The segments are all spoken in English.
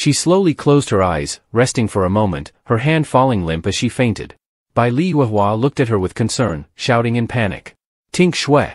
She slowly closed her eyes, resting for a moment, her hand falling limp as she fainted. Bai Li Yuehua looked at her with concern, shouting in panic. Tink Shui.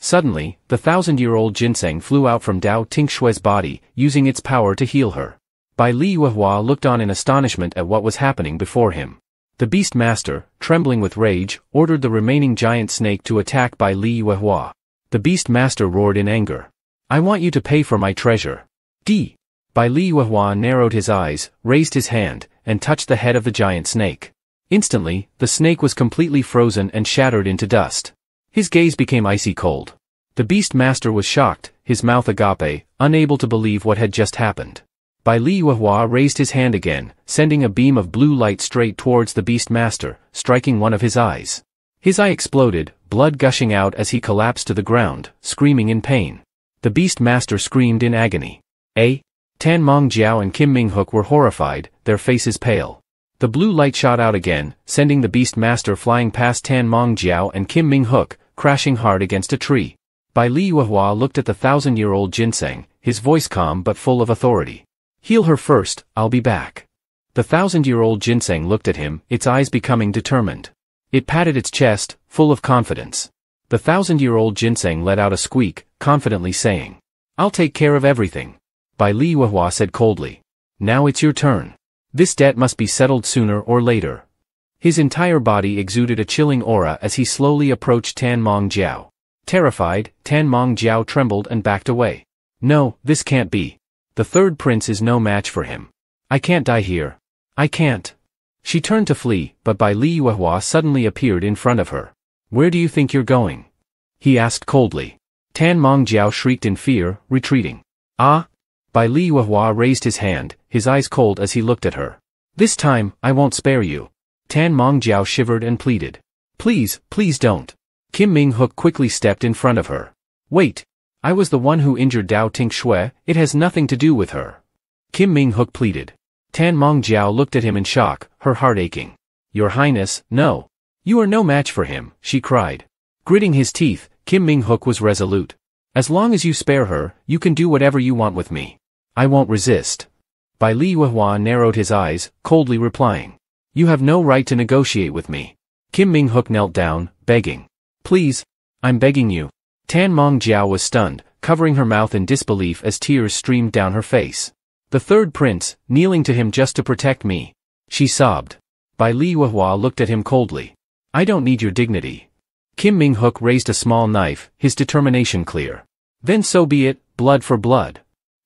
Suddenly, the thousand-year-old ginseng flew out from Dao Tingshue's body, using its power to heal her. Bai Li Yuehua looked on in astonishment at what was happening before him. The beast master, trembling with rage, ordered the remaining giant snake to attack Bai Li Yuehua. The beast master roared in anger. I want you to pay for my treasure. D. Bai Li Yuehua narrowed his eyes, raised his hand, and touched the head of the giant snake. Instantly, the snake was completely frozen and shattered into dust. His gaze became icy cold. The beast master was shocked, his mouth agape, unable to believe what had just happened. Bai Li Yuehua raised his hand again, sending a beam of blue light straight towards the beast master, striking one of his eyes. His eye exploded, blood gushing out as he collapsed to the ground, screaming in pain. The beast master screamed in agony. A. Tan Mong Jiao and Kim Ming Hook were horrified, their faces pale. The blue light shot out again, sending the beast master flying past Tan Mong Jiao and Kim Ming Hook, crashing hard against a tree. Bai Li Yuehua looked at the thousand-year-old ginseng, his voice calm but full of authority. Heal her first, I'll be back. The thousand-year-old ginseng looked at him, its eyes becoming determined. It patted its chest, full of confidence. The thousand-year-old ginseng let out a squeak, confidently saying, I'll take care of everything. Bai Li Yuehua said coldly. Now it's your turn. This debt must be settled sooner or later. His entire body exuded a chilling aura as he slowly approached Tan Mong Jiao. Terrified, Tan Mong Jiao trembled and backed away. No, this can't be. The third prince is no match for him. I can't die here. I can't. She turned to flee, but Bai Li Yuehua suddenly appeared in front of her. Where do you think you're going? He asked coldly. Tan Mong Jiao shrieked in fear, retreating. Ah, Bai Li Yuehua raised his hand, his eyes cold as he looked at her. This time, I won't spare you. Tan Mong Jiao shivered and pleaded. Please, please don't. Kim Ming Hook quickly stepped in front of her. Wait. I was the one who injured Dao Ting Tingshui, it has nothing to do with her. Kim Ming Hook pleaded. Tan Mong Jiao looked at him in shock, her heart aching. Your Highness, no. You are no match for him, she cried. Gritting his teeth, Kim Ming Hook was resolute. As long as you spare her, you can do whatever you want with me. I won't resist. Bai Li Yuehua narrowed his eyes, coldly replying. You have no right to negotiate with me. Kim Ming Hook knelt down, begging. Please, I'm begging you. Tan Mong Jiao was stunned, covering her mouth in disbelief as tears streamed down her face. The third prince, kneeling to him just to protect me. She sobbed. Bai Li Yuehua looked at him coldly. I don't need your dignity. Kim Ming Hook raised a small knife, his determination clear. Then so be it, blood for blood.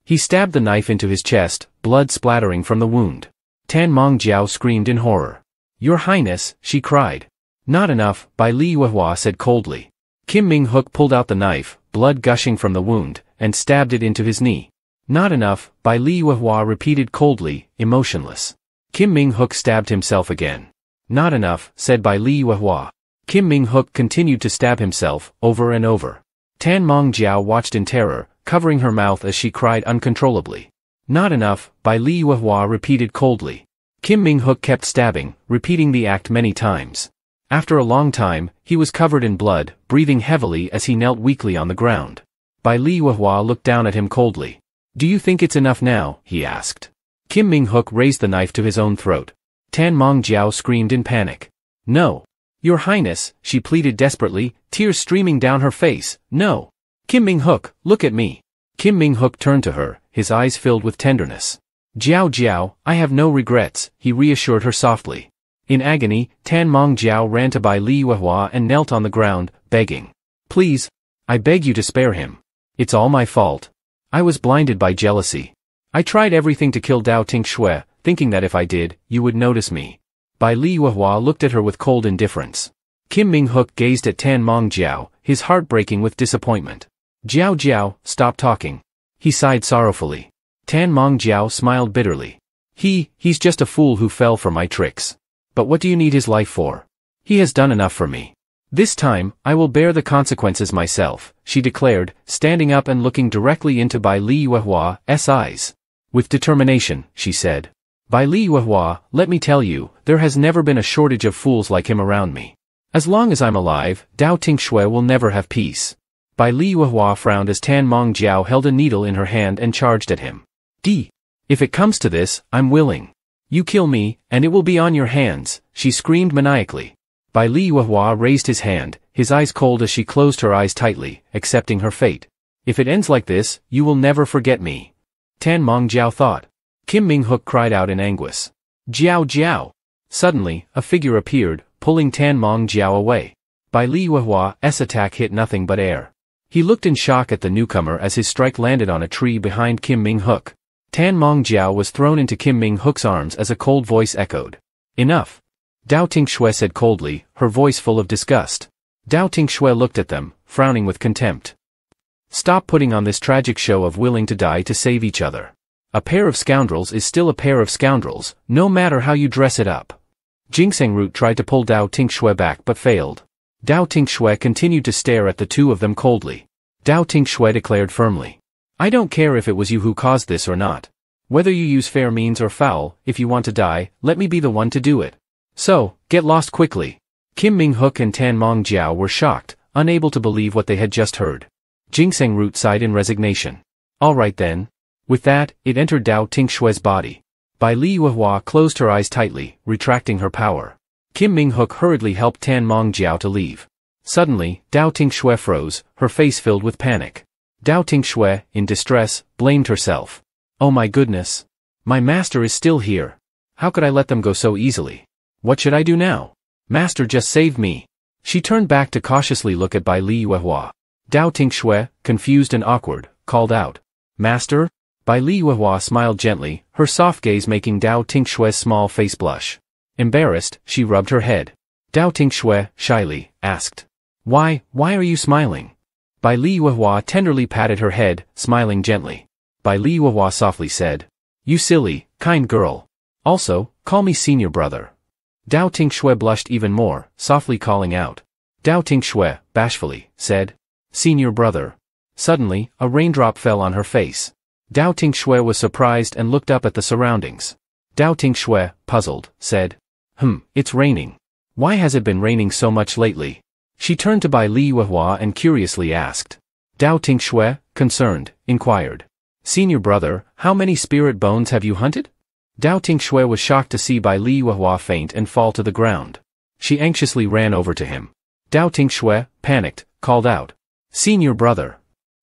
He stabbed the knife into his chest, blood splattering from the wound. Tan Mong Jiao screamed in horror. Your Highness, she cried. Not enough, Bai Li Yuehua said coldly. Kim Ming Hook pulled out the knife, blood gushing from the wound, and stabbed it into his knee. Not enough, Bai Li Yuehua repeated coldly, emotionless. Kim Ming Hook stabbed himself again. Not enough, said Bai Li Yuehua. Kim Ming Hook continued to stab himself, over and over. Tan Mong Jiao watched in terror, covering her mouth as she cried uncontrollably. Not enough, Bai Li Yuehua repeated coldly. Kim Ming Hook kept stabbing, repeating the act many times. After a long time, he was covered in blood, breathing heavily as he knelt weakly on the ground. Bai Li Yuehua looked down at him coldly. Do you think it's enough now? he asked. Kim Ming Hook raised the knife to his own throat. Tan Mong Jiao screamed in panic. No. Your Highness, she pleaded desperately, tears streaming down her face, no. Kim Ming Hook, look at me. Kim Ming Hook turned to her, his eyes filled with tenderness. Jiao Jiao, I have no regrets, he reassured her softly. In agony, Tan Mong Jiao ran to Bai Li Yuehua and knelt on the ground, begging. Please, I beg you to spare him. It's all my fault. I was blinded by jealousy. I tried everything to kill Dao Tingshui, thinking that if I did, you would notice me. Bai Li Yuehua looked at her with cold indifference. Kim Ming Hook gazed at Tan Mong Jiao, his heart breaking with disappointment. Jiao Jiao, stop talking. He sighed sorrowfully. Tan Mong Jiao smiled bitterly. He, he's just a fool who fell for my tricks. But what do you need his life for? He has done enough for me. This time, I will bear the consequences myself, she declared, standing up and looking directly into Bai Li Yuehua's eyes. With determination, she said. Bai Li Yuehua, let me tell you, there has never been a shortage of fools like him around me. As long as I'm alive, Dao Tingshui will never have peace. Bai Li Yuehua frowned as Tan Mong Jiao held a needle in her hand and charged at him. D. If it comes to this, I'm willing. You kill me, and it will be on your hands, she screamed maniacally. Bai Li Yuehua raised his hand, his eyes cold as she closed her eyes tightly, accepting her fate. If it ends like this, you will never forget me. Tan Meng Jiao thought. Kim Ming Hook cried out in anguish. Jiao Jiao! Suddenly, a figure appeared, pulling Tan Meng Jiao away. Bai Li Yuehua's attack hit nothing but air. He looked in shock at the newcomer as his strike landed on a tree behind Kim Ming Hook. Tan Mong Jiao was thrown into Kim Ming Hook's arms as a cold voice echoed. Enough. Dao Tingxue said coldly, her voice full of disgust. Dao Tingxue looked at them, frowning with contempt. Stop putting on this tragic show of willing to die to save each other. A pair of scoundrels is still a pair of scoundrels, no matter how you dress it up. Ginseng Root tried to pull Dao Tingxue back but failed. Dao Tingxue continued to stare at the two of them coldly. Dao Tingxue declared firmly. I don't care if it was you who caused this or not. Whether you use fair means or foul, if you want to die, let me be the one to do it. So, get lost quickly. Kim Ming Hook and Tan Mong Jiao were shocked, unable to believe what they had just heard. Ginseng Root sighed in resignation. Alright then. With that, it entered Dao Tingshue's body. Bai Li Yuehua closed her eyes tightly, retracting her power. Kim Ming Hook hurriedly helped Tan Mong Jiao to leave. Suddenly, Dao Tingxue froze, her face filled with panic. Dao Tingxue, in distress, blamed herself. Oh my goodness. My master is still here. How could I let them go so easily? What should I do now? Master just saved me. She turned back to cautiously look at Bai Li Yuehua. Dao Tingxue, confused and awkward, called out. Master? Bai Li Yuehua smiled gently, her soft gaze making Dao Tingxue's small face blush. Embarrassed, she rubbed her head. Dao Tingxue, shyly, asked. Why, why are you smiling? Bai Li Yuehua tenderly patted her head, smiling gently. Bai Li Yuehua softly said. You silly, kind girl. Also, call me senior brother. Dao Tingxue blushed even more, softly calling out. Dao Tingxue, bashfully, said. Senior brother. Suddenly, a raindrop fell on her face. Dao Tingxue was surprised and looked up at the surroundings. Dao Tingxue, puzzled, said. Hmm, it's raining. Why has it been raining so much lately? She turned to Bai Li Yuehua and curiously asked. Dao Tingxue, concerned, inquired. Senior brother, how many spirit bones have you hunted? Dao Tingxue was shocked to see Bai Li Yuehua faint and fall to the ground. She anxiously ran over to him. Dao Tingxue, panicked, called out. Senior brother.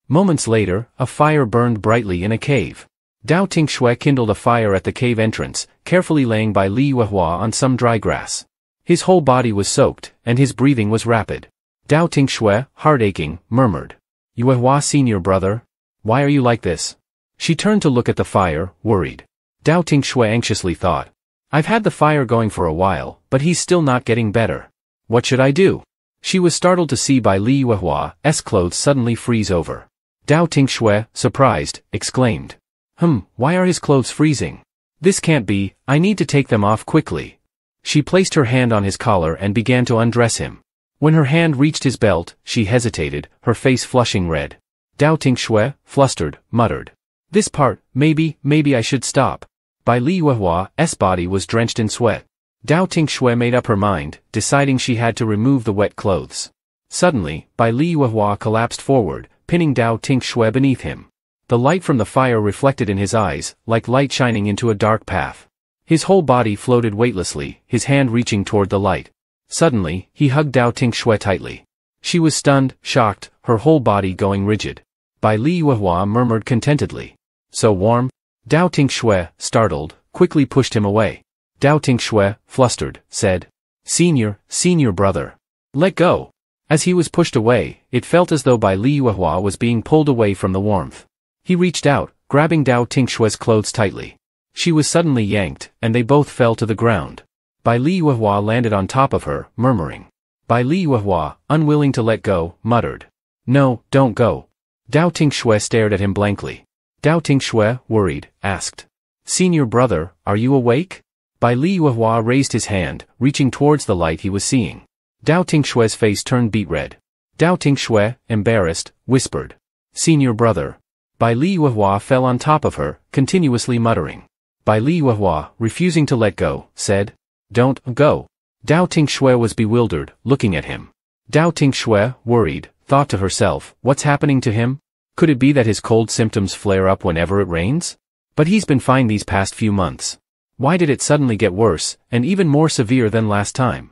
Moments later, a fire burned brightly in a cave. Dao Tingxue kindled a fire at the cave entrance, carefully laying Bai Li Yuehua on some dry grass. His whole body was soaked, and his breathing was rapid. Dao Tingxue, heart aching, murmured. Yuehua senior brother? Why are you like this? She turned to look at the fire, worried. Dao Tingxue anxiously thought. I've had the fire going for a while, but he's still not getting better. What should I do? She was startled to see Bai Li Yuehua's clothes suddenly freeze over. Dao Tingxue, surprised, exclaimed. Hmm, why are his clothes freezing? This can't be, I need to take them off quickly. She placed her hand on his collar and began to undress him. When her hand reached his belt, she hesitated, her face flushing red. Dao Tingxue, flustered, muttered. This part, maybe, maybe I should stop. Bai Li Yuehua's body was drenched in sweat. Dao Tingxue made up her mind, deciding she had to remove the wet clothes. Suddenly, Bai Li Yuehua collapsed forward, pinning Dao Tingxue beneath him. The light from the fire reflected in his eyes, like light shining into a dark path. His whole body floated weightlessly, his hand reaching toward the light. Suddenly, he hugged Dao Ting Tingxue tightly. She was stunned, shocked, her whole body going rigid. Bai Li Yuehua murmured contentedly. So warm? Dao Ting Tingxue, startled, quickly pushed him away. Dao Ting Tingxue, flustered, said. Senior, senior brother. Let go. As he was pushed away, it felt as though Bai Li Yuehua was being pulled away from the warmth. He reached out, grabbing Dao Tingxue's clothes tightly. She was suddenly yanked, and they both fell to the ground. Bai Li Yuehua landed on top of her, murmuring. Bai Li Yuehua, unwilling to let go, muttered. No, don't go. Dao Tingxue stared at him blankly. Dao Tingxue, worried, asked. Senior brother, are you awake? Bai Li Yuehua raised his hand, reaching towards the light he was seeing. Dao Tingxue's face turned beet red. Dao Tingxue, embarrassed, whispered. Senior brother. Bai Li Yuehua fell on top of her, continuously muttering. Bai Li Yuehua, refusing to let go, said, Don't go. Dao Tingxue was bewildered, looking at him. Dao Tingxue, worried, thought to herself, what's happening to him? Could it be that his cold symptoms flare up whenever it rains? But he's been fine these past few months. Why did it suddenly get worse, and even more severe than last time?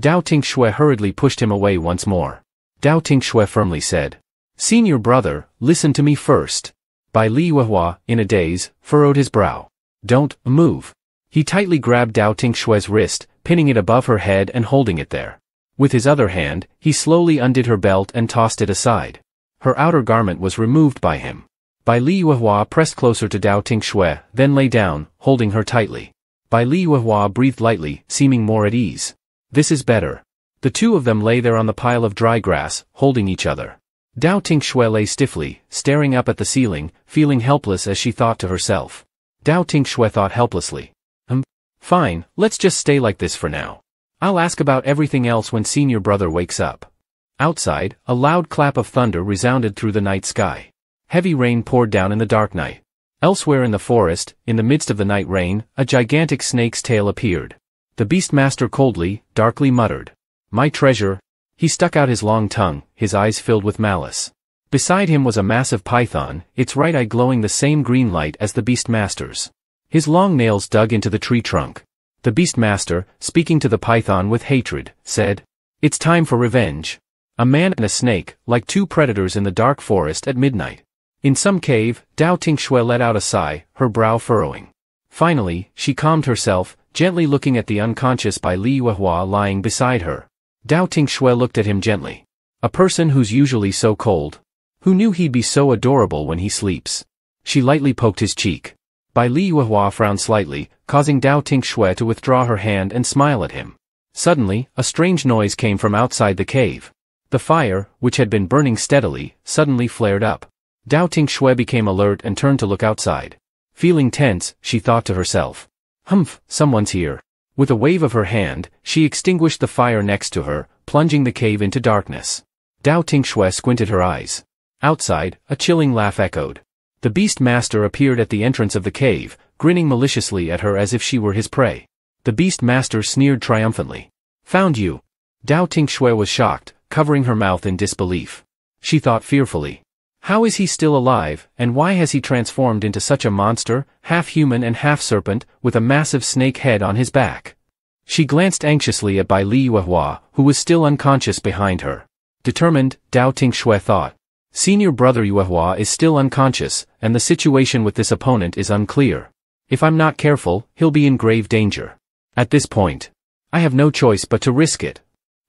Dao Tingshui hurriedly pushed him away once more. Dao Tingshui firmly said, Senior brother, listen to me first. Bai Li Yuehua, in a daze, furrowed his brow. Don't move. He tightly grabbed Dao Tingshui's wrist, pinning it above her head and holding it there. With his other hand, he slowly undid her belt and tossed it aside. Her outer garment was removed by him. Bai Li Yuehua pressed closer to Dao Tingshui, then lay down, holding her tightly. Bai Li Yuehua breathed lightly, seeming more at ease. This is better. The two of them lay there on the pile of dry grass, holding each other. Dao Tingshui lay stiffly, staring up at the ceiling, feeling helpless as she thought to herself. Dao Tingshui thought helplessly. Um, fine, let's just stay like this for now. I'll ask about everything else when senior brother wakes up. Outside, a loud clap of thunder resounded through the night sky. Heavy rain poured down in the dark night. Elsewhere in the forest, in the midst of the night rain, a gigantic snake's tail appeared. The beastmaster coldly, darkly muttered. My treasure. He stuck out his long tongue, his eyes filled with malice. Beside him was a massive python, its right eye glowing the same green light as the beastmaster's. His long nails dug into the tree trunk. The Beastmaster, speaking to the python with hatred, said, It's time for revenge. A man and a snake, like two predators in the dark forest at midnight. In some cave, Dao Tingshui let out a sigh, her brow furrowing. Finally, she calmed herself, gently looking at the unconscious Bai Li Yuehua lying beside her. Dao Tingshui looked at him gently. A person who's usually so cold. Who knew he'd be so adorable when he sleeps? She lightly poked his cheek. Bai Li Yuehua frowned slightly, causing Dao Tingshui to withdraw her hand and smile at him. Suddenly, a strange noise came from outside the cave. The fire, which had been burning steadily, suddenly flared up. Dao Tingshui became alert and turned to look outside. Feeling tense, she thought to herself. Humph, someone's here. With a wave of her hand, she extinguished the fire next to her, plunging the cave into darkness. Dao Tingshui squinted her eyes. Outside, a chilling laugh echoed. The beast master appeared at the entrance of the cave, grinning maliciously at her as if she were his prey. The beast master sneered triumphantly. Found you. Dao Tingshui was shocked, covering her mouth in disbelief. She thought fearfully. How is he still alive, and why has he transformed into such a monster, half human and half serpent, with a massive snake head on his back? She glanced anxiously at Bai Li Yuehua, who was still unconscious behind her. Determined, Dao Tingshui thought. Senior brother Yuehua is still unconscious, and the situation with this opponent is unclear. If I'm not careful, he'll be in grave danger. At this point, I have no choice but to risk it.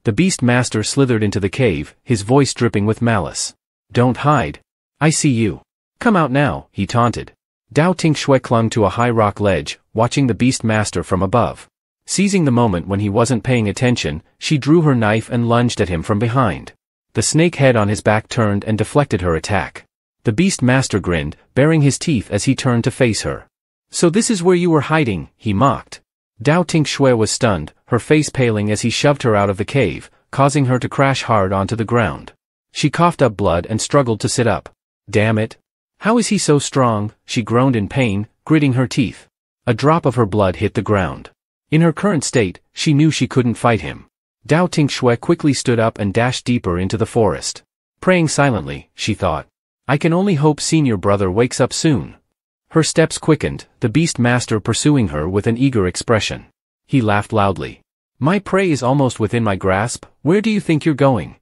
The beast master slithered into the cave, his voice dripping with malice. Don't hide. I see you. Come out now, he taunted. Dao Tingshui clung to a high rock ledge, watching the beast master from above. Seizing the moment when he wasn't paying attention, she drew her knife and lunged at him from behind. The snake head on his back turned and deflected her attack. The beast master grinned, baring his teeth as he turned to face her. So this is where you were hiding, he mocked. Dao Tingshui was stunned, her face paling as he shoved her out of the cave, causing her to crash hard onto the ground. She coughed up blood and struggled to sit up. Damn it. How is he so strong, she groaned in pain, gritting her teeth. A drop of her blood hit the ground. In her current state, she knew she couldn't fight him. Dao Tingshui quickly stood up and dashed deeper into the forest. Praying silently, she thought. I can only hope senior brother wakes up soon. Her steps quickened, the beast master pursuing her with an eager expression. He laughed loudly. My prey is almost within my grasp, where do you think you're going?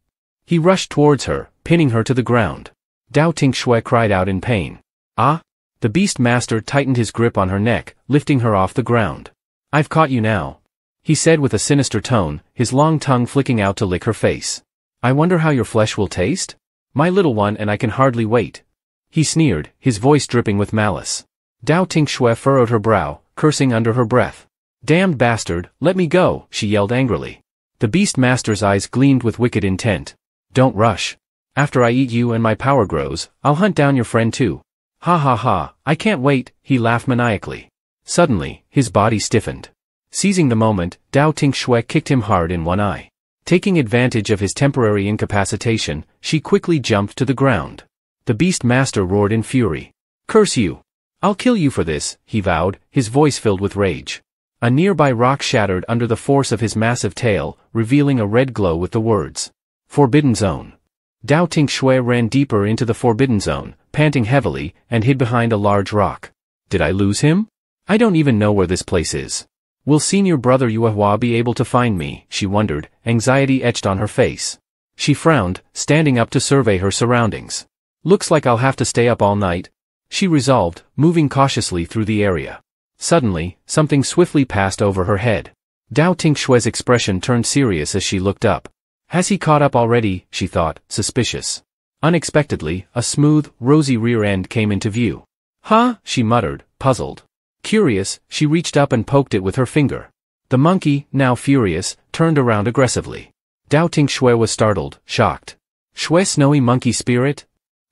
He rushed towards her, pinning her to the ground. Dao Tingshui cried out in pain. Ah? The beast master tightened his grip on her neck, lifting her off the ground. I've caught you now, he said with a sinister tone, his long tongue flicking out to lick her face. I wonder how your flesh will taste? My little one and I can hardly wait. He sneered, his voice dripping with malice. Dao Tingshui furrowed her brow, cursing under her breath. Damned bastard, let me go, she yelled angrily. The beast master's eyes gleamed with wicked intent. Don't rush. After I eat you and my power grows, I'll hunt down your friend too. Ha ha ha, I can't wait, he laughed maniacally. Suddenly, his body stiffened. Seizing the moment, Dao Tingshui kicked him hard in one eye. Taking advantage of his temporary incapacitation, she quickly jumped to the ground. The beast master roared in fury. Curse you! I'll kill you for this, he vowed, his voice filled with rage. A nearby rock shattered under the force of his massive tail, revealing a red glow with the words. Forbidden Zone. Dao Tingshui ran deeper into the Forbidden Zone, panting heavily, and hid behind a large rock. Did I lose him? I don't even know where this place is. Will senior brother Yuehua be able to find me, she wondered, anxiety etched on her face. She frowned, standing up to survey her surroundings. Looks like I'll have to stay up all night. She resolved, moving cautiously through the area. Suddenly, something swiftly passed over her head. Dao Tingshue's expression turned serious as she looked up. Has he caught up already, she thought, suspicious. Unexpectedly, a smooth, rosy rear end came into view. Huh, she muttered, puzzled. Curious, she reached up and poked it with her finger. The monkey, now furious, turned around aggressively. Dao Tingshue was startled, shocked. Shui snowy monkey spirit?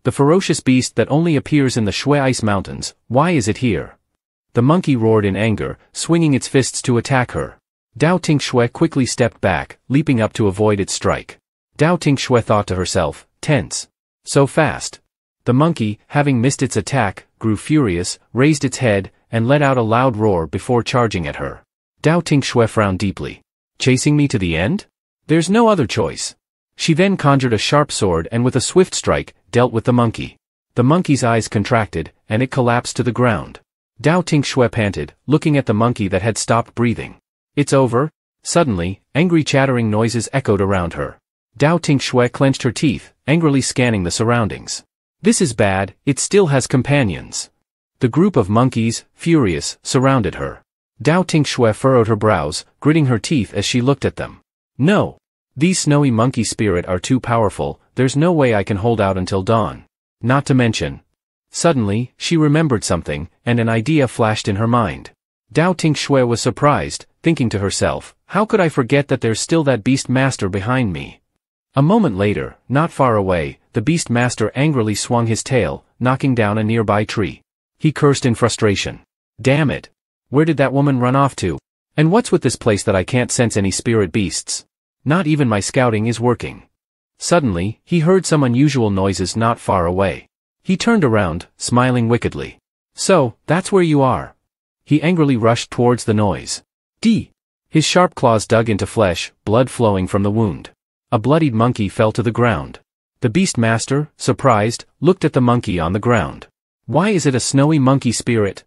The ferocious beast that only appears in the Shui ice mountains, why is it here? The monkey roared in anger, swinging its fists to attack her. Dao Tingshue quickly stepped back, leaping up to avoid its strike. Dao Tingshue thought to herself, tense. So fast. The monkey, having missed its attack, grew furious, raised its head, and let out a loud roar before charging at her. Dao Tingshue frowned deeply. Chasing me to the end? There's no other choice. She then conjured a sharp sword and with a swift strike, dealt with the monkey. The monkey's eyes contracted, and it collapsed to the ground. Dao Tingshue panted, looking at the monkey that had stopped breathing. It's over? Suddenly, angry chattering noises echoed around her. Dao Tingshue clenched her teeth, angrily scanning the surroundings. This is bad, it still has companions. The group of monkeys, furious, surrounded her. Dao Tingshue furrowed her brows, gritting her teeth as she looked at them. No. These snowy monkey spirit are too powerful, there's no way I can hold out until dawn. Not to mention. Suddenly, she remembered something, and an idea flashed in her mind. Dao Tingshue was surprised, thinking to herself, how could I forget that there's still that beast master behind me? A moment later, not far away, the beast master angrily swung his tail, knocking down a nearby tree. He cursed in frustration. Damn it. Where did that woman run off to? And what's with this place that I can't sense any spirit beasts? Not even my scouting is working. Suddenly, he heard some unusual noises not far away. He turned around, smiling wickedly. So, that's where you are. He angrily rushed towards the noise. D. His sharp claws dug into flesh, blood flowing from the wound. A bloodied monkey fell to the ground. The beast master, surprised, looked at the monkey on the ground. Why is it a snowy monkey spirit?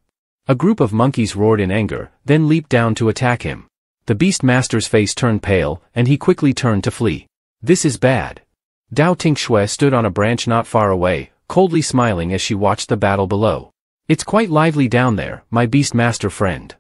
A group of monkeys roared in anger, then leaped down to attack him. The beast master's face turned pale, and he quickly turned to flee. This is bad. Dao Tingshue stood on a branch not far away, coldly smiling as she watched the battle below. It's quite lively down there, my beast master friend.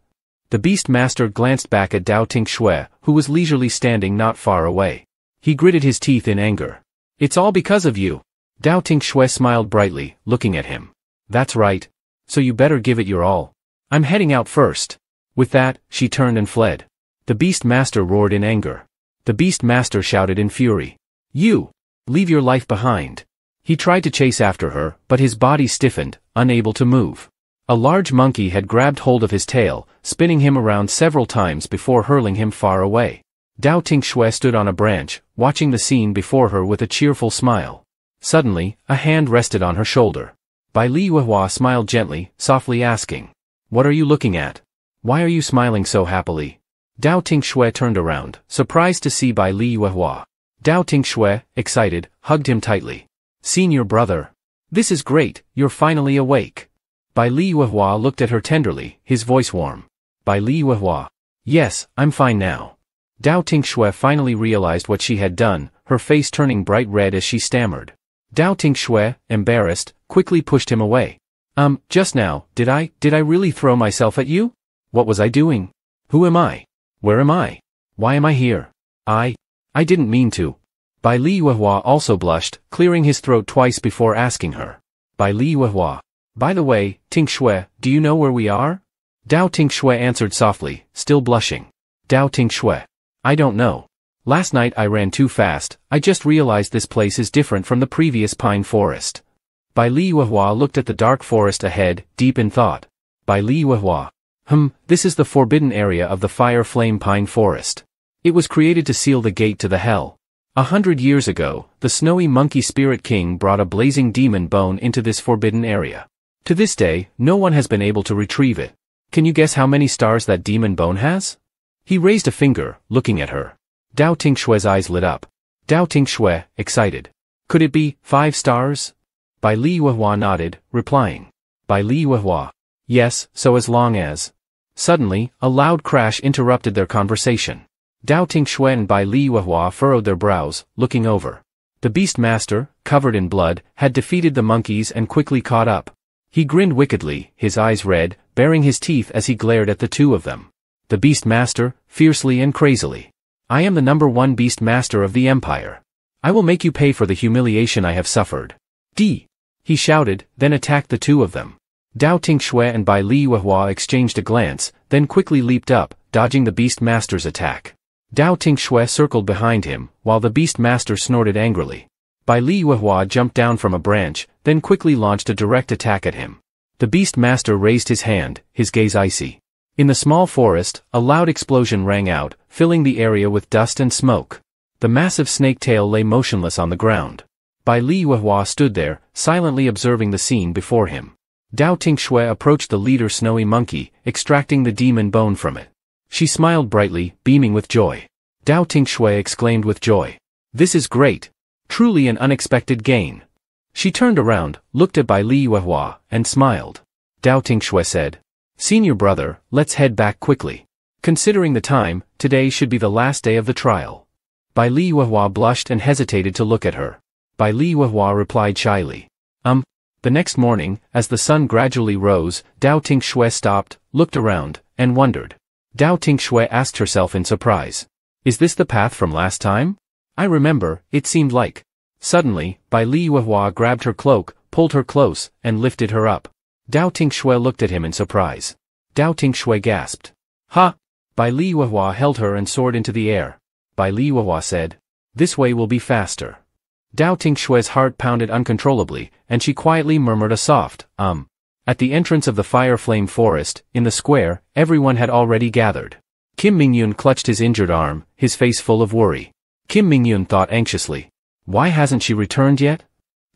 The beast master glanced back at Dao Tingshue, who was leisurely standing not far away. He gritted his teeth in anger. It's all because of you. Dao Tingshue smiled brightly, looking at him. That's right. So you better give it your all. I'm heading out first. With that, she turned and fled. The beast master roared in anger. The beast master shouted in fury. You! Leave your life behind. He tried to chase after her, but his body stiffened, unable to move. A large monkey had grabbed hold of his tail, spinning him around several times before hurling him far away. Dao Tingshue stood on a branch, watching the scene before her with a cheerful smile. Suddenly, a hand rested on her shoulder. Bai Li Yuehua smiled gently, softly asking, What are you looking at? Why are you smiling so happily? Dao Tingshue turned around, surprised to see Bai Li Yuehua. Dao Tingshue, excited, hugged him tightly. Senior brother. This is great, you're finally awake. Bai Li Yuehua looked at her tenderly, his voice warm. Bai Li Yuehua. Yes, I'm fine now. Dao Tingshue finally realized what she had done, her face turning bright red as she stammered. Dao Tingshue, embarrassed, quickly pushed him away. Um, just now, did I, did I really throw myself at you? What was I doing? Who am I? Where am I? Why am I here? I, I didn't mean to. Bai Li Yuehua also blushed, clearing his throat twice before asking her. Bai Li Yuehua. By the way, Tingshue, do you know where we are? Dao Tingshue answered softly, still blushing. Dao Tingshue. I don't know. Last night I ran too fast, I just realized this place is different from the previous pine forest. Bai Li Yuehua looked at the dark forest ahead, deep in thought. Bai Li Yuehua. Hmm, this is the forbidden area of the fire flame pine forest. It was created to seal the gate to the hell. A hundred years ago, the snowy monkey spirit king brought a blazing demon bone into this forbidden area. To this day, no one has been able to retrieve it. Can you guess how many stars that demon bone has? He raised a finger, looking at her. Dao Tingshue's eyes lit up. Dao Tingshue, excited. Could it be, five stars? Bai Li Yuehua nodded, replying. Bai Li Yuehua. Yes, so as long as. Suddenly, a loud crash interrupted their conversation. Dao Tingxue and Bai Li Yuehua furrowed their brows, looking over. The beast master, covered in blood, had defeated the monkeys and quickly caught up. He grinned wickedly, his eyes red, baring his teeth as he glared at the two of them. The beast master, fiercely and crazily. I am the number one beast master of the empire. I will make you pay for the humiliation I have suffered. D. He shouted, then attacked the two of them. Dao Tingxue and Bai Li Yuehua exchanged a glance, then quickly leaped up, dodging the beast master's attack. Dao Tingxue circled behind him, while the beast master snorted angrily. Bai Li Yuehua jumped down from a branch, then quickly launched a direct attack at him. The beast master raised his hand, his gaze icy. In the small forest, a loud explosion rang out, filling the area with dust and smoke. The massive snake tail lay motionless on the ground. Bai Li Yuehua stood there, silently observing the scene before him. Dao Tingxue approached the leader snowy monkey, extracting the demon bone from it. She smiled brightly, beaming with joy. Dao Tingxue exclaimed with joy. This is great. Truly an unexpected gain. She turned around, looked at Bai Li Yuehua, and smiled. Dao Tingxue said. Senior brother, let's head back quickly. Considering the time, today should be the last day of the trial. Bai Li Yuehua blushed and hesitated to look at her. Bai Li Yuehua replied shyly. Um. The next morning, as the sun gradually rose, Dao Tingxue stopped, looked around, and wondered. Dao Tingxue asked herself in surprise. Is this the path from last time? I remember, it seemed like. Suddenly, Bai Li Yuehua grabbed her cloak, pulled her close, and lifted her up. Dao Tingxue looked at him in surprise. Dao Tingxue gasped. Ha! Bai Li Yuehua held her and soared into the air. Bai Li Yuehua said. This way will be faster. Dao Tingxue's heart pounded uncontrollably, and she quietly murmured a soft, um. At the entrance of the fire flame forest, in the square, everyone had already gathered. Kim Mingyun clutched his injured arm, his face full of worry. Kim Mingyun thought anxiously. Why hasn't she returned yet?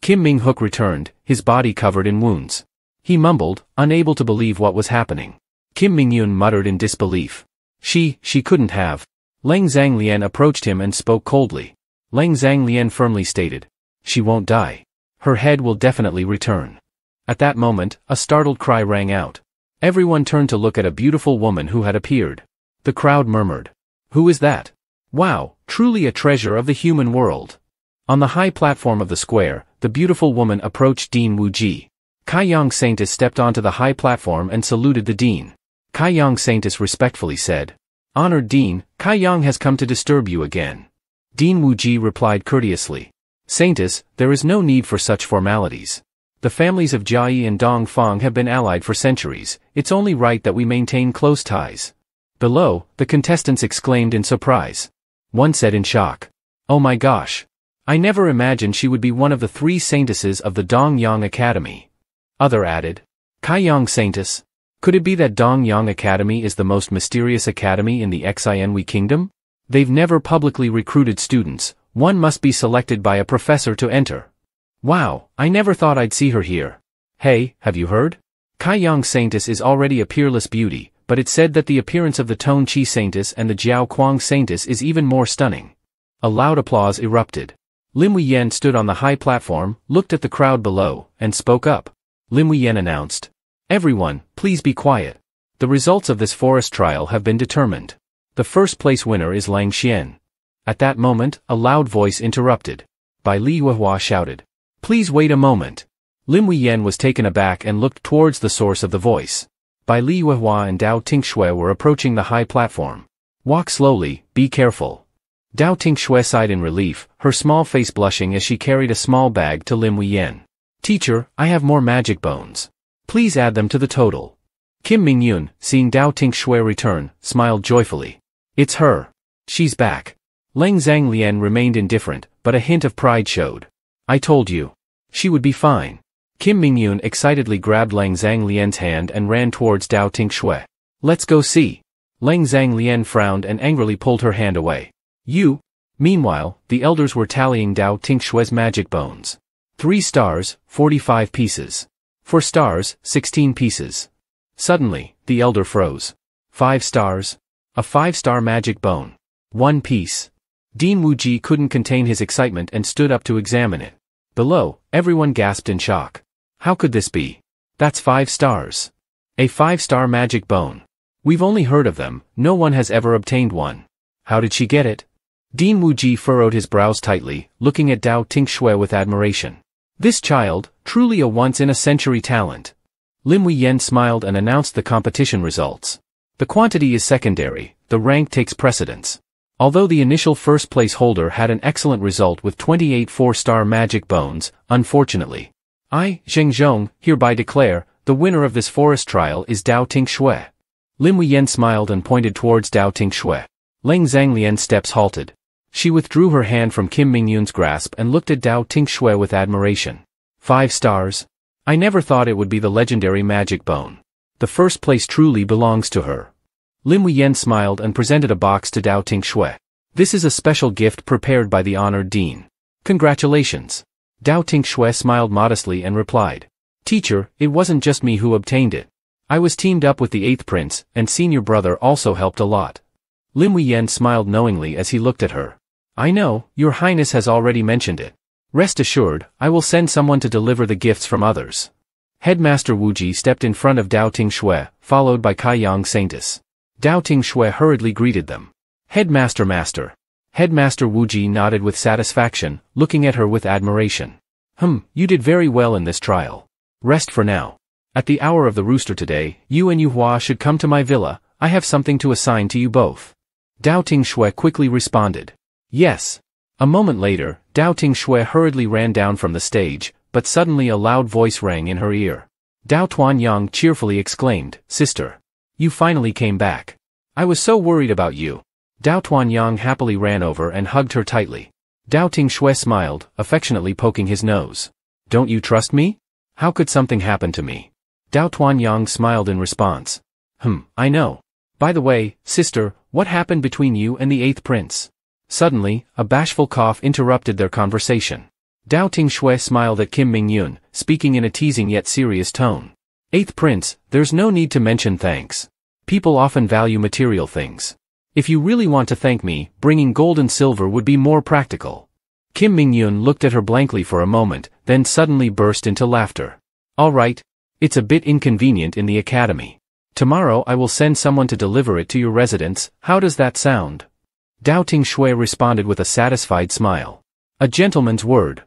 Kim Ming-hook returned, his body covered in wounds. He mumbled, unable to believe what was happening. Kim Mingyun muttered in disbelief. She, she couldn't have. Leng Zhanglian approached him and spoke coldly. Leng Zhanglian firmly stated. She won't die. Her head will definitely return. At that moment, a startled cry rang out. Everyone turned to look at a beautiful woman who had appeared. The crowd murmured. Who is that? Wow, truly a treasure of the human world. On the high platform of the square, the beautiful woman approached Dean Wuji. Kai Yang Saintess stepped onto the high platform and saluted the dean. Kai Yang Saintess respectfully said, Honored Dean, Kai Yang has come to disturb you again. Dean Wuji replied courteously. Saintess, there is no need for such formalities. The families of Jia and Dong Feng have been allied for centuries, it's only right that we maintain close ties. Below, the contestants exclaimed in surprise. One said in shock. Oh my gosh. I never imagined she would be one of the three saintesses of the Dong Yang Academy. Other added. Kai Yang Saintess. Could it be that Dong Yang Academy is the most mysterious academy in the Xianwei kingdom? They've never publicly recruited students, one must be selected by a professor to enter. Wow, I never thought I'd see her here. Hey, have you heard? Kai Yang is already a peerless beauty, but it's said that the appearance of the Tone Chi Saintess and the Jiao Kuang Saintess is even more stunning. A loud applause erupted. Lin Yen stood on the high platform, looked at the crowd below, and spoke up. Lin Yen announced. Everyone, please be quiet. The results of this forest trial have been determined. The first place winner is Lang Xian. At that moment, a loud voice interrupted. Bai Li Yuehua shouted. Please wait a moment. Lin Yen was taken aback and looked towards the source of the voice. Bai Li Yuehua and Dao Tingxue were approaching the high platform. Walk slowly, be careful. Dao Tingxue sighed in relief, her small face blushing as she carried a small bag to Lin Yen. Teacher, I have more magic bones. Please add them to the total. Kim Mingyun, seeing Dao Tingxue return, smiled joyfully. It's her. She's back. Leng Zhanglian remained indifferent, but a hint of pride showed. I told you. She would be fine. Kim Mingyun excitedly grabbed Lang Zhanglian's hand and ran towards Dao Tingxue. Let's go see. Lang Zhanglian frowned and angrily pulled her hand away. You? Meanwhile, the elders were tallying Dao Tingxue's magic bones. Three stars, 45 pieces. Four stars, 16 pieces. Suddenly, the elder froze. Five stars. A five-star magic bone. One piece. Dean Wuji couldn't contain his excitement and stood up to examine it. Below, everyone gasped in shock. How could this be? That's five stars. A five-star magic bone. We've only heard of them, no one has ever obtained one. How did she get it? Dean Wuji furrowed his brows tightly, looking at Dao Tingxue with admiration. This child, truly a once-in-a-century talent. Lin Yen smiled and announced the competition results. The quantity is secondary, the rank takes precedence. Although the initial first-place holder had an excellent result with 28 four-star magic bones, unfortunately. I, Zheng Zhong, hereby declare, the winner of this forest trial is Dao Ting Tingxue. Lin Yen smiled and pointed towards Dao Ting Tingxue. Leng Zhanglian's steps halted. She withdrew her hand from Kim Mingyun's grasp and looked at Dao Ting Tingxue with admiration. Five stars? I never thought it would be the legendary magic bone. The first place truly belongs to her. Lim Yen smiled and presented a box to Dao Tingxue. This is a special gift prepared by the honored dean. Congratulations. Dao Tingxue smiled modestly and replied. Teacher, it wasn't just me who obtained it. I was teamed up with the eighth prince, and senior brother also helped a lot. Lim Yen smiled knowingly as he looked at her. I know, your highness has already mentioned it. Rest assured, I will send someone to deliver the gifts from others. Headmaster Wu Ji stepped in front of Dao Tingxue, followed by Kai Yang Saintess. Dao Tingxue hurriedly greeted them. Headmaster Master. Headmaster Wu Ji nodded with satisfaction, looking at her with admiration. Hmm, you did very well in this trial. Rest for now. At the hour of the rooster today, you and Yuhua should come to my villa, I have something to assign to you both. Dao Tingxue quickly responded. Yes. A moment later, Dao Tingxue hurriedly ran down from the stage, but suddenly a loud voice rang in her ear. Dao Tuanyang cheerfully exclaimed, Sister. You finally came back. I was so worried about you. Dao Tuanyang happily ran over and hugged her tightly. Dao Tingxue smiled, affectionately poking his nose. Don't you trust me? How could something happen to me? Dao Tuanyang smiled in response. Hmm, I know. By the way, sister, what happened between you and the eighth prince? Suddenly, a bashful cough interrupted their conversation. Dao Tingxue smiled at Kim Mingyun, speaking in a teasing yet serious tone. Eighth prince, there's no need to mention thanks. People often value material things. If you really want to thank me, bringing gold and silver would be more practical. Kim Mingyun looked at her blankly for a moment, then suddenly burst into laughter. All right. It's a bit inconvenient in the academy. Tomorrow I will send someone to deliver it to your residence, how does that sound? Dao Tingxue responded with a satisfied smile. A gentleman's word.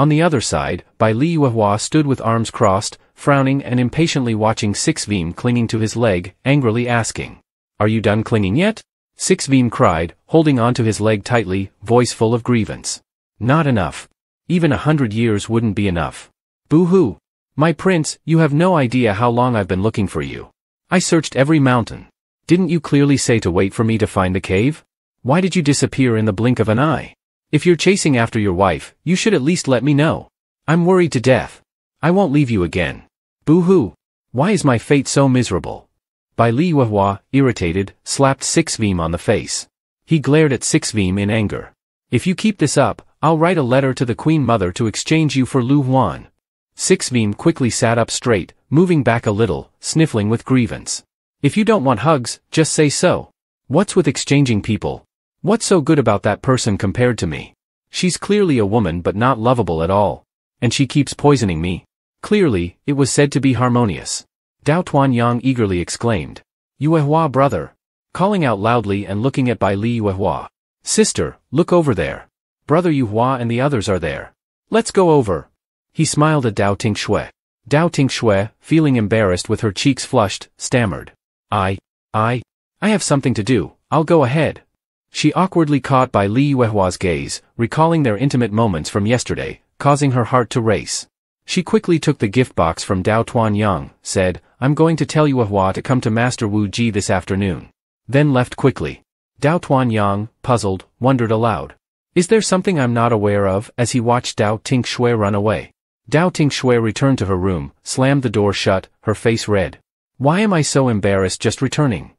On the other side, Bai Li Yuehua stood with arms crossed, frowning and impatiently watching Six Veem clinging to his leg, angrily asking, Are you done clinging yet? Six Veem cried, holding onto his leg tightly, voice full of grievance. Not enough. Even a hundred years wouldn't be enough. Boo-hoo. My prince, you have no idea how long I've been looking for you. I searched every mountain. Didn't you clearly say to wait for me to find the cave? Why did you disappear in the blink of an eye? If you're chasing after your wife, you should at least let me know. I'm worried to death. I won't leave you again. Boo-hoo. Why is my fate so miserable? Bai Li Yuehua, irritated, slapped Six Veem on the face. He glared at Six Veem in anger. If you keep this up, I'll write a letter to the Queen Mother to exchange you for Lu Huan. Six Veem quickly sat up straight, moving back a little, sniffling with grievance. If you don't want hugs, just say so. What's with exchanging people? What's so good about that person compared to me? She's clearly a woman but not lovable at all. And she keeps poisoning me. Clearly, it was said to be harmonious. Dao Tuanyang eagerly exclaimed. Yuehua brother. Calling out loudly and looking at Bai Li Yuehua. Sister, look over there. Brother Yuehua and the others are there. Let's go over. He smiled at Dao Tingxue. Dao Tingxue, feeling embarrassed with her cheeks flushed, stammered. I, I, I have something to do, I'll go ahead. She awkwardly caught Bai Li Yuehua's gaze, recalling their intimate moments from yesterday, causing her heart to race. She quickly took the gift box from Dao Tuanyang, said, I'm going to tell Yuehua to come to Master Wu Ji this afternoon. Then left quickly. Dao Tuanyang, puzzled, wondered aloud. Is there something I'm not aware of, as he watched Dao Ting Tingxue run away? Dao Ting Tingxue returned to her room, slammed the door shut, her face red. Why am I so embarrassed just returning?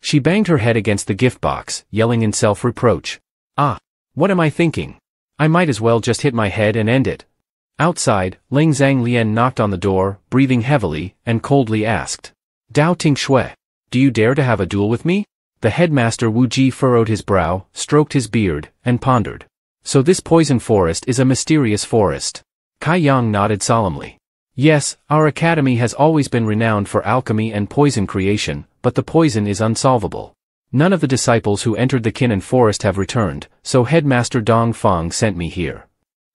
She banged her head against the gift box, yelling in self-reproach. Ah, what am I thinking? I might as well just hit my head and end it. Outside, Ling Zhanglian knocked on the door, breathing heavily, and coldly asked. Dao Tingxue, do you dare to have a duel with me? The headmaster Wu Ji furrowed his brow, stroked his beard, and pondered. So this poison forest is a mysterious forest. Kai Yang nodded solemnly. Yes, our academy has always been renowned for alchemy and poison creation, but the poison is unsolvable. None of the disciples who entered the Kinnan forest have returned, so Headmaster Dong Feng sent me here.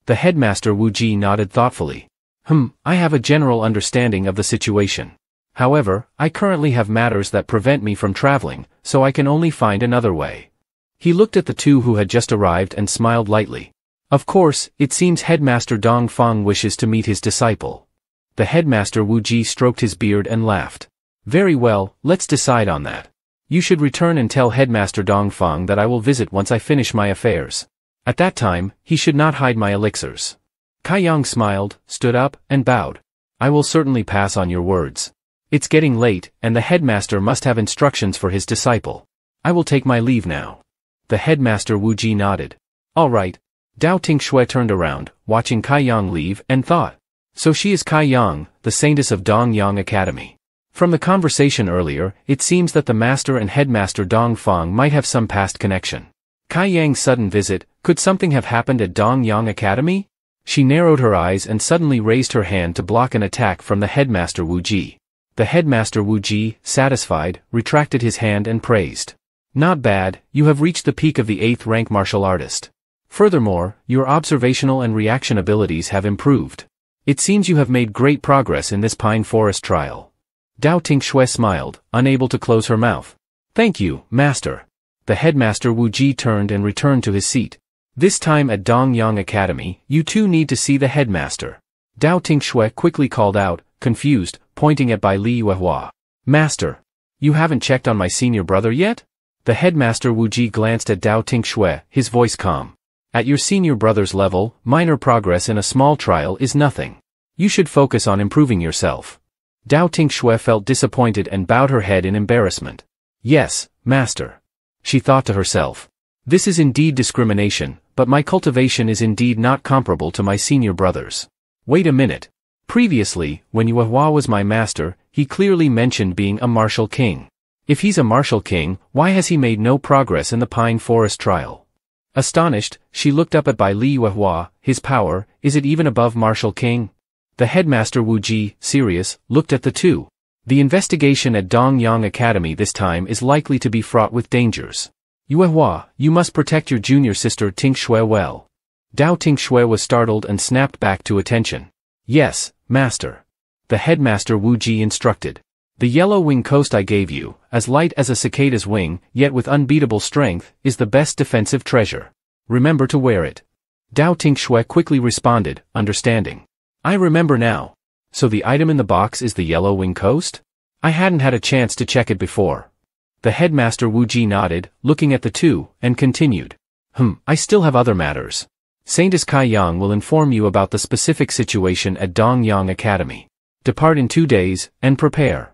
The headmaster Wu Ji nodded thoughtfully. Hmm, I have a general understanding of the situation. However, I currently have matters that prevent me from traveling, so I can only find another way. He looked at the two who had just arrived and smiled lightly. Of course, it seems Headmaster Dong Feng wishes to meet his disciple. The headmaster Wu Ji stroked his beard and laughed. Very well, let's decide on that. You should return and tell Headmaster Dong Feng that I will visit once I finish my affairs. At that time, he should not hide my elixirs. Kai Yang smiled, stood up, and bowed. I will certainly pass on your words. It's getting late, and the headmaster must have instructions for his disciple. I will take my leave now. The headmaster Wu Ji nodded. All right. Dao Ting Tingshui turned around, watching Kai Yang leave, and thought. So she is Kai Yang, the saintess of Dong Yang Academy. From the conversation earlier, it seems that the master and headmaster Dong Feng might have some past connection. Kai Yang's sudden visit, could something have happened at Dong Yang Academy? She narrowed her eyes and suddenly raised her hand to block an attack from the headmaster Wu Ji. The headmaster Wu Ji, satisfied, retracted his hand and praised. Not bad, you have reached the peak of the 8th rank martial artist. Furthermore, your observational and reaction abilities have improved. It seems you have made great progress in this pine forest trial. Dao Tingshui smiled, unable to close her mouth. Thank you, master. The headmaster Wu Ji turned and returned to his seat. This time at Dongyang Academy, you two need to see the headmaster. Dao Tingshui quickly called out, confused, pointing at Bai Li Yuehua. Master. You haven't checked on my senior brother yet? The headmaster Wu Ji glanced at Dao Tingshui, his voice calm. At your senior brother's level, minor progress in a small trial is nothing. You should focus on improving yourself. Dao Tingshui felt disappointed and bowed her head in embarrassment. Yes, master. She thought to herself. This is indeed discrimination, but my cultivation is indeed not comparable to my senior brother's. Wait a minute. Previously, when Yuehua was my master, he clearly mentioned being a martial king. If he's a martial king, why has he made no progress in the Pine Forest trial? Astonished, she looked up at Bai Li Yuehua, his power, is it even above martial king? The headmaster Wu Ji, serious, looked at the two. The investigation at Dongyang Academy this time is likely to be fraught with dangers. Yuehua, you must protect your junior sister Ting Shui well. Dao Ting Shui was startled and snapped back to attention. Yes, master. The headmaster Wu Ji instructed. The yellow wing coast I gave you, as light as a cicada's wing, yet with unbeatable strength, is the best defensive treasure. Remember to wear it. Dao Ting Shui quickly responded, understanding. I remember now. So the item in the box is the Yellow Wing Coast? I hadn't had a chance to check it before. The headmaster Wu Ji nodded, looking at the two, and continued. Hmm, I still have other matters. Saintess Kai Yang will inform you about the specific situation at Dongyang Academy. Depart in two days, and prepare.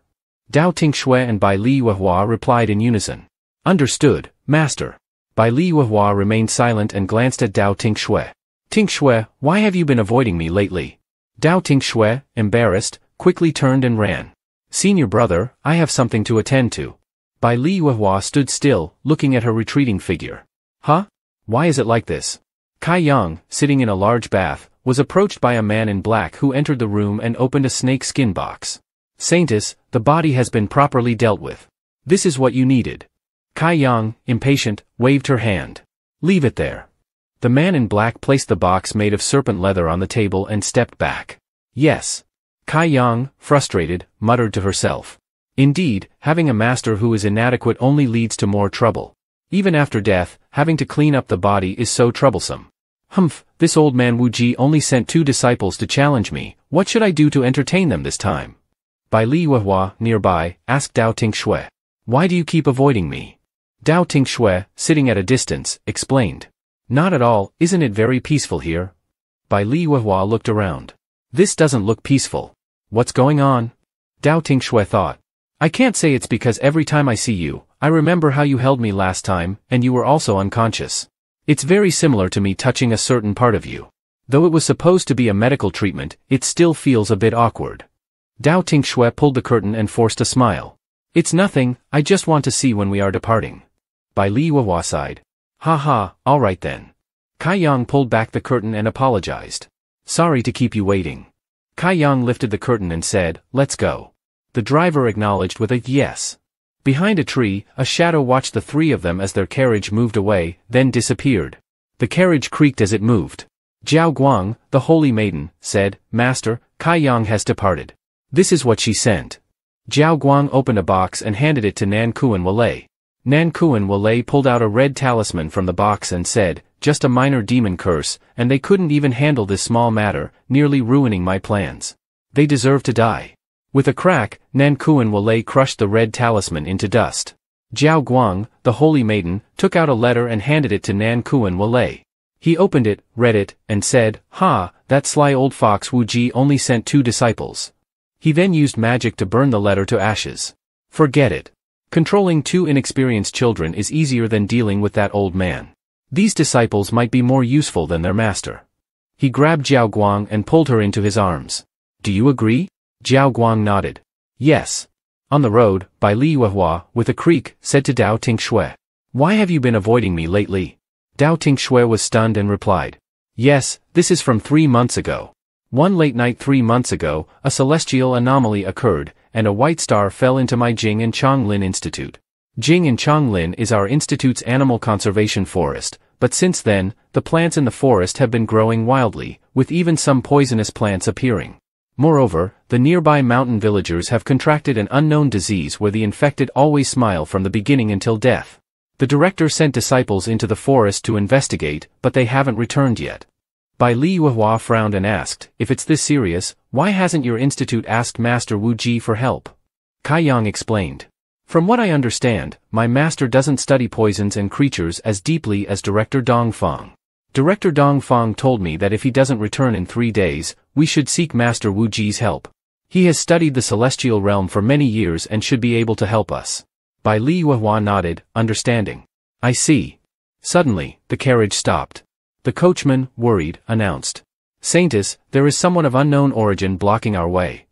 Dao Tingshui and Bai Li Yuehua replied in unison. Understood, master. Bai Li Yuehua remained silent and glanced at Dao Tingshui. Tingshui, why have you been avoiding me lately? Dao Tingshui, embarrassed, quickly turned and ran. Senior brother, I have something to attend to. Bai Li Yuehua stood still, looking at her retreating figure. Huh? Why is it like this? Kai Yang, sitting in a large bath, was approached by a man in black who entered the room and opened a snake skin box. Saintess, the body has been properly dealt with. This is what you needed. Kai Yang, impatient, waved her hand. Leave it there. The man in black placed the box made of serpent leather on the table and stepped back. Yes. Kai Yang, frustrated, muttered to herself. Indeed, having a master who is inadequate only leads to more trouble. Even after death, having to clean up the body is so troublesome. Humph, this old man Wu Ji only sent two disciples to challenge me, what should I do to entertain them this time? Bai Li Yuehua, nearby, asked Dao Tingshui. Why do you keep avoiding me? Dao Tingshui, sitting at a distance, explained. Not at all, isn't it very peaceful here? Bai Li Yuehua looked around. This doesn't look peaceful. What's going on? Dao Tingshui thought. I can't say it's because every time I see you, I remember how you held me last time, and you were also unconscious. It's very similar to me touching a certain part of you. Though it was supposed to be a medical treatment, it still feels a bit awkward. Dao Tingshui pulled the curtain and forced a smile. It's nothing, I just want to see when we are departing. Bai Li Yuehua sighed. Ha ha, alright then. Kai Yang pulled back the curtain and apologized. Sorry to keep you waiting. Kai Yang lifted the curtain and said, let's go. The driver acknowledged with a yes. Behind a tree, a shadow watched the three of them as their carriage moved away, then disappeared. The carriage creaked as it moved. Jiao Guang, the holy maiden, said, Master, Kai Yang has departed. This is what she sent. Jiao Guang opened a box and handed it to Nan Kuan Wale. Nan Kuan Wale pulled out a red talisman from the box and said, just a minor demon curse, and they couldn't even handle this small matter, nearly ruining my plans. They deserve to die. With a crack, Nan Kuan Wale crushed the red talisman into dust. Jiao Guang, the holy maiden, took out a letter and handed it to Nan Kuan Wale. He opened it, read it, and said, Ha, that sly old fox Wu Ji only sent two disciples. He then used magic to burn the letter to ashes. Forget it. Controlling two inexperienced children is easier than dealing with that old man. These disciples might be more useful than their master. He grabbed Jiao Guang and pulled her into his arms. Do you agree? Jiao Guang nodded. Yes. On the road, Bai Li Yuehua, with a creak, said to Dao Tingshui. Why have you been avoiding me lately? Dao Tingshui was stunned and replied. Yes, this is from three months ago. One late night three months ago, a celestial anomaly occurred, and a white star fell into my Jing and Chonglin Institute. Jing and Chonglin is our institute's animal conservation forest, but since then, the plants in the forest have been growing wildly, with even some poisonous plants appearing. Moreover, the nearby mountain villagers have contracted an unknown disease where the infected always smile from the beginning until death. The director sent disciples into the forest to investigate, but they haven't returned yet. Bai Li Yuehua frowned and asked, if it's this serious, why hasn't your institute asked Master Wu Ji for help? Kai Yang explained. From what I understand, my master doesn't study poisons and creatures as deeply as Director Dong Feng. Director Dong Feng told me that if he doesn't return in three days, we should seek Master Wu Ji's help. He has studied the celestial realm for many years and should be able to help us. Bai Li Yuehua nodded, understanding. I see. Suddenly, the carriage stopped. The coachman, worried, announced. Saintess, there is someone of unknown origin blocking our way.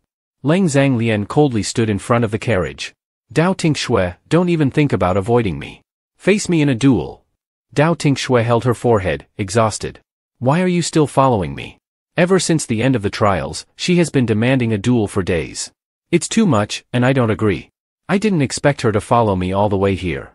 Leng Zhang Lian coldly stood in front of the carriage. Dao Tingshui, don't even think about avoiding me. Face me in a duel. Dao Tingshui held her forehead, exhausted. Why are you still following me? Ever since the end of the trials, she has been demanding a duel for days. It's too much, and I don't agree. I didn't expect her to follow me all the way here.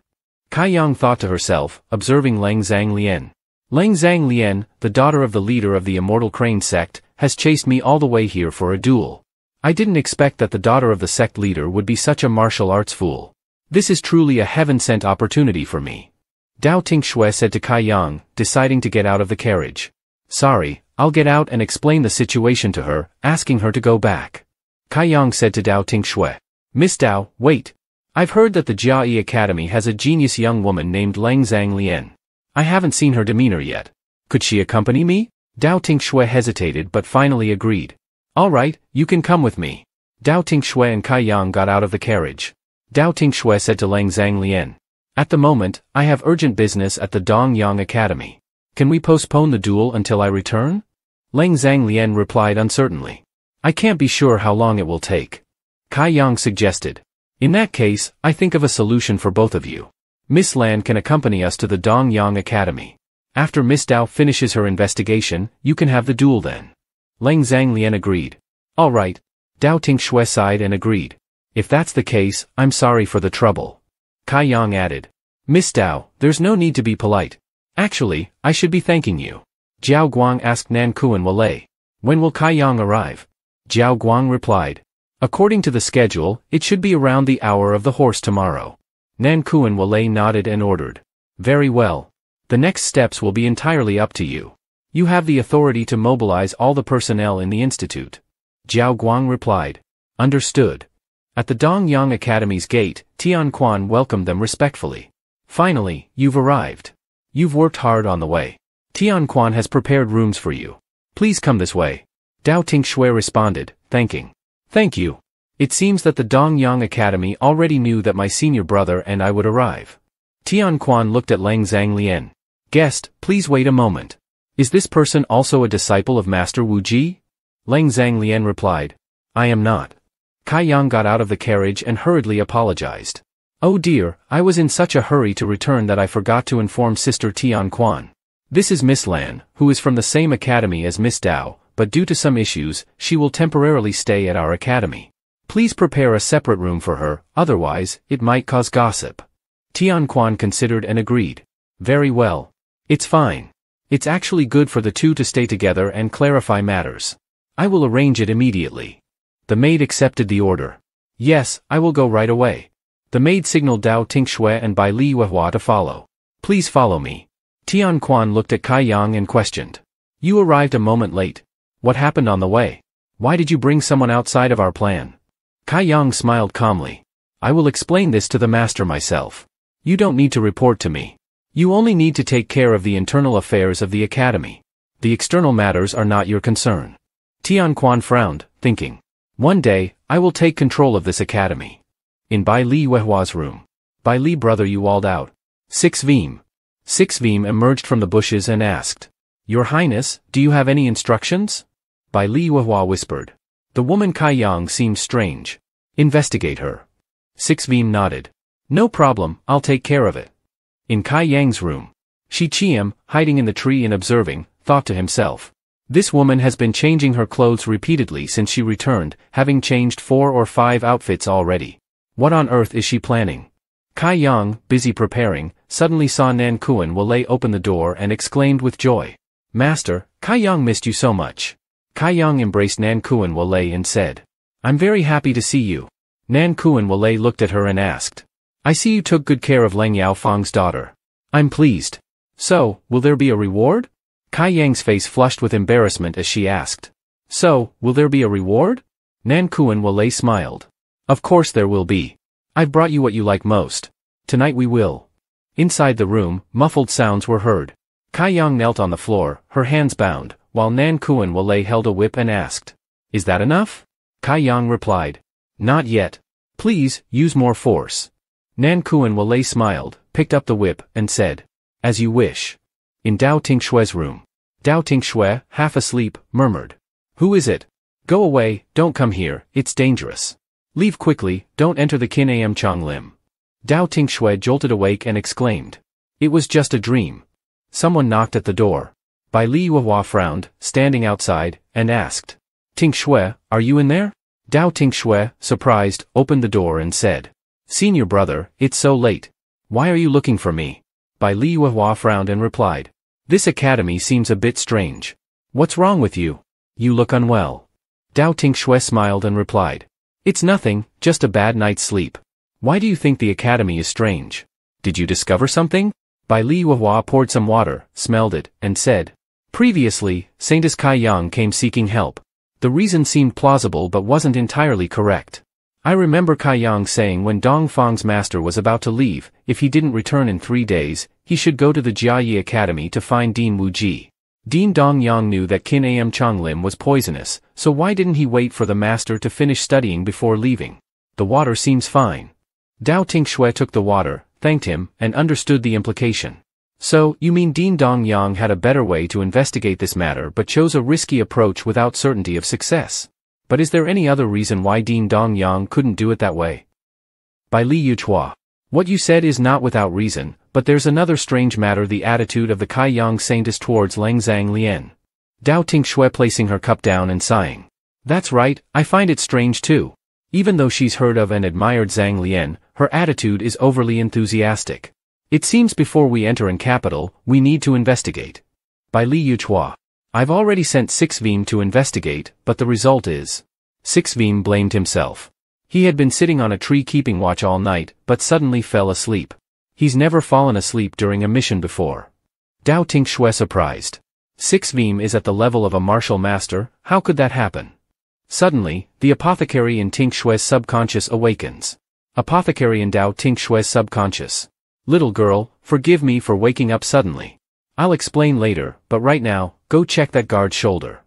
Kai Yang thought to herself, observing Leng Zhang Lian. Leng Zhang Lian, the daughter of the leader of the Immortal Crane sect, has chased me all the way here for a duel. I didn't expect that the daughter of the sect leader would be such a martial arts fool. This is truly a heaven-sent opportunity for me. Dao Tingshui said to Kai Yang, deciding to get out of the carriage. Sorry, I'll get out and explain the situation to her, asking her to go back. Kai Yang said to Dao Tingshui. Miss Dao, wait. I've heard that the Jiayi Academy has a genius young woman named Leng Zhang Lian. I haven't seen her demeanor yet. Could she accompany me? Dao Tingshui hesitated but finally agreed. Alright, you can come with me. Dao Tingshui and Kai Yang got out of the carriage. Dao Tingshui said to Leng Zhang Lian. At the moment, I have urgent business at the Dong Yang Academy. Can we postpone the duel until I return? Leng Zhang Lian replied uncertainly. I can't be sure how long it will take. Kai Yang suggested. In that case, I think of a solution for both of you. Miss Lan can accompany us to the Dong Yang Academy. After Miss Dao finishes her investigation, you can have the duel then. Leng Zhang Lian agreed. Alright. Dao Tingshui sighed and agreed. If that's the case, I'm sorry for the trouble. Kai Yang added. Miss Dao, there's no need to be polite. Actually, I should be thanking you. Jiao Guang asked Nan Kuan Wale. When will Kai Yang arrive? Jiao Guang replied. According to the schedule, it should be around the hour of the horse tomorrow. Nan Kuan Wale nodded and ordered. Very well. The next steps will be entirely up to you. You have the authority to mobilize all the personnel in the institute. Jiao Guang replied. Understood. At the Dongyang Academy's gate, Tian Quan welcomed them respectfully. Finally, you've arrived. You've worked hard on the way. Tian Quan has prepared rooms for you. Please come this way. Dao Tingshui responded, thanking. Thank you. It seems that the Dongyang Academy already knew that my senior brother and I would arrive. Tian Quan looked at Leng Zhang Lian. Guest, please wait a moment. Is this person also a disciple of Master Wu Ji? Leng Zhang Lian replied. I am not. Kai Yang got out of the carriage and hurriedly apologized. Oh dear, I was in such a hurry to return that I forgot to inform Sister Tian Quan. This is Miss Lan, who is from the same academy as Miss Dao, but due to some issues, she will temporarily stay at our academy. Please prepare a separate room for her, otherwise, it might cause gossip. Tian Quan considered and agreed. Very well. It's fine. It's actually good for the two to stay together and clarify matters. I will arrange it immediately. The maid accepted the order. Yes, I will go right away. The maid signaled Dao Tingshui and Bai Li Yuehua to follow. Please follow me. Tian Quan looked at Kai Yang and questioned. You arrived a moment late. What happened on the way? Why did you bring someone outside of our plan? Kai Yang smiled calmly. I will explain this to the master myself. You don't need to report to me. You only need to take care of the internal affairs of the academy. The external matters are not your concern. Tian Quan frowned, thinking. One day, I will take control of this academy. In Bai Li Yuehua's room. Bai Li brother Yuwald out. Six Veem. Six Veem emerged from the bushes and asked. Your Highness, do you have any instructions? Bai Li Yuehua whispered. The woman Kai Yang seemed strange. Investigate her. Six Veem nodded. No problem, I'll take care of it. In Kai Yang's room. Shi Qian, hiding in the tree and observing, thought to himself. This woman has been changing her clothes repeatedly since she returned, having changed four or five outfits already. What on earth is she planning? Kai Yang, busy preparing, suddenly saw Nan Kuan Wale open the door and exclaimed with joy. Master, Kai Yang missed you so much. Kai Yang embraced Nan Kuan Wale and said, I'm very happy to see you. Nan Kuan Wale looked at her and asked, I see you took good care of Leng Yaofang's daughter. I'm pleased. So, will there be a reward? Kai Yang's face flushed with embarrassment as she asked. So, will there be a reward? Nan Kuan Wale smiled. Of course there will be. I've brought you what you like most. Tonight we will. Inside the room, muffled sounds were heard. Kai Yang knelt on the floor, her hands bound, while Nan Kuan Wale held a whip and asked, Is that enough? Kai Yang replied, Not yet. Please, use more force. Nan Kuan Wale smiled, picked up the whip, and said, As you wish. In Dao Ting Tingshue's room. Dao Ting Tingshue, half asleep, murmured, Who is it? Go away, don't come here, it's dangerous. Leave quickly, don't enter the Kin Am Chong Lim. Dao Ting Tingshue jolted awake and exclaimed, It was just a dream. Someone knocked at the door. Bai Li Yuehua frowned, standing outside, and asked, Ting Shui, are you in there? Dao Ting Shui, surprised, opened the door and said, Senior brother, it's so late. Why are you looking for me? Bai Li Yuehua frowned and replied, This academy seems a bit strange. What's wrong with you? You look unwell. Dao Ting Shui smiled and replied, It's nothing, just a bad night's sleep. Why do you think the academy is strange? Did you discover something? Bai Li Yuehua poured some water, smelled it, and said, Previously, Saintess Kai Yang came seeking help. The reason seemed plausible but wasn't entirely correct. I remember Kai Yang saying when Dong Fang's master was about to leave, if he didn't return in three days, he should go to the Jiayi Academy to find Dean Wu Ji. Dean Dong Yang knew that Qin Am Chong Lim was poisonous, so why didn't he wait for the master to finish studying before leaving? The water seems fine. Dao Tingshui took the water, thanked him, and understood the implication. So, you mean Dean Dong Yang had a better way to investigate this matter but chose a risky approach without certainty of success? But is there any other reason why Dean Dong Yang couldn't do it that way? Bai Li Yuehua. What you said is not without reason, but there's another strange matter the attitude of the Kai Yang Saintess towards Lang Zhang Lian. Dao Ting Shui placing her cup down and sighing. That's right, I find it strange too. Even though she's heard of and admired Zhang Lian, her attitude is overly enthusiastic. It seems before we enter in capital, we need to investigate. Bai Li Yuehua. I've already sent Six Veem to investigate, but the result is. Six Veem blamed himself. He had been sitting on a tree keeping watch all night, but suddenly fell asleep. He's never fallen asleep during a mission before. Dao Tingshui surprised. Six Veem is at the level of a martial master, how could that happen? Suddenly, the apothecary in Tingshui's subconscious awakens. Apothecary in Dao Tingshui's subconscious. Little girl, forgive me for waking up suddenly. I'll explain later, but right now, go check that guard's shoulder.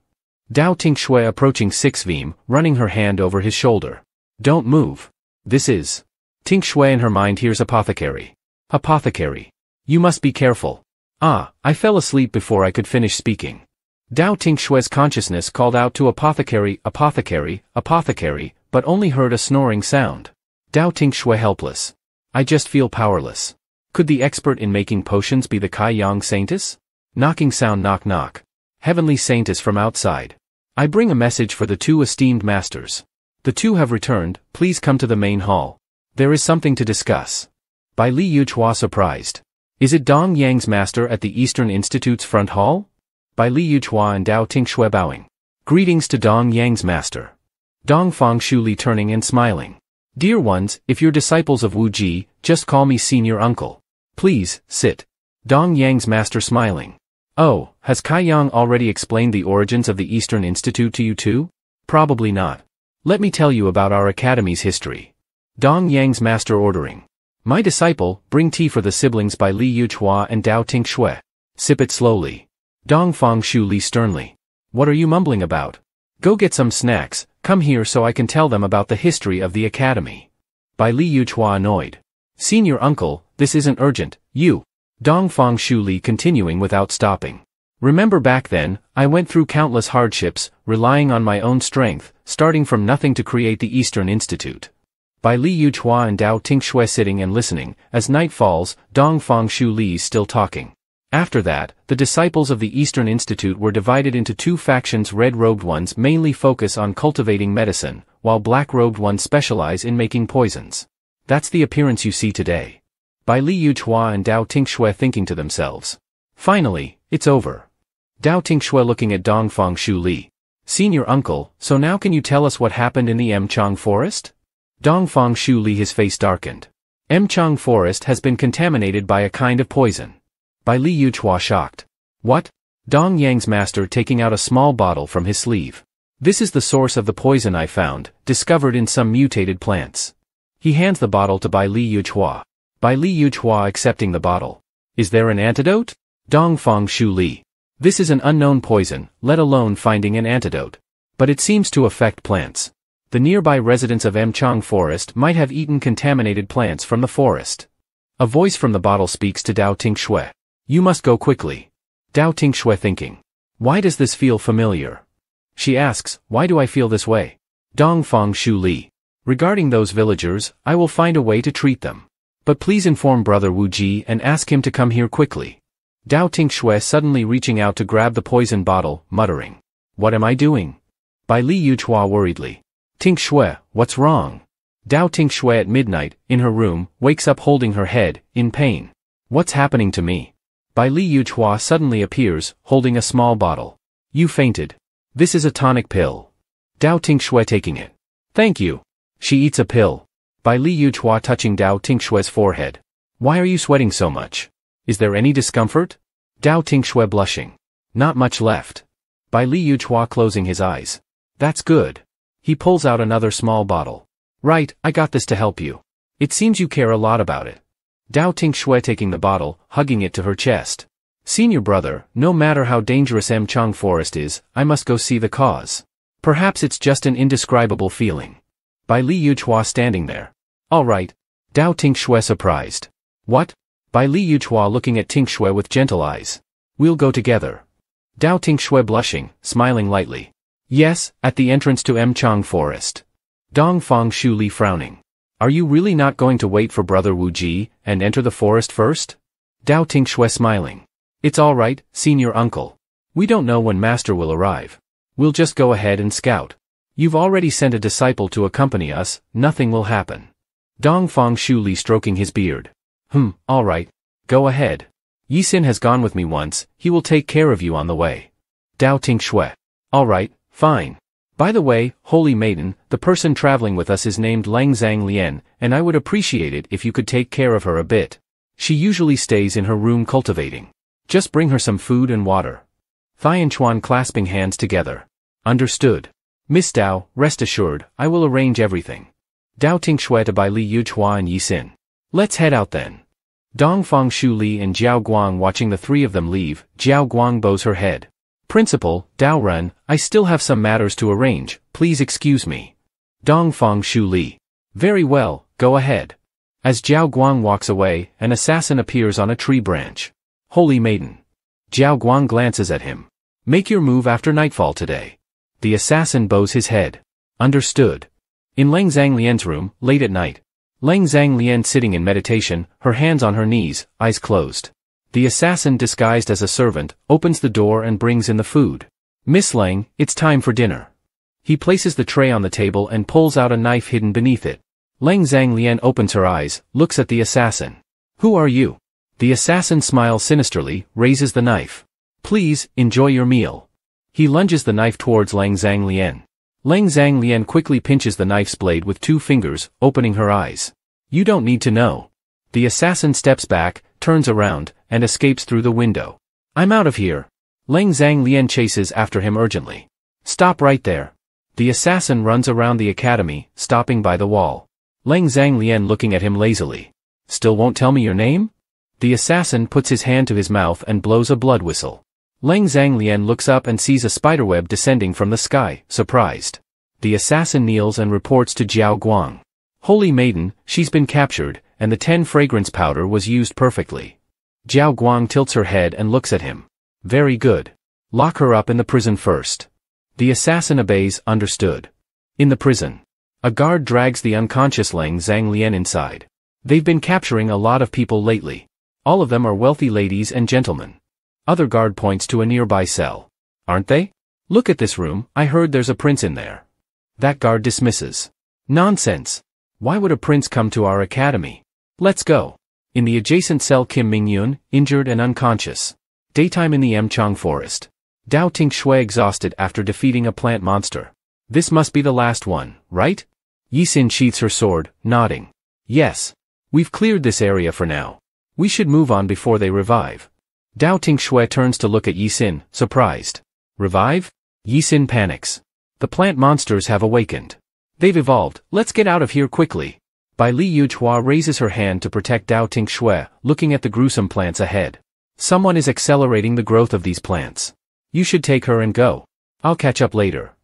Dao Tingshui approaching Six Veem, running her hand over his shoulder. Don't move. This is. Tingshui in her mind hears apothecary. Apothecary. You must be careful. Ah, I fell asleep before I could finish speaking. Dao Tingshui's consciousness called out to apothecary, apothecary, apothecary, but only heard a snoring sound. Dao Tingshui helpless. I just feel powerless. Could the expert in making potions be the Kai Yang Saintess? Knocking sound knock knock. Heavenly Saintess from outside. I bring a message for the two esteemed masters. The two have returned, please come to the main hall. There is something to discuss. Bai Li Yuehua surprised. Is it Dong Yang's master at the Eastern Institute's front hall? Bai Li Yuehua and Dao Tingshui bowing. Greetings to Dong Yang's master. Dong Fang Li turning and smiling. Dear ones, if you're disciples of Wu Ji, just call me senior uncle. Please, sit. Dong Yang's master smiling. Oh, has Kai Yang already explained the origins of the Eastern Institute to you too? Probably not. Let me tell you about our academy's history. Dong Yang's master ordering. My disciple, bring tea for the siblings Bai Li Yuehua and Dao Ting Shui. Sip it slowly. Dong Fang Shu Li sternly. What are you mumbling about? Go get some snacks, come here so I can tell them about the history of the academy. Bai Li Yuehua annoyed. Senior uncle, this isn't urgent, you. Dong Fang Shu Li continuing without stopping. Remember back then, I went through countless hardships, relying on my own strength, starting from nothing to create the Eastern Institute. Bai Li Yuehua and Dao Tingshui sitting and listening, as night falls, Dong Fang Shu Li is still talking. After that, the disciples of the Eastern Institute were divided into two factions red-robed ones mainly focus on cultivating medicine, while black-robed ones specialize in making poisons. That's the appearance you see today. Bai Li Yuehua and Dao Tingshui thinking to themselves. Finally, it's over. Dao Tingshui looking at Dong Fang Shu Li. Senior uncle, so now can you tell us what happened in the Mchang forest? Dong Fang Shu Li his face darkened. Mchang forest has been contaminated by a kind of poison. Bai Li Yuehua shocked. What? Dong Yang's master taking out a small bottle from his sleeve. This is the source of the poison I found, discovered in some mutated plants. He hands the bottle to Bai Li Yuehua. Bai Li Yuehua accepting the bottle. Is there an antidote? Dong Fang Shu Li. This is an unknown poison, let alone finding an antidote. But it seems to affect plants. The nearby residents of Mchang Forest might have eaten contaminated plants from the forest. A voice from the bottle speaks to Dao Tingshui. You must go quickly. Dao Tingshui thinking. Why does this feel familiar? She asks, why do I feel this way? Dong Fang Shu Li. Regarding those villagers, I will find a way to treat them. But please inform Brother Wu Ji and ask him to come here quickly. Dao Tingshui suddenly reaching out to grab the poison bottle, muttering. What am I doing? Bai Li Yuehua worriedly. Tingshui, what's wrong? Dao Tingshui at midnight, in her room, wakes up holding her head, in pain. What's happening to me? Bai Li Yuehua suddenly appears, holding a small bottle. You fainted. This is a tonic pill. Dao Tingshui taking it. Thank you. She eats a pill. Bai Li Yuehua touching Dao Tingshui's forehead. Why are you sweating so much? Is there any discomfort? Dao Tingshui blushing. Not much left. Bai Li Yuehua closing his eyes. That's good. He pulls out another small bottle. Right, I got this to help you. It seems you care a lot about it. Dao Tingshui taking the bottle, hugging it to her chest. Senior brother, no matter how dangerous M Chang forest is, I must go see the cause. Perhaps it's just an indescribable feeling. Bai Li Yuehua standing there. Alright. Dao Tingshui surprised. What? Bai Li Yuehua looking at Tingshui with gentle eyes. We'll go together. Dao Tingshui blushing, smiling lightly. Yes, at the entrance to Mchang Forest. Dong Fang Shu Li frowning. Are you really not going to wait for brother Wu Ji, and enter the forest first? Dao Tingshui smiling. It's alright, senior uncle. We don't know when master will arrive. We'll just go ahead and scout. You've already sent a disciple to accompany us, nothing will happen. Dong Fang Shu Li stroking his beard. Hmm, alright. Go ahead. Yi Xin has gone with me once, he will take care of you on the way. Dao Ting Shui. Alright, fine. By the way, Holy Maiden, the person traveling with us is named Lang Zhang Lian, and I would appreciate it if you could take care of her a bit. She usually stays in her room cultivating. Just bring her some food and water. Thian Chuan clasping hands together. Understood. Miss Dao, rest assured, I will arrange everything. Dao to Bai Li Yuehua and Yi Xin. Let's head out then. Dong Fang Shu Li and Jiao Guang watching the three of them leave, Jiao Guang bows her head. Principal, Dao Ren, I still have some matters to arrange, please excuse me. Dong Fang Shu Li. Very well, go ahead. As Jiao Guang walks away, an assassin appears on a tree branch. Holy Maiden. Jiao Guang glances at him. Make your move after nightfall today. The assassin bows his head. Understood. In Lang Zhang Lian's room, late at night, Lang Zhang Lian sitting in meditation, her hands on her knees, eyes closed. The assassin disguised as a servant, opens the door and brings in the food. Miss Lang, it's time for dinner. He places the tray on the table and pulls out a knife hidden beneath it. Lang Zhanglian opens her eyes, looks at the assassin. Who are you? The assassin smiles sinisterly, raises the knife. Please, enjoy your meal. He lunges the knife towards Lang Zhanglian. Zhang Lian quickly pinches the knife's blade with two fingers, opening her eyes. You don't need to know. The assassin steps back, turns around, and escapes through the window. I'm out of here. Lang Zhanglian chases after him urgently. Stop right there. The assassin runs around the academy, stopping by the wall. Lang Zhanglian looking at him lazily. Still won't tell me your name? The assassin puts his hand to his mouth and blows a blood whistle. Lang Zhanglian looks up and sees a spiderweb descending from the sky, surprised. The assassin kneels and reports to Jiao Guang. Holy Maiden, she's been captured, and the ten fragrance powder was used perfectly. Jiao Guang tilts her head and looks at him. Very good. Lock her up in the prison first. The assassin obeys, understood. In the prison. A guard drags the unconscious Lang Zhanglian inside. They've been capturing a lot of people lately. All of them are wealthy ladies and gentlemen. Other guard points to a nearby cell. Aren't they? Look at this room, I heard there's a prince in there. That guard dismisses. Nonsense. Why would a prince come to our academy? Let's go. In the adjacent cell Kim Mingyun, injured and unconscious. Daytime in the Emchang forest. Dao Tingshui exhausted after defeating a plant monster. This must be the last one, right? Yi Xin sheaths her sword, nodding. Yes. We've cleared this area for now. We should move on before they revive. Dao Tingshui turns to look at Yi Xin, surprised. Revive? Yi Xin panics. The plant monsters have awakened. They've evolved, let's get out of here quickly. Bai Li Yuehua raises her hand to protect Dao Tingshui, looking at the gruesome plants ahead. Someone is accelerating the growth of these plants. You should take her and go. I'll catch up later.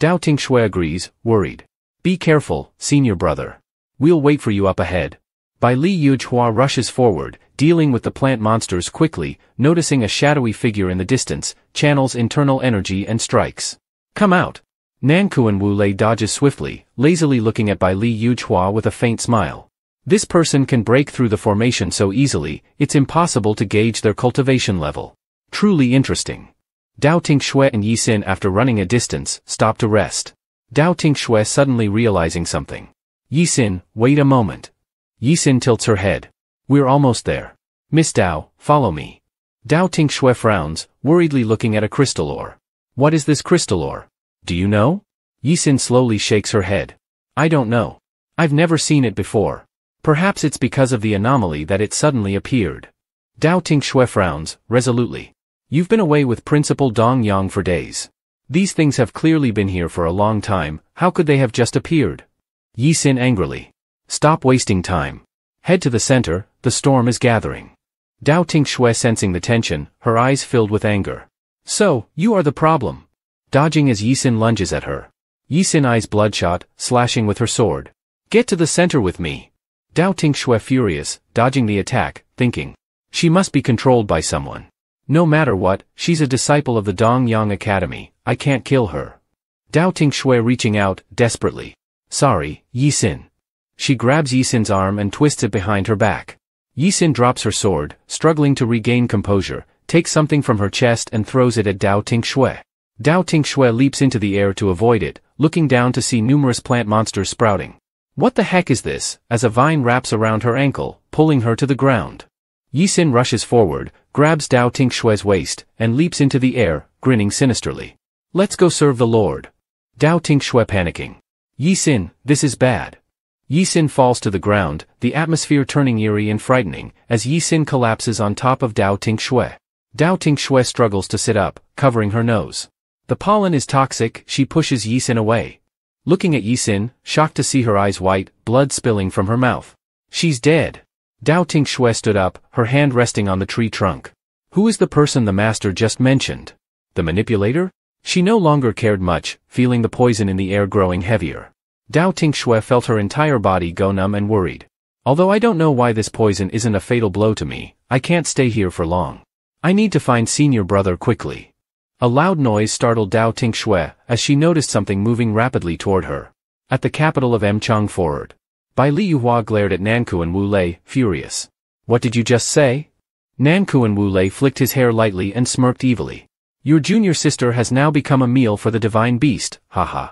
Dao Tingshui agrees, worried. Be careful, senior brother. We'll wait for you up ahead. Bai Li Yuehua rushes forward, dealing with the plant monsters quickly, noticing a shadowy figure in the distance, channels internal energy and strikes. Come out. Nankuan Wu Lei dodges swiftly, lazily looking at Bai Li Yuehua with a faint smile. This person can break through the formation so easily, it's impossible to gauge their cultivation level. Truly interesting. Dao Tingshui and Yi Xin after running a distance, stop to rest. Dao Tingshui suddenly realizing something. Yi Xin, wait a moment. Yi Xin tilts her head. We're almost there. Miss Dao, follow me. Dao Tingshui frowns, worriedly looking at a crystal ore. What is this crystal ore? Do you know? Yi Xin slowly shakes her head. I don't know. I've never seen it before. Perhaps it's because of the anomaly that it suddenly appeared. Dao Tingshui frowns, resolutely. You've been away with Principal Dong Yang for days. These things have clearly been here for a long time, how could they have just appeared? Yi Xin angrily. Stop wasting time. Head to the center, the storm is gathering. Dao Tingshui sensing the tension, her eyes filled with anger. So, you are the problem. Dodging as Yi Xin lunges at her. Yi Xin eyes bloodshot, slashing with her sword. Get to the center with me. Dao Tingshui furious, dodging the attack, thinking. She must be controlled by someone. No matter what, she's a disciple of the Dong Yang Academy, I can't kill her. Dao Tingshui reaching out, desperately. Sorry, Yi Xin. She grabs Yi Xin's arm and twists it behind her back. Yi Xin drops her sword, struggling to regain composure, takes something from her chest and throws it at Dao Tingshui. Dao Tingshui leaps into the air to avoid it, looking down to see numerous plant monsters sprouting. What the heck is this, as a vine wraps around her ankle, pulling her to the ground. Yi Xin rushes forward, grabs Dao Tingshui's waist, and leaps into the air, grinning sinisterly. Let's go serve the Lord. Dao Tingshui panicking. Yi Xin, this is bad. Yi Xin falls to the ground, the atmosphere turning eerie and frightening, as Yi Xin collapses on top of Dao Tingshui. Dao Tingshui struggles to sit up, covering her nose. The pollen is toxic, she pushes Yi Xin away. Looking at Yi Xin, shocked to see her eyes white, blood spilling from her mouth. She's dead. Dao Tingshui stood up, her hand resting on the tree trunk. Who is the person the master just mentioned? The manipulator? She no longer cared much, feeling the poison in the air growing heavier. Dao Tingshui felt her entire body go numb and worried. Although I don't know why this poison isn't a fatal blow to me, I can't stay here for long. I need to find senior brother quickly. A loud noise startled Dao Tingshui as she noticed something moving rapidly toward her. At the capital of Emchang Forward. Bai Li Yuehua glared at Nankuan Wu Lei, furious. What did you just say? Nankuan Wu Lei flicked his hair lightly and smirked evilly. Your junior sister has now become a meal for the divine beast, haha.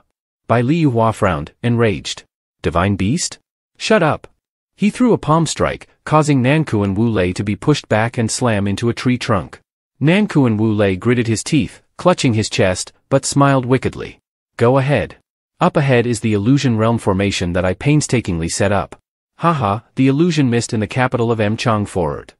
Bai Li Yuehua frowned, enraged. Divine beast? Shut up. He threw a palm strike, causing Nankuan Wu Lei to be pushed back and slam into a tree trunk. Nankuan Wu Lei gritted his teeth, clutching his chest, but smiled wickedly. Go ahead. Up ahead is the illusion realm formation that I painstakingly set up. Haha, the illusion mist in the capital of M Chang Fort.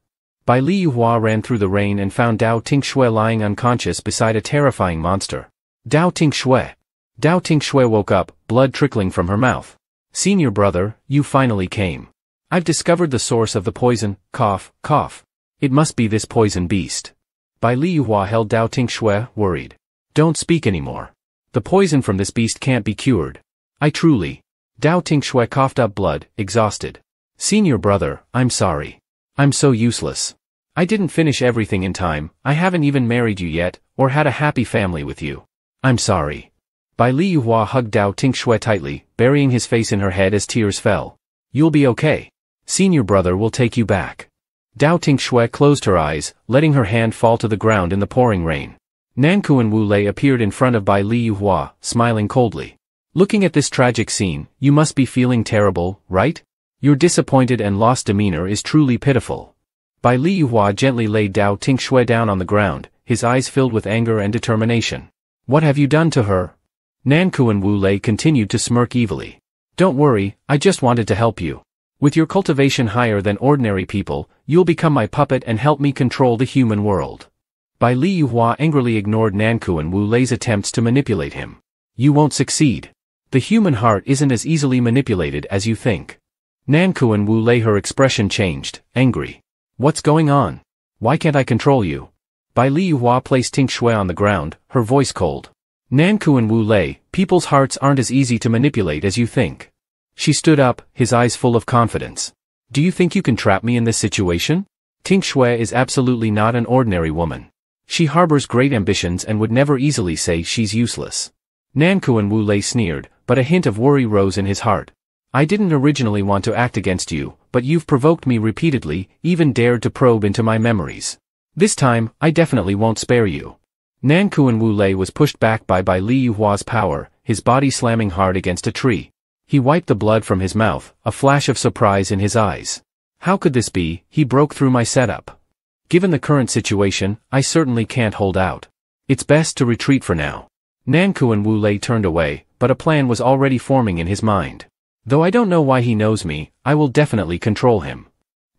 Bai Li Yuhua ran through the rain and found Dao Tingshui lying unconscious beside a terrifying monster. Dao Tingshui. Dao Tingshui woke up, blood trickling from her mouth. Senior brother, you finally came. I've discovered the source of the poison, cough, cough. It must be this poison beast. Bai Li Yuehua held Dao Tingshui, worried. Don't speak anymore. The poison from this beast can't be cured. I truly. Dao Tingshui coughed up blood, exhausted. Senior brother, I'm sorry. I'm so useless. I didn't finish everything in time, I haven't even married you yet, or had a happy family with you. I'm sorry. Bai Li Yuehua hugged Dao Tingshui tightly, burying his face in her head as tears fell. You'll be okay. Senior brother will take you back. Dao Tingshui closed her eyes, letting her hand fall to the ground in the pouring rain. Nankuan Wu Lei appeared in front of Bai Li Yuehua, smiling coldly. Looking at this tragic scene, you must be feeling terrible, right? Your disappointed and lost demeanor is truly pitiful. Bai Li Yuehua gently laid Dao Tingshui down on the ground, his eyes filled with anger and determination. What have you done to her? Nankuan Wu Lei continued to smirk evilly. Don't worry, I just wanted to help you. With your cultivation higher than ordinary people, you'll become my puppet and help me control the human world. Bai Li Yuehua angrily ignored Nankuan Wu Lei's attempts to manipulate him. You won't succeed. The human heart isn't as easily manipulated as you think. Nankuan Wu Lei her expression changed, angry. What's going on? Why can't I control you? Bai Li Yuehua placed Ting Shui on the ground, her voice cold. Nankuan Wu Lei, people's hearts aren't as easy to manipulate as you think. She stood up, his eyes full of confidence. Do you think you can trap me in this situation? Ting Shui is absolutely not an ordinary woman. She harbors great ambitions and would never easily say she's useless. Nankuan Wu Lei sneered, but a hint of worry rose in his heart. I didn't originally want to act against you, but you've provoked me repeatedly, even dared to probe into my memories. This time, I definitely won't spare you. Nankuan Wu Lei was pushed back by Bai Li Yuehua's power, his body slamming hard against a tree. He wiped the blood from his mouth, a flash of surprise in his eyes. How could this be, he broke through my setup. Given the current situation, I certainly can't hold out. It's best to retreat for now. Nankuan Wu Lei turned away, but a plan was already forming in his mind. Though I don't know why he knows me, I will definitely control him.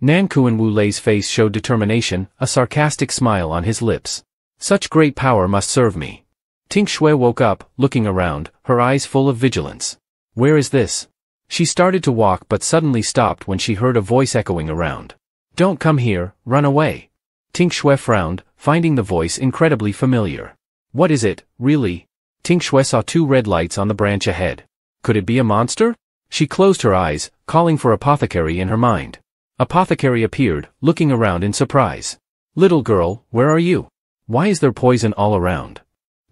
Nankuan Wu Lei's face showed determination, a sarcastic smile on his lips. Such great power must serve me. Ting Shui woke up, looking around, her eyes full of vigilance. Where is this? She started to walk but suddenly stopped when she heard a voice echoing around. Don't come here, run away. Ting Shui frowned, finding the voice incredibly familiar. What is it, really? Ting Shui saw two red lights on the branch ahead. Could it be a monster? She closed her eyes, calling for Apothecary in her mind. Apothecary appeared, looking around in surprise. Little girl, where are you? Why is there poison all around?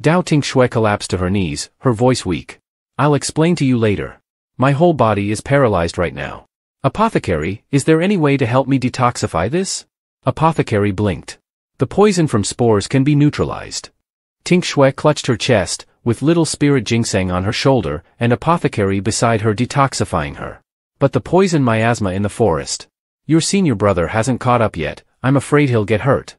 Dao Ting Shui collapsed to her knees, her voice weak. I'll explain to you later. My whole body is paralyzed right now. Apothecary, is there any way to help me detoxify this? Apothecary blinked. The poison from spores can be neutralized. Ting Shui clutched her chest, with little spirit ginseng on her shoulder, and apothecary beside her detoxifying her. But the poison miasma in the forest. Your senior brother hasn't caught up yet, I'm afraid he'll get hurt.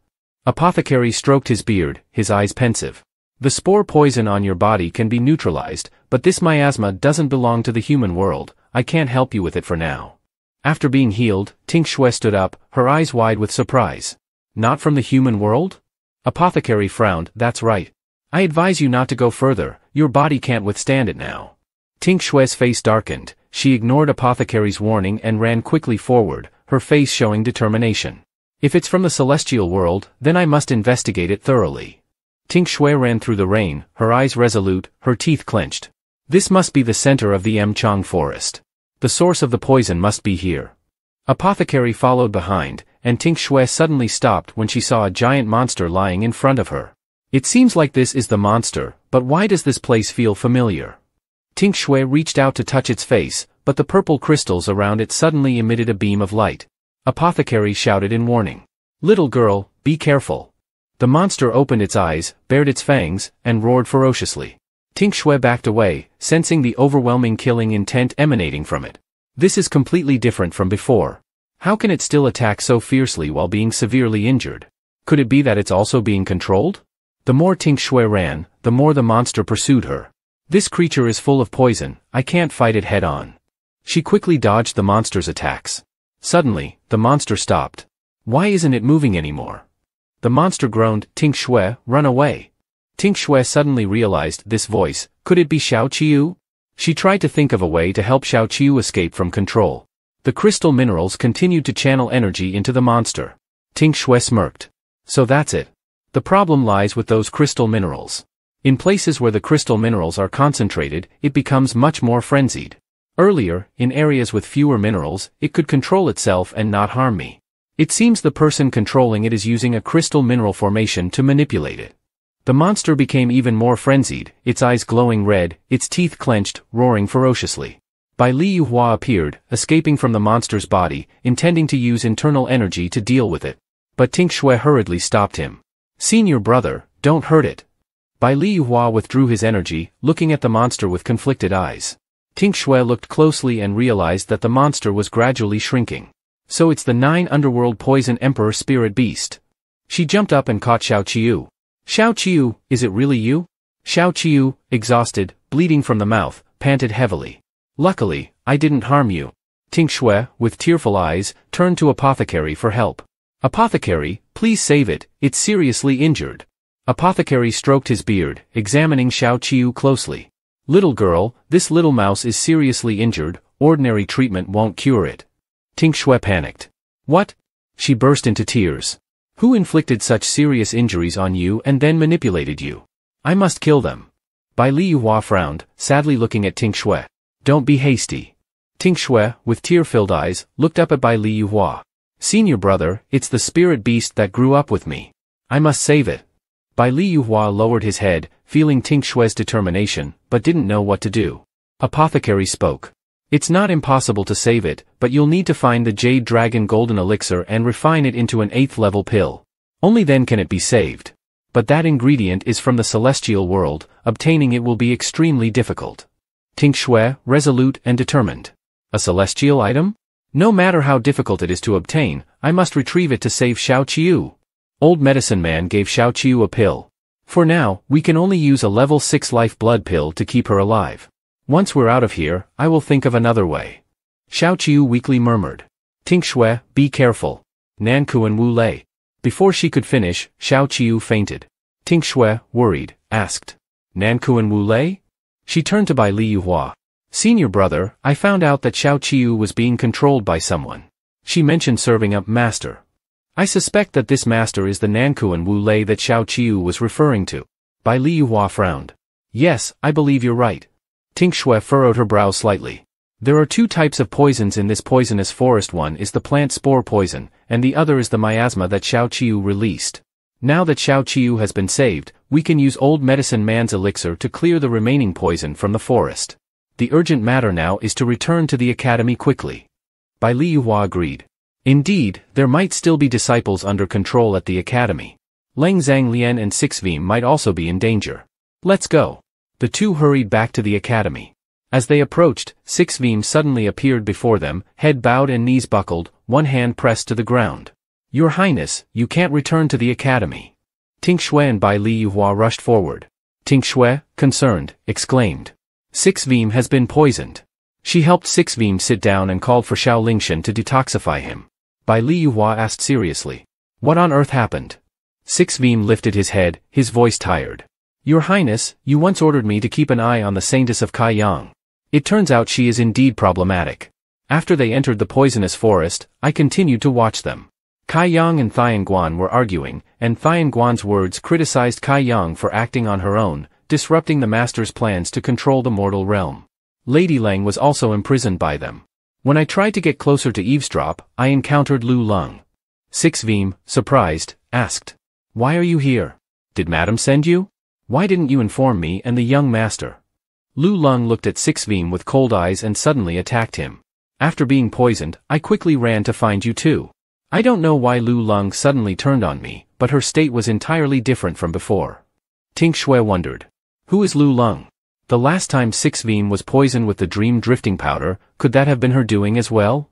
Apothecary stroked his beard, his eyes pensive. The spore poison on your body can be neutralized, but this miasma doesn't belong to the human world, I can't help you with it for now. After being healed, Ting Shui stood up, her eyes wide with surprise. Not from the human world? Apothecary frowned, that's right. I advise you not to go further, your body can't withstand it now. Ting Shui's face darkened, she ignored Apothecary's warning and ran quickly forward, her face showing determination. If it's from the celestial world, then I must investigate it thoroughly. Ting Shui ran through the rain, her eyes resolute, her teeth clenched. This must be the center of the M Chang forest. The source of the poison must be here. Apothecary followed behind, and Ting Shui suddenly stopped when she saw a giant monster lying in front of her. It seems like this is the monster, but why does this place feel familiar? Ting Shui reached out to touch its face, but the purple crystals around it suddenly emitted a beam of light. Apothecary shouted in warning. Little girl, be careful. The monster opened its eyes, bared its fangs, and roared ferociously. Ting Shui backed away, sensing the overwhelming killing intent emanating from it. This is completely different from before. How can it still attack so fiercely while being severely injured? Could it be that it's also being controlled? The more Ting Shui ran, the more the monster pursued her. This creature is full of poison, I can't fight it head on. She quickly dodged the monster's attacks. Suddenly, the monster stopped. Why isn't it moving anymore? The monster groaned, Ting Shui, run away. Ting Shui suddenly realized this voice, could it be Xiao Qiu? She tried to think of a way to help Xiao Qiu escape from control. The crystal minerals continued to channel energy into the monster. Ting Shui smirked. So that's it. The problem lies with those crystal minerals. In places where the crystal minerals are concentrated, it becomes much more frenzied. Earlier, in areas with fewer minerals, it could control itself and not harm me. It seems the person controlling it is using a crystal mineral formation to manipulate it. The monster became even more frenzied, its eyes glowing red, its teeth clenched, roaring ferociously. Bai Li Yuehua appeared, escaping from the monster's body, intending to use internal energy to deal with it. But Ting Shui hurriedly stopped him. Senior brother, don't hurt it. Bai Li Yuehua withdrew his energy, looking at the monster with conflicted eyes. Ting Shui looked closely and realized that the monster was gradually shrinking. So it's the nine underworld poison emperor spirit beast. She jumped up and caught Xiao Qiu. Xiao Qiu, is it really you? Xiao Qiu, exhausted, bleeding from the mouth, panted heavily. Luckily, I didn't harm you. Ting Shui, with tearful eyes, turned to Apothecary for help. Apothecary, please save it, it's seriously injured. Apothecary stroked his beard, examining Xiao Qiu closely. Little girl, this little mouse is seriously injured, ordinary treatment won't cure it. Ting Shui panicked. What? She burst into tears. Who inflicted such serious injuries on you and then manipulated you? I must kill them. Bai Li Yuehua frowned, sadly looking at Ting Shui. Don't be hasty. Ting Shui, with tear-filled eyes, looked up at Bai Li Yuehua. Senior brother, it's the spirit beast that grew up with me. I must save it. Bai Li Yuehua lowered his head, feeling Ting Shui's determination, but didn't know what to do. Apothecary spoke. It's not impossible to save it, but you'll need to find the Jade Dragon Golden Elixir and refine it into an 8th level pill. Only then can it be saved. But that ingredient is from the celestial world, obtaining it will be extremely difficult. Ting Shui, resolute and determined. A celestial item? No matter how difficult it is to obtain, I must retrieve it to save Xiao Qiu. Old medicine man gave Xiao Qiu a pill. For now, we can only use a level 6 life blood pill to keep her alive. Once we're out of here, I will think of another way. Xiao Qiu weakly murmured. Ting Shui, be careful. Nankuan Wu Lei. Before she could finish, Xiao Qiu fainted. Ting Shui, worried, asked. Nankuan Wu Lei? She turned to Bai Li Yuehua. Senior brother, I found out that Xiao Qiu was being controlled by someone. She mentioned serving up master. I suspect that this master is the Nankuan Wu Lei that Xiao Qiu was referring to. Bai Li Yuehua frowned. Yes, I believe you're right. Ting Shui furrowed her brow slightly. There are two types of poisons in this poisonous forest one is the plant spore poison, and the other is the miasma that Xiao Qiu released. Now that Xiao Qiu has been saved, we can use old medicine man's elixir to clear the remaining poison from the forest. The urgent matter now is to return to the academy quickly. Bai Li Yuehua agreed. Indeed, there might still be disciples under control at the academy. Leng Zhang Lian and Sixvim might also be in danger. Let's go. The two hurried back to the academy. As they approached, Sixvim suddenly appeared before them, head bowed and knees buckled, one hand pressed to the ground. Your Highness, you can't return to the academy. Ting Shui and Bai Li Yuehua rushed forward. Ting Shui, concerned, exclaimed. Sixvim has been poisoned. She helped Sixvim sit down and called for Xiao Lingshan to detoxify him. Bai Li Yuehua asked seriously. What on earth happened? Sixvim lifted his head, his voice tired. Your Highness, you once ordered me to keep an eye on the Saintess of Kai Yang. It turns out she is indeed problematic. After they entered the poisonous forest, I continued to watch them. Kai Yang and Thian Guan were arguing, and Thian Guan's words criticized Kai Yang for acting on her own, disrupting the master's plans to control the mortal realm. Lady Lang was also imprisoned by them. When I tried to get closer to eavesdrop, I encountered Lu Lung. Sixvim, surprised, asked, Why are you here? Did madam send you? Why didn't you inform me and the young master? Lu Lung looked at Sixvim with cold eyes and suddenly attacked him. After being poisoned, I quickly ran to find you too. I don't know why Lu Lung suddenly turned on me, but her state was entirely different from before. Ting Shui wondered. Who is Lu Lung? The last time Six Veem was poisoned with the dream drifting powder, could that have been her doing as well?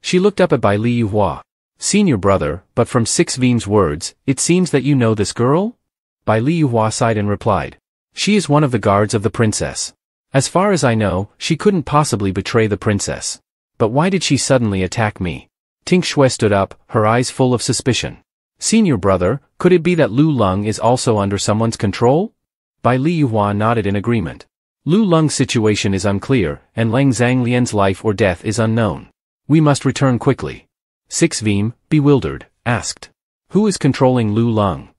She looked up at Bai Li Yuehua. Senior brother, but from Six Veem's words, it seems that you know this girl? Bai Li Yuehua sighed and replied. She is one of the guards of the princess. As far as I know, she couldn't possibly betray the princess. But why did she suddenly attack me? Ting Shui stood up, her eyes full of suspicion. Senior brother, could it be that Lu Lung is also under someone's control? Bai Li Yuehua nodded in agreement. Lu Lung's situation is unclear, and Lang Zhanglian's life or death is unknown. We must return quickly. Six Veem, bewildered, asked. Who is controlling Lu Lung?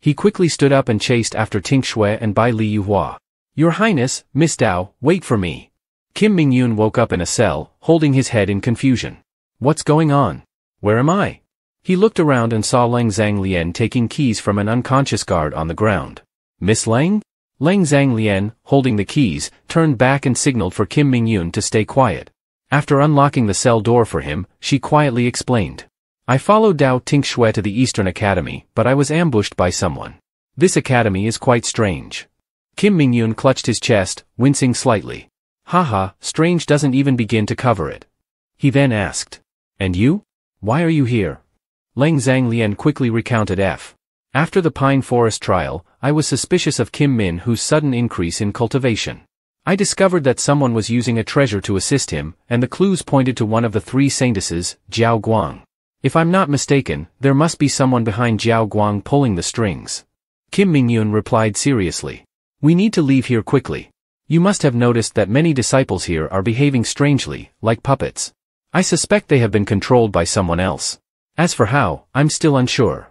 He quickly stood up and chased after Ting Shui and Bai Li Yuehua. Your Highness, Miss Dao, wait for me. Kim Mingyun woke up in a cell, holding his head in confusion. What's going on? Where am I? He looked around and saw Lang Zhanglian taking keys from an unconscious guard on the ground. Miss Lang? Lang Zhanglian, holding the keys, turned back and signaled for Kim Mingyun to stay quiet. After unlocking the cell door for him, she quietly explained. I followed Dao Tingshui to the Eastern Academy, but I was ambushed by someone. This academy is quite strange. Kim Mingyun clutched his chest, wincing slightly. Haha, strange doesn't even begin to cover it. He then asked. And you? Why are you here? Leng Zhanglian quickly recounted F. After the Pine Forest trial, I was suspicious of Kim Min whose sudden increase in cultivation. I discovered that someone was using a treasure to assist him, and the clues pointed to one of the three saintesses, Jiao Guang. If I'm not mistaken, there must be someone behind Jiao Guang pulling the strings. Kim Mingyun replied seriously. We need to leave here quickly. You must have noticed that many disciples here are behaving strangely, like puppets. I suspect they have been controlled by someone else. As for how, I'm still unsure.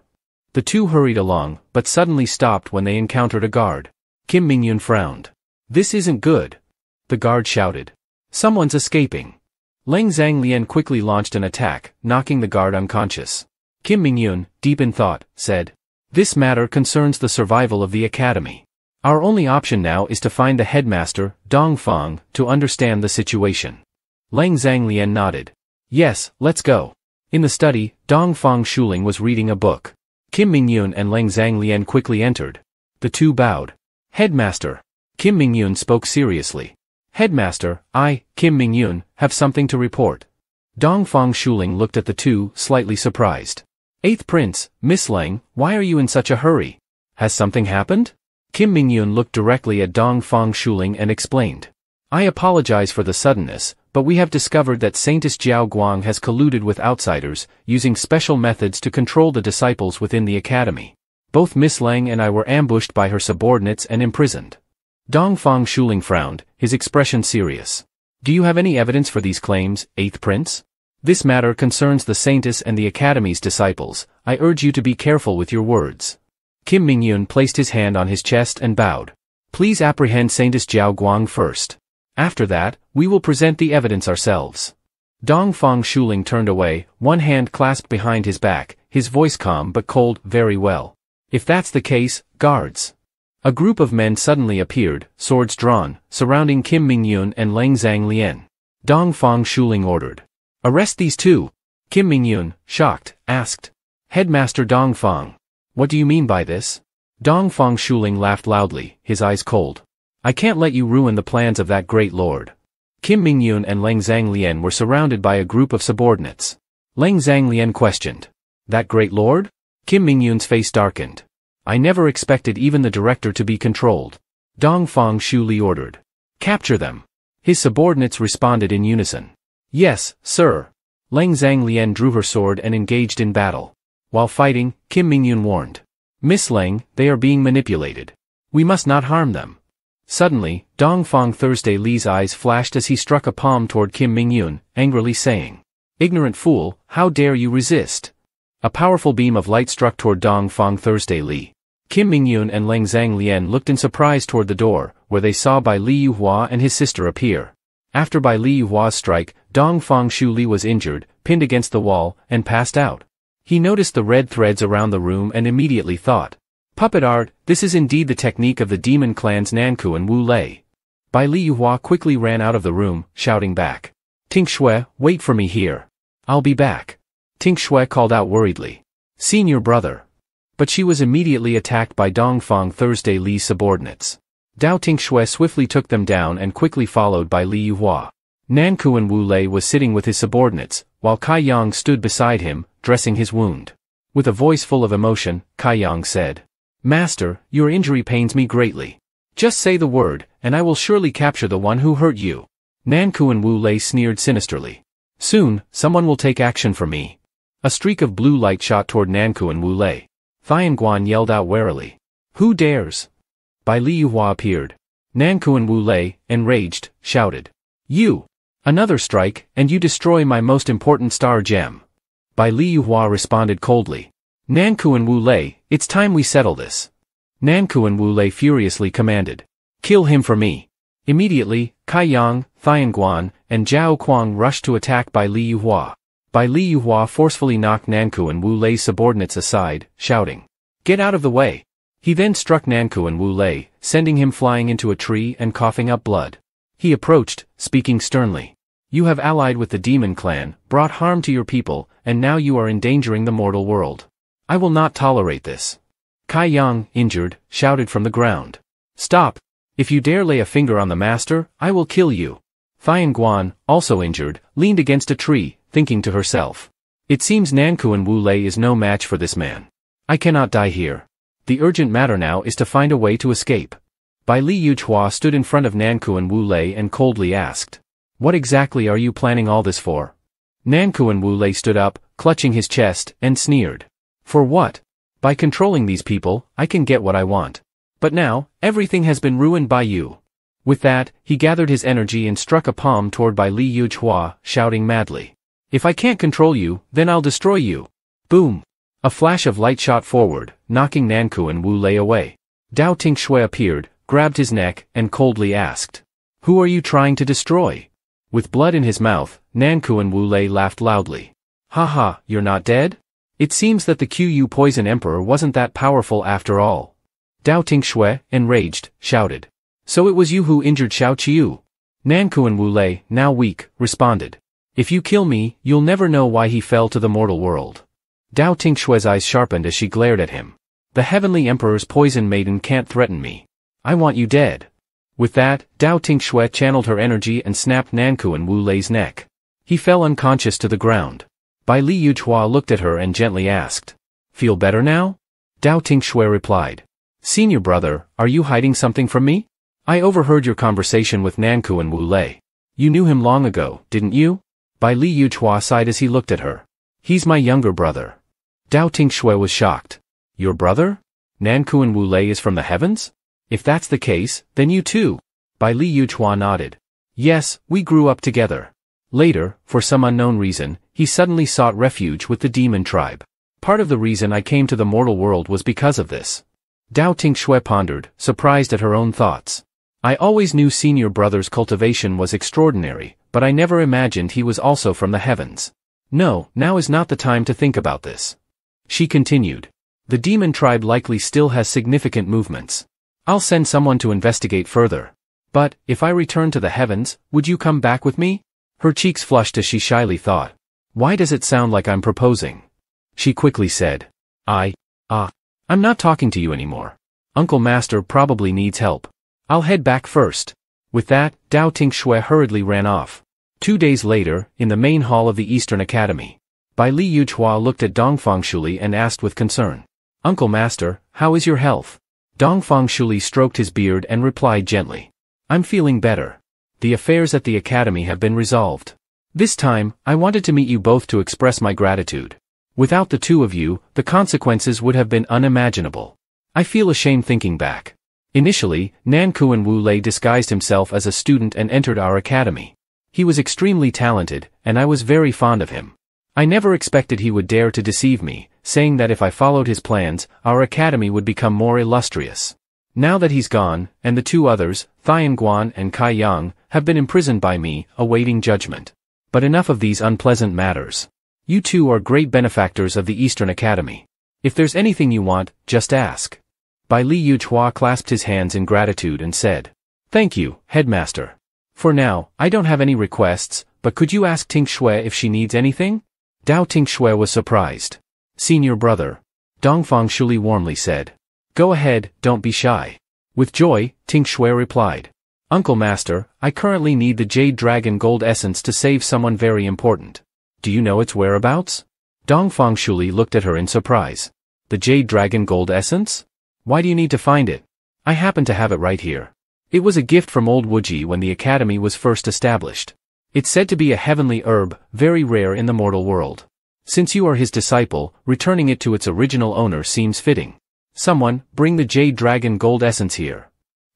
The two hurried along, but suddenly stopped when they encountered a guard. Kim Mingyun frowned. This isn't good. The guard shouted. Someone's escaping. Leng Zhanglian quickly launched an attack, knocking the guard unconscious. Kim Mingyun, deep in thought, said, This matter concerns the survival of the academy. Our only option now is to find the headmaster, Dong Fang, to understand the situation. Leng Zhanglian nodded. Yes, let's go. In the study, Dong Fang Shuling was reading a book. Kim Mingyun and Leng Zhanglian quickly entered. The two bowed. Headmaster. Kim Mingyun spoke seriously. Headmaster, I, Kim Mingyun, have something to report. Dong Fang Shuling looked at the two, slightly surprised. Eighth Prince, Miss Leng, why are you in such a hurry? Has something happened? Kim Mingyun looked directly at Dong Fang Shuling and explained. I apologize for the suddenness, but we have discovered that Saintess Jiao Guang has colluded with outsiders, using special methods to control the disciples within the academy. Both Miss Lang and I were ambushed by her subordinates and imprisoned. Dong Fang Shuling frowned, his expression serious. Do you have any evidence for these claims, Eighth Prince? This matter concerns the Saintess and the Academy's disciples, I urge you to be careful with your words. Kim Mingyun placed his hand on his chest and bowed. Please apprehend Saintess Jiao Guang first. After that, we will present the evidence ourselves. Dong Fang Shuling turned away, one hand clasped behind his back, his voice calm but cold, very well. If that's the case, guards. A group of men suddenly appeared, swords drawn, surrounding Kim Mingyun and Leng Zhanglian. Dong Fang Shuling ordered. Arrest these two. Kim Mingyun, shocked, asked. Headmaster Dong Fang. What do you mean by this? Dong Fang Shuling laughed loudly, his eyes cold. I can't let you ruin the plans of that great lord. Kim Mingyun and Leng Zhanglian were surrounded by a group of subordinates. Leng Zhanglian questioned. That great lord? Kim Mingyun's face darkened. I never expected even the director to be controlled. Dong Fang Shu Li ordered. Capture them. His subordinates responded in unison. Yes, sir. Leng Zhanglian drew her sword and engaged in battle. While fighting, Kim Mingyun warned. Miss Leng, they are being manipulated. We must not harm them. Suddenly, Dong Fang Thursday Li's eyes flashed as he struck a palm toward Kim Mingyun, angrily saying, Ignorant fool, how dare you resist? A powerful beam of light struck toward Dong Fang Thursday Li. Kim Mingyun and Leng Zhanglian looked in surprise toward the door, where they saw Bai Li Yuehua and his sister appear. After Bai Li Yuehua's strike, Dong Fang Shu Li was injured, pinned against the wall, and passed out. He noticed the red threads around the room and immediately thought, Puppet art, this is indeed the technique of the demon clans Nankuan Wu Lei. Bai Li Yuehua quickly ran out of the room, shouting back. Ting Shui, wait for me here. I'll be back. Ting Shui called out worriedly. Senior brother. But she was immediately attacked by Dongfang Thursday Li's subordinates. Dao Ting Shui swiftly took them down and quickly followed Bai Li Yuehua. Nanku and Wu Lei was sitting with his subordinates, while Kai Yang stood beside him, dressing his wound. With a voice full of emotion, Kai Yang said, Master, your injury pains me greatly. Just say the word, and I will surely capture the one who hurt you. Nankuan Wu Lei sneered sinisterly. Soon, someone will take action for me. A streak of blue light shot toward Nankuan Wu Lei. Thian Guan yelled out warily. Who dares? Bai Li Yuehua appeared. Nankuan Wu Lei, enraged, shouted. You! Another strike, and you destroy my most important star gem. Bai Li Yuehua responded coldly. Nankuan Wu Lei, it's time we settle this. Nankuan Wu Lei furiously commanded. Kill him for me. Immediately, Kai Yang, Thian Guan, and Zhao Kuang rushed to attack Bai Li Yuehua. Bai Li Yuehua forcefully knocked Nankuan Wu Lei's subordinates aside, shouting. Get out of the way. He then struck Nankuan Wu Lei, sending him flying into a tree and coughing up blood. He approached, speaking sternly. You have allied with the demon clan, brought harm to your people, and now you are endangering the mortal world. I will not tolerate this. Kai Yang, injured, shouted from the ground. Stop! If you dare lay a finger on the master, I will kill you. Thian Guan, also injured, leaned against a tree, thinking to herself. It seems Nankuan Wu Lei is no match for this man. I cannot die here. The urgent matter now is to find a way to escape. Bai Li Yuehua stood in front of Nankuan Wu Lei and coldly asked. What exactly are you planning all this for? Nankuan Wu Lei stood up, clutching his chest, and sneered. For what? By controlling these people, I can get what I want. But now, everything has been ruined by you. With that, he gathered his energy and struck a palm toward Bai Li Yuehua, shouting madly. If I can't control you, then I'll destroy you. Boom! A flash of light shot forward, knocking Nankuan Wu Lei away. Dao Ting Shui appeared, grabbed his neck, and coldly asked. Who are you trying to destroy? With blood in his mouth, Nankuan Wu Lei laughed loudly. Ha ha, you're not dead? It seems that the QU Poison Emperor wasn't that powerful after all. Dao Ting Shui, enraged, shouted. So it was you who injured Xiao Qiu. Nankuan Wu Lei, now weak, responded. If you kill me, you'll never know why he fell to the mortal world. Dao Tingshue's eyes sharpened as she glared at him. The Heavenly Emperor's poison maiden can't threaten me. I want you dead. With that, Dao Tingxue channeled her energy and snapped Nankuan Wu Lei's neck. He fell unconscious to the ground. Bai Li Yuehua looked at her and gently asked. Feel better now? Dao Tingxue replied. Senior brother, are you hiding something from me? I overheard your conversation with Nankuan Wu Lei. You knew him long ago, didn't you? Bai Li Yuehua sighed as he looked at her. He's my younger brother. Dao Tingshui was shocked. Your brother? Nankuan Wu Lei is from the heavens? If that's the case, then you too. Bai Li Yuehua nodded. Yes, we grew up together. Later, for some unknown reason, he suddenly sought refuge with the demon tribe. Part of the reason I came to the mortal world was because of this. Dao Tingshui pondered, surprised at her own thoughts. I always knew senior brother's cultivation was extraordinary, but I never imagined he was also from the heavens. No, now is not the time to think about this. She continued. The demon tribe likely still has significant movements. I'll send someone to investigate further. But, if I return to the heavens, would you come back with me? Her cheeks flushed as she shyly thought. Why does it sound like I'm proposing? She quickly said. I, ah, I'm not talking to you anymore. Uncle Master probably needs help. I'll head back first. With that, Dao Tingshui hurriedly ran off. Two days later, in the main hall of the Eastern Academy, Bai Li Yuehua looked at Dongfang Shuli and asked with concern. Uncle Master, how is your health? Dongfang Shuli stroked his beard and replied gently. I'm feeling better. The affairs at the academy have been resolved. This time, I wanted to meet you both to express my gratitude. Without the two of you, the consequences would have been unimaginable. I feel ashamed thinking back. Initially, Nankuan Wu Lei disguised himself as a student and entered our academy. He was extremely talented, and I was very fond of him. I never expected he would dare to deceive me, saying that if I followed his plans, our academy would become more illustrious. Now that he's gone, and the two others, Thian Guan and Kai Yang, have been imprisoned by me, awaiting judgment. But enough of these unpleasant matters. You two are great benefactors of the Eastern Academy. If there's anything you want, just ask. Bai Li Yuehua clasped his hands in gratitude and said, Thank you, headmaster. For now, I don't have any requests, but could you ask Ting Shui if she needs anything? Dao Tingxue was surprised. Senior brother. Dongfang Shuli warmly said. Go ahead, don't be shy. With joy, Tingxue replied. Uncle Master, I currently need the Jade Dragon Gold Essence to save someone very important. Do you know its whereabouts? Dong Dongfang Shuli looked at her in surprise. The Jade Dragon Gold Essence? Why do you need to find it? I happen to have it right here. It was a gift from old Wuji when the academy was first established. It's said to be a heavenly herb, very rare in the mortal world. Since you are his disciple, returning it to its original owner seems fitting. Someone, bring the Jade Dragon Gold Essence here.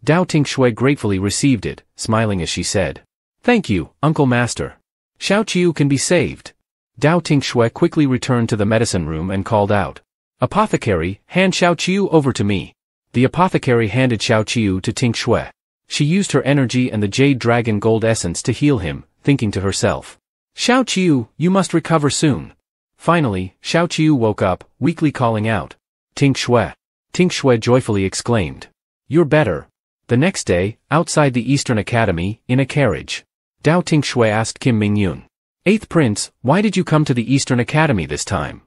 Dao Tingxue gratefully received it, smiling as she said. Thank you, Uncle Master. Xiao Qiu can be saved. Dao Tingxue quickly returned to the medicine room and called out. Apothecary, hand Xiao Qiu over to me. The apothecary handed Xiao Qiu to Tingxue. She used her energy and the Jade Dragon Gold Essence to heal him, thinking to herself. Xiao Qiu, you must recover soon. Finally, Xiao Qiu woke up, weakly calling out. Ting Shui. Ting Shui joyfully exclaimed. You're better. The next day, outside the Eastern Academy, in a carriage. Dao Ting Shui asked Kim Mingyun. Eighth Prince, why did you come to the Eastern Academy this time?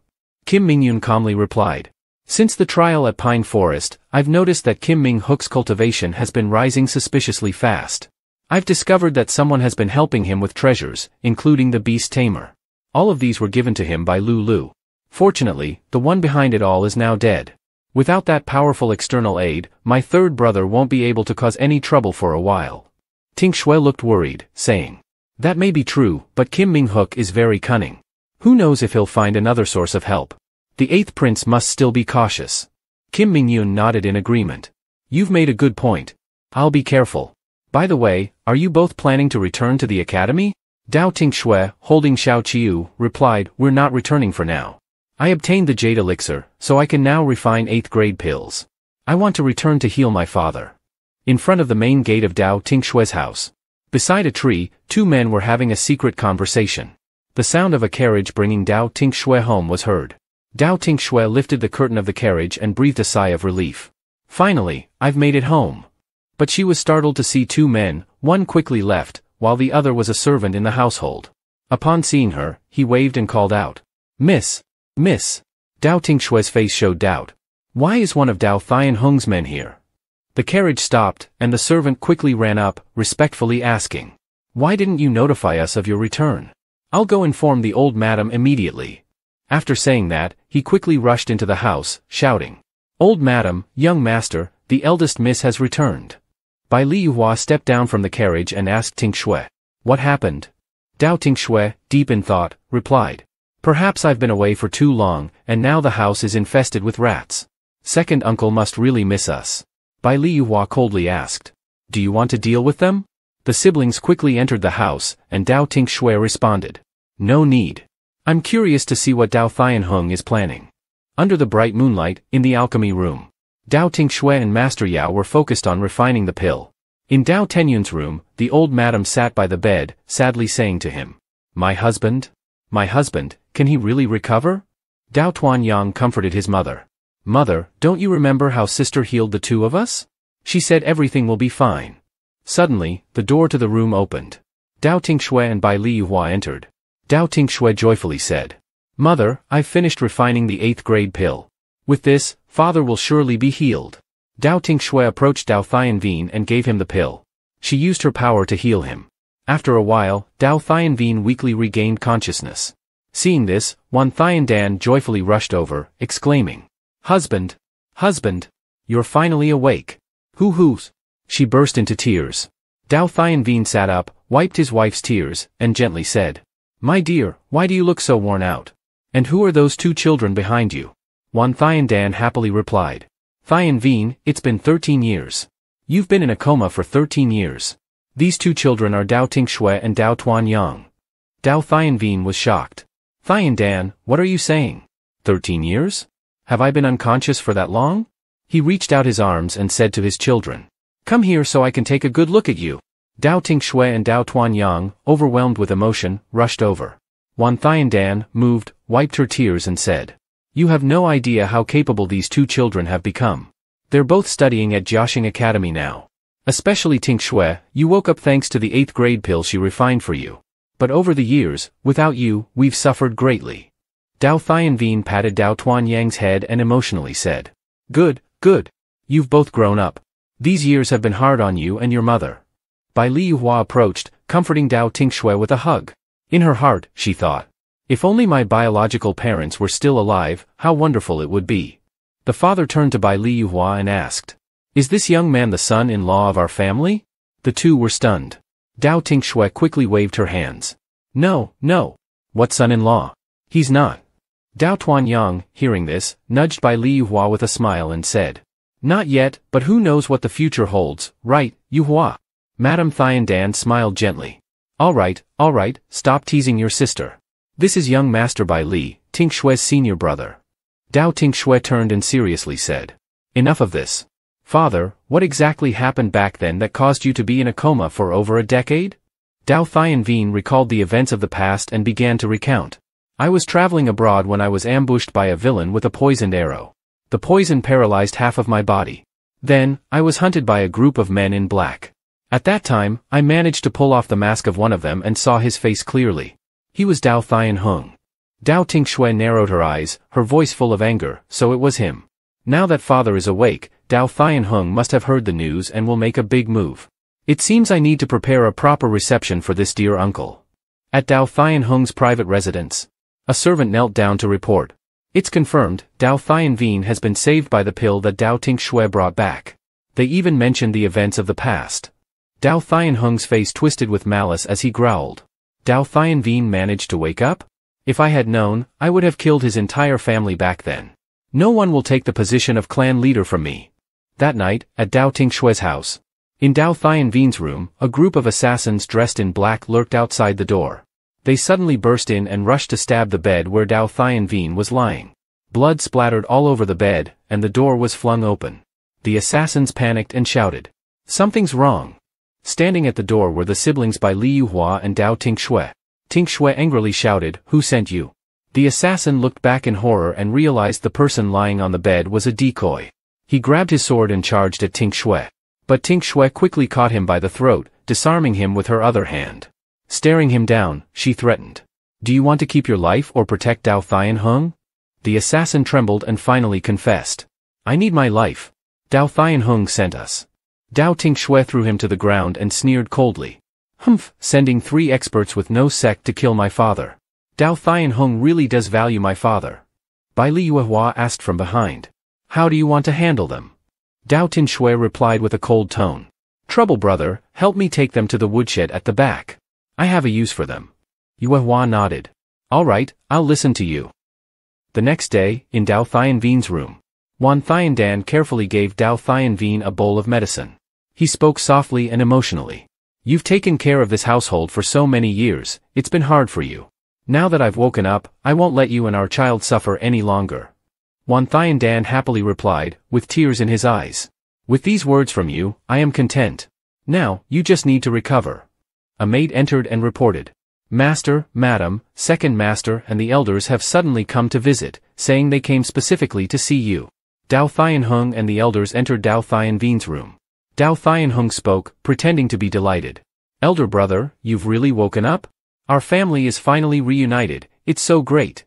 Kim Mingyun calmly replied. Since the trial at Pine Forest, I've noticed that Kim Ming Hook's cultivation has been rising suspiciously fast. I've discovered that someone has been helping him with treasures, including the beast tamer. All of these were given to him by Lu Lu. Fortunately, the one behind it all is now dead. Without that powerful external aid, my third brother won't be able to cause any trouble for a while. Ting Shui looked worried, saying, That may be true, but Kim Ming Hook is very cunning. Who knows if he'll find another source of help. The eighth prince must still be cautious. Kim Mingyun nodded in agreement. You've made a good point. I'll be careful. By the way, are you both planning to return to the academy? Dao Tingshui, holding Xiao Qiu, replied, We're not returning for now. I obtained the jade elixir, so I can now refine 8th grade pills. I want to return to heal my father. In front of the main gate of Dao Tingshui's house. Beside a tree, two men were having a secret conversation. The sound of a carriage bringing Dao Tingshui home was heard. Dao Tingshui lifted the curtain of the carriage and breathed a sigh of relief. Finally, I've made it home. But she was startled to see two men, one quickly left, while the other was a servant in the household. Upon seeing her, he waved and called out. Miss! Miss! Dao Tingshui's face showed doubt. Why is one of Dao Thian Hung's men here? The carriage stopped, and the servant quickly ran up, respectfully asking. Why didn't you notify us of your return? I'll go inform the old madam immediately. After saying that, he quickly rushed into the house, shouting. Old madam, young master, the eldest miss has returned. Bai Li Yuehua stepped down from the carriage and asked Ting Shui. What happened? Dao Ting Shui, deep in thought, replied. Perhaps I've been away for too long, and now the house is infested with rats. Second uncle must really miss us. Bai Li Yuehua coldly asked. Do you want to deal with them? The siblings quickly entered the house, and Dao Ting Shui responded. No need. I'm curious to see what Dao Thian Hung is planning. Under the bright moonlight, in the alchemy room. Dao Tingshui and Master Yao were focused on refining the pill. In Dao Tenyun's room, the old madam sat by the bed, sadly saying to him, My husband? My husband, can he really recover? Dao Tuan Yang comforted his mother. Mother, don't you remember how sister healed the two of us? She said everything will be fine. Suddenly, the door to the room opened. Dao Tingshui and Bai Li Yuehua entered. Dao Tingshui joyfully said, Mother, I've finished refining the eighth grade pill. With this, father will surely be healed. Dao Tingshui approached Dao Thianvin and gave him the pill. She used her power to heal him. After a while, Dao Thianvin weakly regained consciousness. Seeing this, Wan Dan joyfully rushed over, exclaiming, Husband! Husband! You're finally awake. Hoo hoos! She burst into tears. Dao Thianvin sat up, wiped his wife's tears, and gently said, My dear, why do you look so worn out? And who are those two children behind you? Wan Thian Dan happily replied. Thian Veen, it's been 13 years. You've been in a coma for 13 years. These two children are Dao Tingshui and Dao Tuan Yang. Dao Thian Veen was shocked. Thian Dan, what are you saying? 13 years? Have I been unconscious for that long? He reached out his arms and said to his children. Come here so I can take a good look at you. Dao Tingshui and Dao Tuan Yang, overwhelmed with emotion, rushed over. Wan Thian Dan, moved, wiped her tears and said. You have no idea how capable these two children have become. They're both studying at Jiaxing Academy now. Especially Ting Shui, you woke up thanks to the 8th grade pill she refined for you. But over the years, without you, we've suffered greatly. Dao Thianvin patted Dao Tuan Yang's head and emotionally said, Good, good. You've both grown up. These years have been hard on you and your mother. Bai Li Yuehua approached, comforting Dao Tingshui with a hug. In her heart, she thought, if only my biological parents were still alive, how wonderful it would be. The father turned to Bai Li Yuehua and asked, Is this young man the son-in-law of our family? The two were stunned. Dao Tingshui quickly waved her hands. No, no. What son-in-law? He's not. Dao Tuanyang, hearing this, nudged Bai Li Yuehua with a smile and said, Not yet, but who knows what the future holds, right, Yuehua? Madame Dan smiled gently. All right, all right, stop teasing your sister. This is young Master Bai Li, Ting Shui's senior brother. Dao Ting Shui turned and seriously said, Enough of this. Father, what exactly happened back then that caused you to be in a coma for over a decade? Dao Thianvin recalled the events of the past and began to recount. I was traveling abroad when I was ambushed by a villain with a poisoned arrow. The poison paralyzed half of my body. Then, I was hunted by a group of men in black. At that time, I managed to pull off the mask of one of them and saw his face clearly. He was Dao Thian Hung. Dao Tingshui narrowed her eyes, her voice full of anger, so it was him. Now that father is awake, Dao Thian Hung must have heard the news and will make a big move. It seems I need to prepare a proper reception for this dear uncle. At Dao Thian Hung's private residence, a servant knelt down to report. It's confirmed, Dao Thianvin has been saved by the pill that Dao Tingshui brought back. They even mentioned the events of the past. Dao Thianhung's face twisted with malice as he growled. Dao Thianvin managed to wake up? If I had known, I would have killed his entire family back then. No one will take the position of clan leader from me. That night, at Dao Tingshui's house. In Dao Thianvin's room, a group of assassins dressed in black lurked outside the door. They suddenly burst in and rushed to stab the bed where Dao Thianvin was lying. Blood splattered all over the bed, and the door was flung open. The assassins panicked and shouted. Something's wrong. Standing at the door were the siblings Bai Li Yuehua and Dao Tingshui. Tingshui angrily shouted, Who sent you? The assassin looked back in horror and realized the person lying on the bed was a decoy. He grabbed his sword and charged at Ting Tingshui. But Ting Tingshui quickly caught him by the throat, disarming him with her other hand. Staring him down, she threatened. Do you want to keep your life or protect Dao Thian Hung? The assassin trembled and finally confessed. I need my life. Dao Thian Hung sent us. Dao Ting Shui threw him to the ground and sneered coldly. Humph, sending three experts with no sect to kill my father. Dao Thian Hung really does value my father. Bai Li Yuehua asked from behind. How do you want to handle them? Dao Ting Shui replied with a cold tone. Trouble brother, help me take them to the woodshed at the back. I have a use for them. Yuehua nodded. All right, I'll listen to you. The next day, in Dao Thianvin's room, Wan Dan carefully gave Dao Thianvin a bowl of medicine. He spoke softly and emotionally. You've taken care of this household for so many years, it's been hard for you. Now that I've woken up, I won't let you and our child suffer any longer. Wan Dan happily replied, with tears in his eyes. With these words from you, I am content. Now, you just need to recover. A maid entered and reported. Master, Madam, Second Master and the elders have suddenly come to visit, saying they came specifically to see you. Dao Thianhung and the elders entered Dao Thianvin's room. Dao Thianhung spoke, pretending to be delighted. Elder brother, you've really woken up? Our family is finally reunited, it's so great.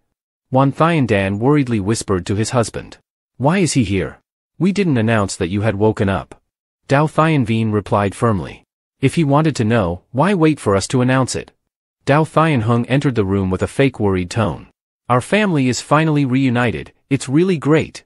Wan Dan worriedly whispered to his husband. Why is he here? We didn't announce that you had woken up. Dao Thianvin replied firmly. If he wanted to know, why wait for us to announce it? Dao Thianhung entered the room with a fake worried tone. Our family is finally reunited, it's really great.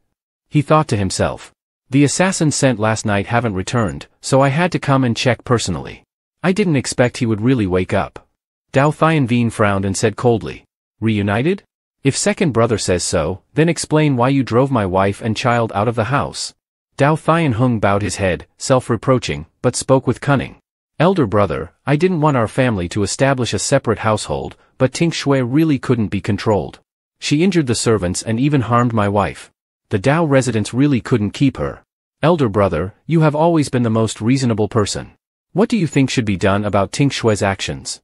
He thought to himself. The assassins sent last night haven't returned, so I had to come and check personally. I didn't expect he would really wake up. Dao Thianvin frowned and said coldly. Reunited? If second brother says so, then explain why you drove my wife and child out of the house. Dao Thianhung bowed his head, self-reproaching, but spoke with cunning. Elder brother, I didn't want our family to establish a separate household, but Ting Shui really couldn't be controlled. She injured the servants and even harmed my wife. The Dao residents really couldn't keep her. Elder brother, you have always been the most reasonable person. What do you think should be done about Ting Shui's actions?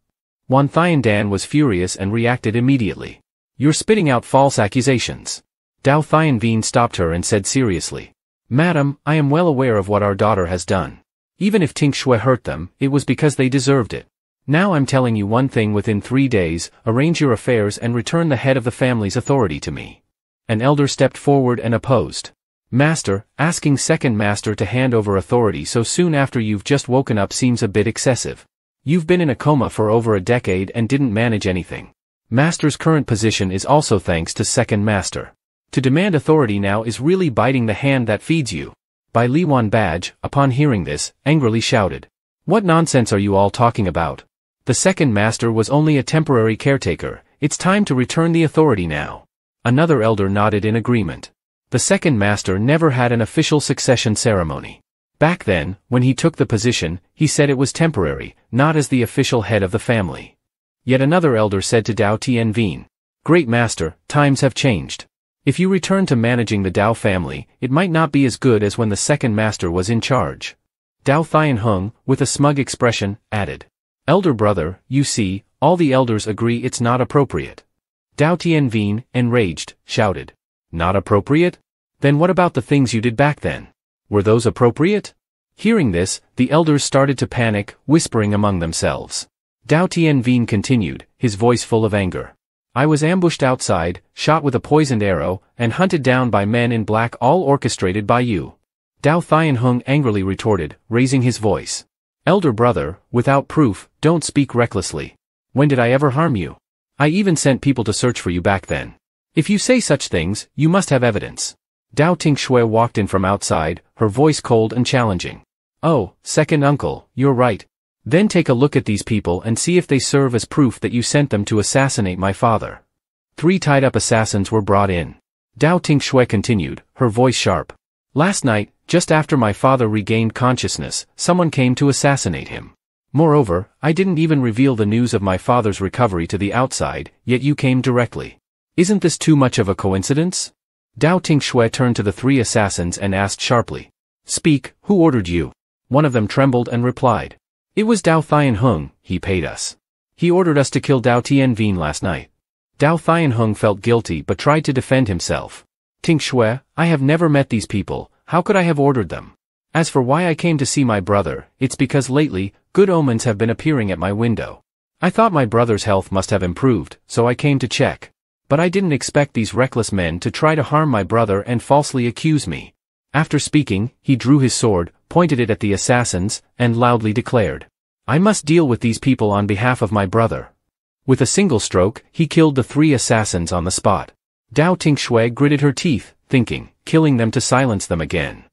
Wan Dan was furious and reacted immediately. You're spitting out false accusations. Dao Thianvin stopped her and said seriously. Madam, I am well aware of what our daughter has done. Even if Ting Shui hurt them, it was because they deserved it. Now I'm telling you one thing within three days, arrange your affairs and return the head of the family's authority to me. An elder stepped forward and opposed. Master, asking second master to hand over authority so soon after you've just woken up seems a bit excessive. You've been in a coma for over a decade and didn't manage anything. Master's current position is also thanks to second master. To demand authority now is really biting the hand that feeds you. Bai Liwan Badge, upon hearing this, angrily shouted. What nonsense are you all talking about? The second master was only a temporary caretaker, it's time to return the authority now. Another elder nodded in agreement. The second master never had an official succession ceremony. Back then, when he took the position, he said it was temporary, not as the official head of the family. Yet another elder said to Dao Tianvin, Great master, times have changed. If you return to managing the Dao family, it might not be as good as when the second master was in charge. Dao Thianheng, with a smug expression, added. Elder brother, you see, all the elders agree it's not appropriate. Dao Tianvin, enraged, shouted. Not appropriate? Then what about the things you did back then? Were those appropriate? Hearing this, the elders started to panic, whispering among themselves. Dao Tianvin continued, his voice full of anger. I was ambushed outside, shot with a poisoned arrow, and hunted down by men in black all orchestrated by you. Dao Thianheng angrily retorted, raising his voice. Elder brother, without proof, don't speak recklessly. When did I ever harm you? I even sent people to search for you back then. If you say such things, you must have evidence. Dao Tingshui walked in from outside, her voice cold and challenging. Oh, second uncle, you're right. Then take a look at these people and see if they serve as proof that you sent them to assassinate my father. Three tied-up assassins were brought in. Dao Tingshui continued, her voice sharp. Last night, just after my father regained consciousness, someone came to assassinate him. Moreover, I didn't even reveal the news of my father's recovery to the outside, yet you came directly. Isn't this too much of a coincidence? Dao Tingshui turned to the three assassins and asked sharply. Speak, who ordered you? One of them trembled and replied. It was Dao Thianheng, he paid us. He ordered us to kill Dao Tianvin last night. Dao Thianheng felt guilty but tried to defend himself. Tingshui, I have never met these people, how could I have ordered them? As for why I came to see my brother, it's because lately, good omens have been appearing at my window. I thought my brother's health must have improved, so I came to check. But I didn't expect these reckless men to try to harm my brother and falsely accuse me. After speaking, he drew his sword, pointed it at the assassins, and loudly declared, I must deal with these people on behalf of my brother. With a single stroke, he killed the three assassins on the spot. Dao Tingshui gritted her teeth, thinking, killing them to silence them again.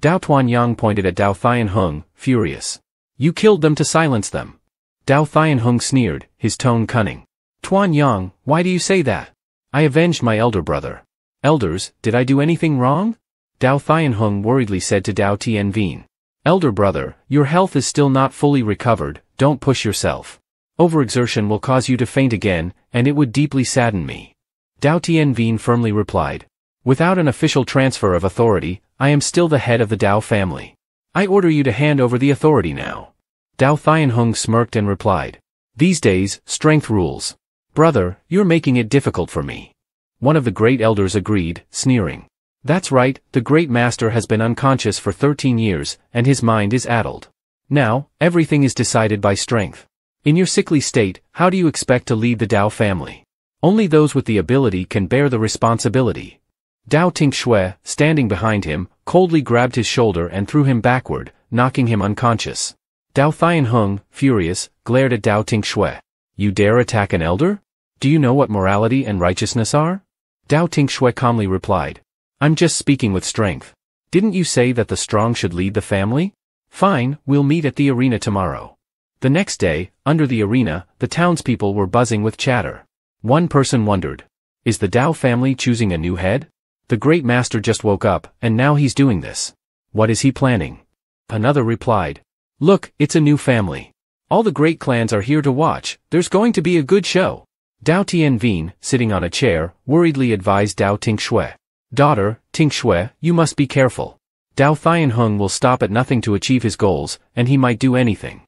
Dao Tuanyang pointed at Dao Thianheng, furious. You killed them to silence them. Dao Thianheng sneered, his tone cunning. Tuan Yang, why do you say that? I avenged my elder brother. Elders, did I do anything wrong? Dao Thianheng worriedly said to Dao Tianvin. Elder brother, your health is still not fully recovered, don't push yourself. Overexertion will cause you to faint again, and it would deeply sadden me. Dao Tianvin firmly replied. Without an official transfer of authority, I am still the head of the Dao family. I order you to hand over the authority now. Dao Thianheng smirked and replied. These days, strength rules. Brother, you're making it difficult for me. One of the great elders agreed, sneering. That's right, the great master has been unconscious for 13 years, and his mind is addled. Now, everything is decided by strength. In your sickly state, how do you expect to lead the Dao family? Only those with the ability can bear the responsibility. Dao Tingshui, standing behind him, coldly grabbed his shoulder and threw him backward, knocking him unconscious. Dao Thianheng, furious, glared at Dao Tingshui. You dare attack an elder? Do you know what morality and righteousness are? Dao Tingshui calmly replied. I'm just speaking with strength. Didn't you say that the strong should lead the family? Fine, we'll meet at the arena tomorrow. The next day, under the arena, the townspeople were buzzing with chatter. One person wondered. Is the Dao family choosing a new head? The great master just woke up, and now he's doing this. What is he planning? Another replied. Look, it's a new family. All the great clans are here to watch, there's going to be a good show. Dao Tianvin, sitting on a chair, worriedly advised Dao Tingshui. Daughter, Tingshui, you must be careful. Dao Thianheng will stop at nothing to achieve his goals, and he might do anything.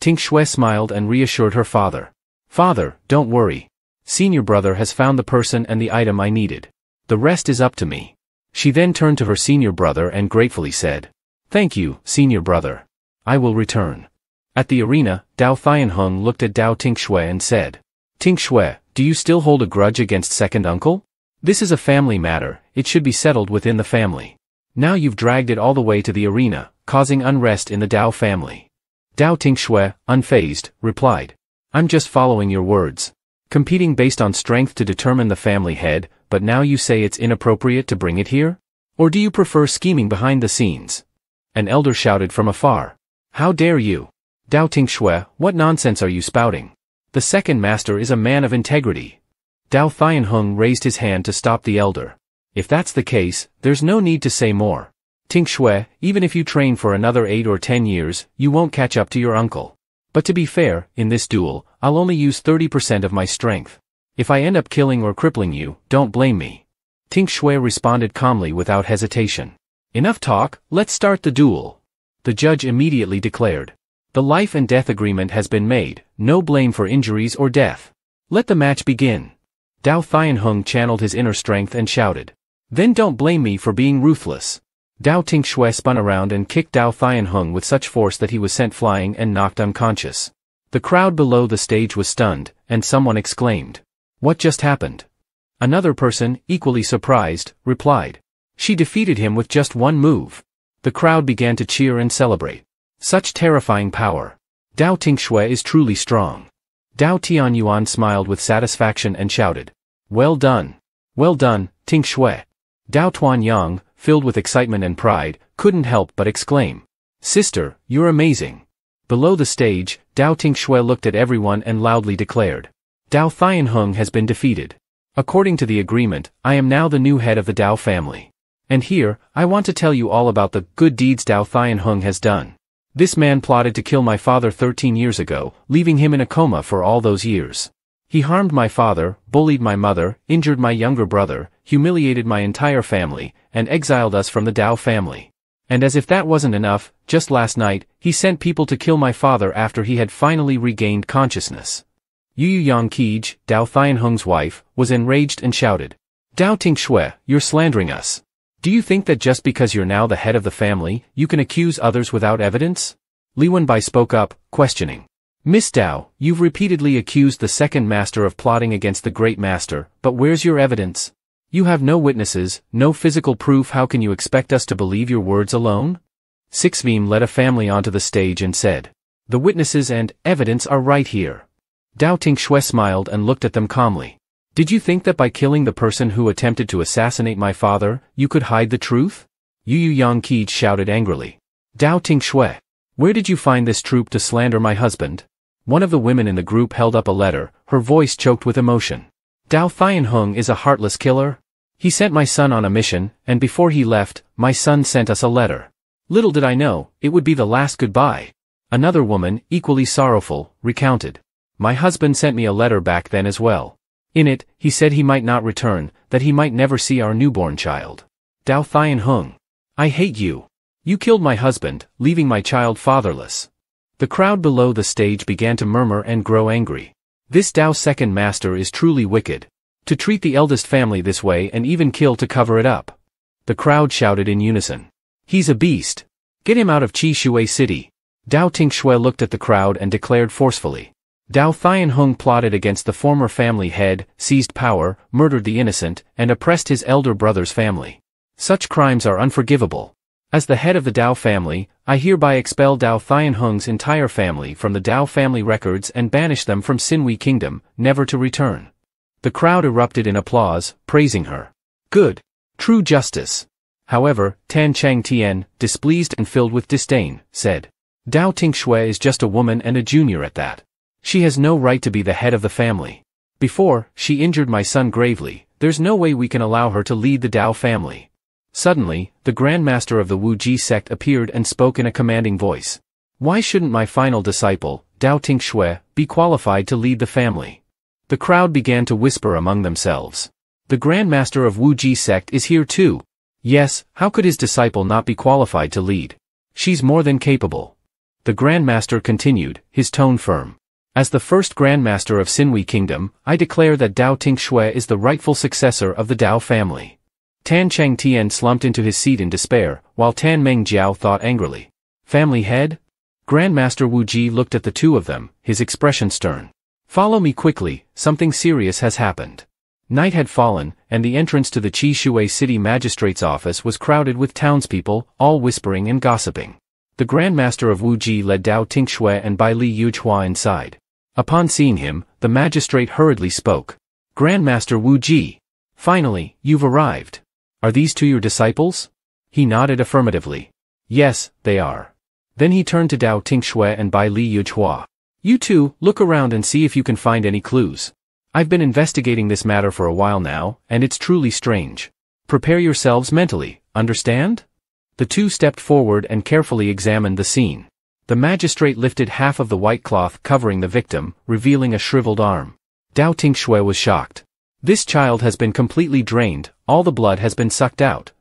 Tingshui smiled and reassured her father. Father, don't worry. Senior brother has found the person and the item I needed. The rest is up to me. She then turned to her senior brother and gratefully said, Thank you, senior brother. I will return. At the arena, Dao Thianheng looked at Dao Tingxue and said, Tingxue, do you still hold a grudge against second uncle? This is a family matter, it should be settled within the family. Now you've dragged it all the way to the arena, causing unrest in the Dao family. Dao Tingxue, unfazed, replied. I'm just following your words. Competing based on strength to determine the family head, but now you say it's inappropriate to bring it here? Or do you prefer scheming behind the scenes? An elder shouted from afar. How dare you? Dao Tingshui, what nonsense are you spouting? The second master is a man of integrity. Dao Thianheng raised his hand to stop the elder. If that's the case, there's no need to say more. Tingshui, even if you train for another eight or ten years, you won't catch up to your uncle. But to be fair, in this duel, I'll only use 30% of my strength. If I end up killing or crippling you, don't blame me. Tingshui responded calmly without hesitation. Enough talk, let's start the duel. The judge immediately declared. The life and death agreement has been made, no blame for injuries or death. Let the match begin. Dao Thianheng channeled his inner strength and shouted. Then don't blame me for being ruthless. Dao Tingshui spun around and kicked Dao Thianheng with such force that he was sent flying and knocked unconscious. The crowd below the stage was stunned, and someone exclaimed. What just happened? Another person, equally surprised, replied. She defeated him with just one move. The crowd began to cheer and celebrate. Such terrifying power. Dao Tingshui is truly strong. Dao Tianyuan smiled with satisfaction and shouted. Well done. Well done, Tingshui. Dao Tuanyang, filled with excitement and pride, couldn't help but exclaim. Sister, you're amazing. Below the stage, Dao Tingshui looked at everyone and loudly declared. Dao Thianheng has been defeated. According to the agreement, I am now the new head of the Dao family. And here, I want to tell you all about the good deeds Dao Thianheng has done. This man plotted to kill my father 13 years ago, leaving him in a coma for all those years. He harmed my father, bullied my mother, injured my younger brother, humiliated my entire family, and exiled us from the Dao family. And as if that wasn't enough, just last night, he sent people to kill my father after he had finally regained consciousness. Yu Yu Yang Qi, Dao Thianheng's wife, was enraged and shouted. Dao Tingshui, you're slandering us. Do you think that just because you're now the head of the family, you can accuse others without evidence? Li Wenbai spoke up, questioning. Miss Dao, you've repeatedly accused the second master of plotting against the great master, but where's your evidence? You have no witnesses, no physical proof how can you expect us to believe your words alone? Sixvim led a family onto the stage and said. The witnesses and evidence are right here. Dao Tingshui smiled and looked at them calmly. Did you think that by killing the person who attempted to assassinate my father, you could hide the truth? Yu Yu Yang Qi shouted angrily. Dao Tingshui. Where did you find this troop to slander my husband? One of the women in the group held up a letter, her voice choked with emotion. Dao Thianheng is a heartless killer? He sent my son on a mission, and before he left, my son sent us a letter. Little did I know, it would be the last goodbye. Another woman, equally sorrowful, recounted. My husband sent me a letter back then as well. In it, he said he might not return, that he might never see our newborn child. Dao Thianheng. I hate you. You killed my husband, leaving my child fatherless. The crowd below the stage began to murmur and grow angry. This Dao second master is truly wicked. To treat the eldest family this way and even kill to cover it up. The crowd shouted in unison. He's a beast. Get him out of Qi Shui City. Dao Tingshui looked at the crowd and declared forcefully. Dao Thianheng plotted against the former family head, seized power, murdered the innocent, and oppressed his elder brother's family. Such crimes are unforgivable. As the head of the Dao family, I hereby expel Dao Thianheng's entire family from the Dao family records and banish them from Sinwei Kingdom, never to return. The crowd erupted in applause, praising her. Good. True justice. However, Tan Cheng Tian, displeased and filled with disdain, said, Dao Tingshui is just a woman and a junior at that. She has no right to be the head of the family. Before, she injured my son gravely, there's no way we can allow her to lead the Dao family. Suddenly, the Grand Master of the Wu Ji sect appeared and spoke in a commanding voice. Why shouldn't my final disciple, Dao Tingshui, be qualified to lead the family? The crowd began to whisper among themselves. The Grand Master of Wu Ji sect is here too. Yes, how could his disciple not be qualified to lead? She's more than capable. The Grand Master continued, his tone firm. As the first Grandmaster of Sinwei Kingdom, I declare that Dao Tingshui is the rightful successor of the Dao family. Tan Cheng Tian slumped into his seat in despair, while Tan Meng Jiao thought angrily. Family head? Grandmaster Wu Ji looked at the two of them, his expression stern. Follow me quickly, something serious has happened. Night had fallen, and the entrance to the Qi Shui City Magistrate's office was crowded with townspeople, all whispering and gossiping. The Grandmaster of Wu Ji led Dao Tingshui and Bai Li Yuehua inside. Upon seeing him, the magistrate hurriedly spoke. Grandmaster Wu Ji. Finally, you've arrived. Are these two your disciples? He nodded affirmatively. Yes, they are. Then he turned to Dao Tingshui and Bai Li Yuehua. You two, look around and see if you can find any clues. I've been investigating this matter for a while now, and it's truly strange. Prepare yourselves mentally, understand? The two stepped forward and carefully examined the scene. The magistrate lifted half of the white cloth covering the victim, revealing a shriveled arm. Dao Tingshui was shocked. This child has been completely drained, all the blood has been sucked out.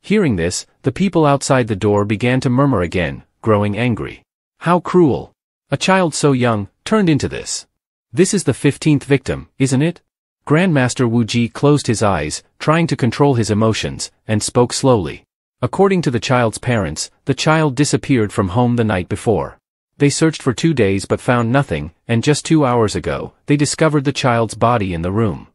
Hearing this, the people outside the door began to murmur again, growing angry. How cruel. A child so young, turned into this. This is the 15th victim, isn't it? Grandmaster Wu Ji closed his eyes, trying to control his emotions, and spoke slowly. According to the child's parents, the child disappeared from home the night before. They searched for two days but found nothing, and just two hours ago, they discovered the child's body in the room.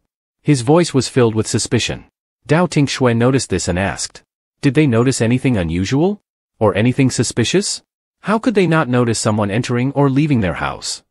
His voice was filled with suspicion. Dao Tingshui noticed this and asked, Did they notice anything unusual? Or anything suspicious? How could they not notice someone entering or leaving their house?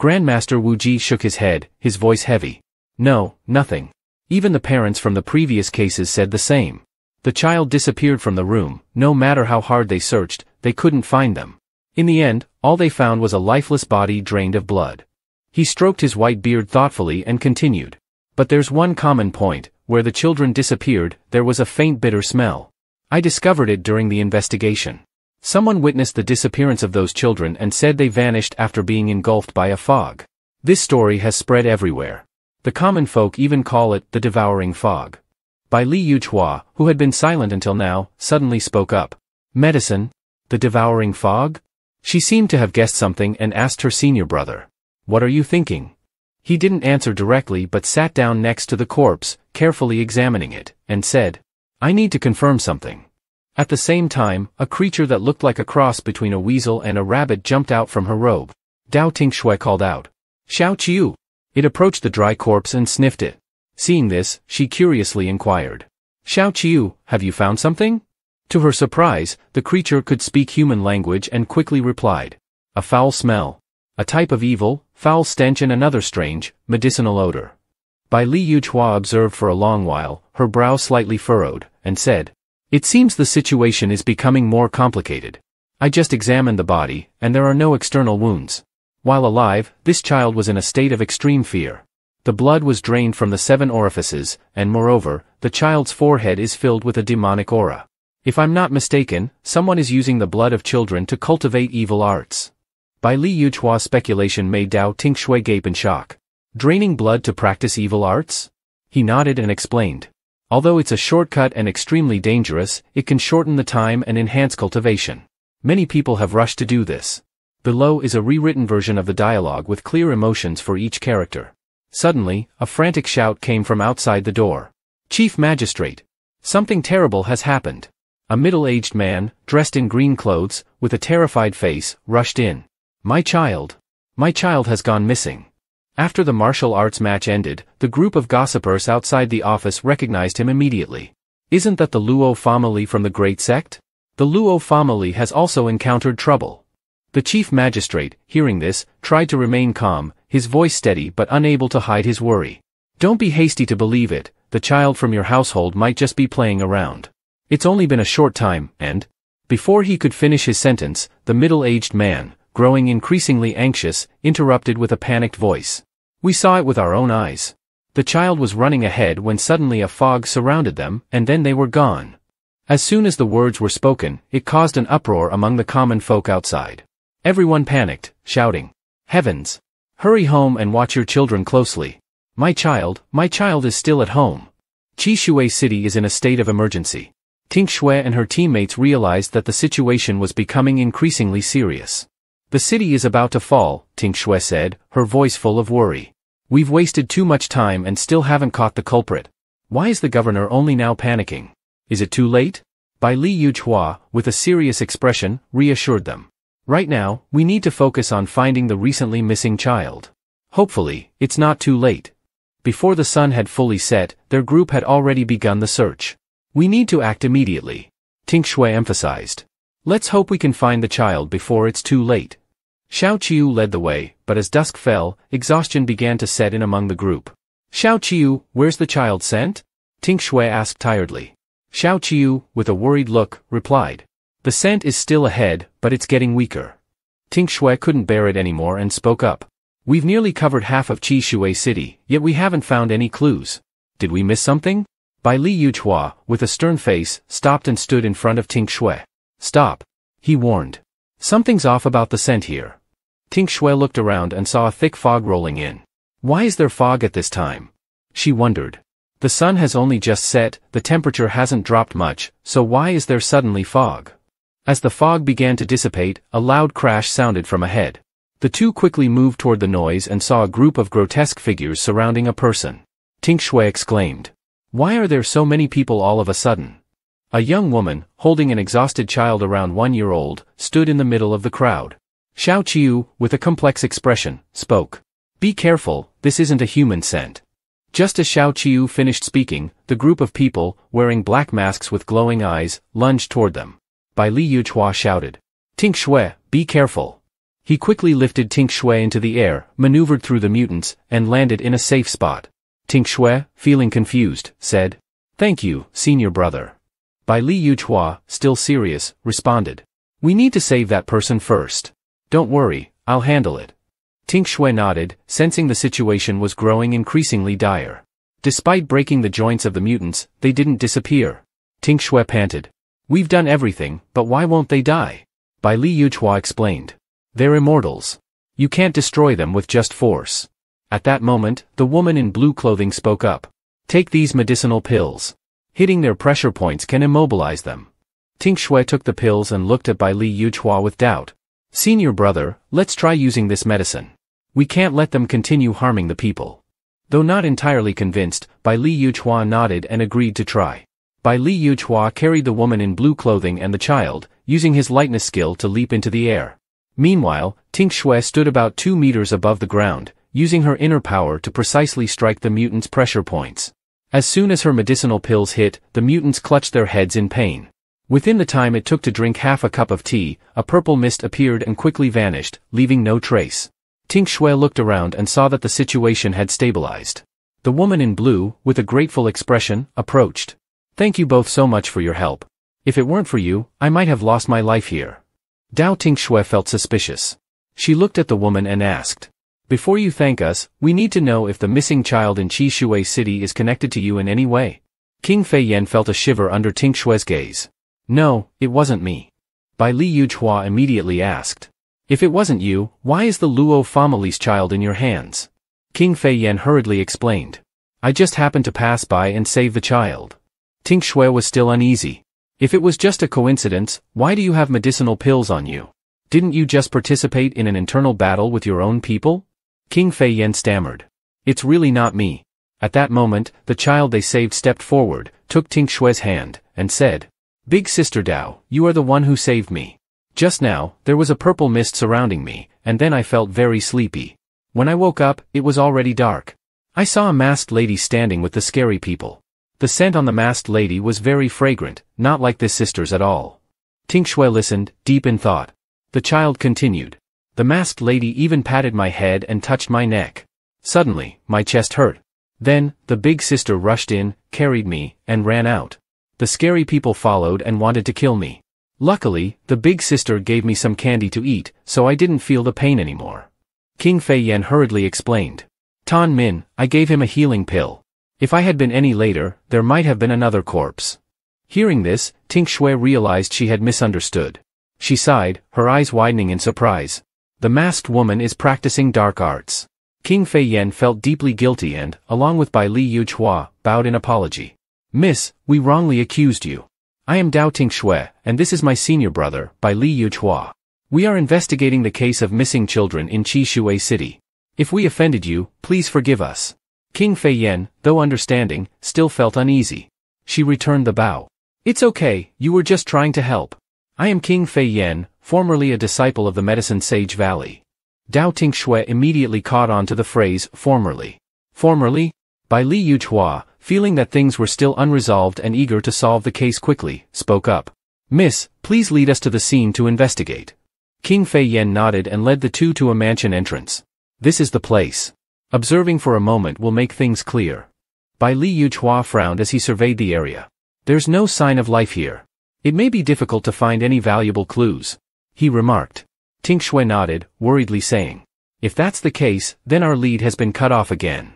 Grandmaster Wu Ji shook his head, his voice heavy. No, nothing. Even the parents from the previous cases said the same. The child disappeared from the room, no matter how hard they searched, they couldn't find them. In the end, all they found was a lifeless body drained of blood. He stroked his white beard thoughtfully and continued. But there's one common point, where the children disappeared, there was a faint bitter smell. I discovered it during the investigation. Someone witnessed the disappearance of those children and said they vanished after being engulfed by a fog. This story has spread everywhere. The common folk even call it the devouring fog. Bai Li Yuehua, who had been silent until now, suddenly spoke up. Medicine? The devouring fog? She seemed to have guessed something and asked her senior brother. What are you thinking? He didn't answer directly but sat down next to the corpse, carefully examining it, and said, I need to confirm something. At the same time, a creature that looked like a cross between a weasel and a rabbit jumped out from her robe. Dao Tingshui called out. Xiao Qiu. It approached the dry corpse and sniffed it. Seeing this, she curiously inquired. Xiao Qiu, have you found something? To her surprise, the creature could speak human language and quickly replied. A foul smell. A type of evil, foul stench and another strange, medicinal odor. Bai Li Yuehua observed for a long while, her brow slightly furrowed, and said, it seems the situation is becoming more complicated. I just examined the body, and there are no external wounds. While alive, this child was in a state of extreme fear. The blood was drained from the seven orifices, and moreover, the child's forehead is filled with a demonic aura. If I'm not mistaken, someone is using the blood of children to cultivate evil arts. Bai Li Yuehua's speculation made Dao Tingshui gape in shock. Draining blood to practice evil arts? He nodded and explained. Although it's a shortcut and extremely dangerous, it can shorten the time and enhance cultivation. Many people have rushed to do this. Below is a rewritten version of the dialogue with clear emotions for each character. Suddenly, a frantic shout came from outside the door. Chief Magistrate! Something terrible has happened. A middle-aged man, dressed in green clothes, with a terrified face, rushed in. My child! My child has gone missing. After the martial arts match ended, the group of gossipers outside the office recognized him immediately. Isn't that the Luo family from the Great Sect? The Luo family has also encountered trouble. The chief magistrate, hearing this, tried to remain calm, his voice steady but unable to hide his worry. Don't be hasty to believe it, the child from your household might just be playing around. It's only been a short time, and... Before he could finish his sentence, the middle-aged man, growing increasingly anxious, interrupted with a panicked voice. We saw it with our own eyes. The child was running ahead when suddenly a fog surrounded them, and then they were gone. As soon as the words were spoken, it caused an uproar among the common folk outside. Everyone panicked, shouting, Heavens! Hurry home and watch your children closely. My child, my child is still at home. Qishui City is in a state of emergency. Ting Shui and her teammates realized that the situation was becoming increasingly serious. The city is about to fall, Ting Shui said, her voice full of worry. We've wasted too much time and still haven't caught the culprit. Why is the governor only now panicking? Is it too late? Bai Li Yuehua, with a serious expression, reassured them. Right now, we need to focus on finding the recently missing child. Hopefully, it's not too late. Before the sun had fully set, their group had already begun the search. We need to act immediately. Ting Shui emphasized. Let's hope we can find the child before it's too late. Xiao Qiu led the way, but as dusk fell, exhaustion began to set in among the group. Xiao Qiu, where's the child sent? Ting Shui asked tiredly. Xiao Qiu, with a worried look, replied. The scent is still ahead, but it's getting weaker. Ting Shui couldn't bear it anymore and spoke up. We've nearly covered half of Qi Shui City, yet we haven't found any clues. Did we miss something? Bai Li Yuehua, with a stern face, stopped and stood in front of Ting Shui. Stop. He warned. Something's off about the scent here. Ting Shui looked around and saw a thick fog rolling in. Why is there fog at this time? She wondered. The sun has only just set, the temperature hasn't dropped much, so why is there suddenly fog? As the fog began to dissipate, a loud crash sounded from ahead. The two quickly moved toward the noise and saw a group of grotesque figures surrounding a person. Ting Shui exclaimed. Why are there so many people all of a sudden? A young woman, holding an exhausted child around one year old, stood in the middle of the crowd. Xiao Qiu, with a complex expression, spoke. Be careful, this isn't a human scent. Just as Xiao Qiu finished speaking, the group of people, wearing black masks with glowing eyes, lunged toward them. Bai Li Yuehua shouted. Ting Shui, be careful. He quickly lifted Ting Shui into the air, maneuvered through the mutants, and landed in a safe spot. Ting Shui, feeling confused, said, Thank you, senior brother. Bai Li Yuehua, still serious, responded. We need to save that person first. Don't worry, I'll handle it. Ting Shui nodded, sensing the situation was growing increasingly dire. Despite breaking the joints of the mutants, they didn't disappear. Ting Shui panted. We've done everything, but why won't they die? Bai Li Yuehua explained. They're immortals. You can't destroy them with just force. At that moment, the woman in blue clothing spoke up. Take these medicinal pills. Hitting their pressure points can immobilize them. Ting Shui took the pills and looked at Bai Li Yuehua with doubt. Senior brother, let's try using this medicine. We can't let them continue harming the people. Though not entirely convinced, Bai Li Yuehua nodded and agreed to try. Bai Li Yuehua carried the woman in blue clothing and the child, using his lightness skill to leap into the air. Meanwhile, Ting Shui stood about two meters above the ground, using her inner power to precisely strike the mutants' pressure points. As soon as her medicinal pills hit, the mutants clutched their heads in pain. Within the time it took to drink half a cup of tea, a purple mist appeared and quickly vanished, leaving no trace. Ting Shui looked around and saw that the situation had stabilized. The woman in blue, with a grateful expression, approached. Thank you both so much for your help. If it weren't for you, I might have lost my life here. Dao Ting Shui felt suspicious. She looked at the woman and asked. Before you thank us, we need to know if the missing child in Qi Shui City is connected to you in any way. King Fei Yan felt a shiver under Ting Shui's gaze. No, it wasn't me. Bai Li Yuehua immediately asked. If it wasn't you, why is the Luo family's child in your hands? King Fei Yan hurriedly explained. I just happened to pass by and save the child. Ting Shui was still uneasy. If it was just a coincidence, why do you have medicinal pills on you? Didn't you just participate in an internal battle with your own people? King Fei Yan stammered. It's really not me. At that moment, the child they saved stepped forward, took Ting Shui's hand, and said, Big Sister Dao, you are the one who saved me. Just now, there was a purple mist surrounding me, and then I felt very sleepy. When I woke up, it was already dark. I saw a masked lady standing with the scary people. The scent on the masked lady was very fragrant, not like this sister's at all. Ting Shui listened, deep in thought. The child continued. The masked lady even patted my head and touched my neck. Suddenly, my chest hurt. Then, the big sister rushed in, carried me, and ran out. The scary people followed and wanted to kill me. Luckily, the big sister gave me some candy to eat, so I didn't feel the pain anymore. King Fei Yan hurriedly explained. Tan Min, I gave him a healing pill. If I had been any later, there might have been another corpse. Hearing this, Ting Shui realized she had misunderstood. She sighed, her eyes widening in surprise. The masked woman is practicing dark arts. King Fei Yan felt deeply guilty and, along with Bai Li Yuehua, bowed in apology. Miss, we wrongly accused you. I am Dao Ting Shui, and this is my senior brother, Bai Li Yuehua. We are investigating the case of missing children in Qi Shui City. If we offended you, please forgive us. King Fei Yan, though understanding, still felt uneasy. She returned the bow. It's okay, you were just trying to help. I am King Fei Yan, formerly a disciple of the medicine sage Valley. Dao Tingshui immediately caught on to the phrase, formerly. Formerly? Bai Li Yuehua, feeling that things were still unresolved and eager to solve the case quickly, spoke up. Miss, please lead us to the scene to investigate. King Fei Yen nodded and led the two to a mansion entrance. This is the place. Observing for a moment will make things clear. Bai Li Yuehua frowned as he surveyed the area. There's no sign of life here. It may be difficult to find any valuable clues. He remarked. Ting Shui nodded, worriedly saying. If that's the case, then our lead has been cut off again.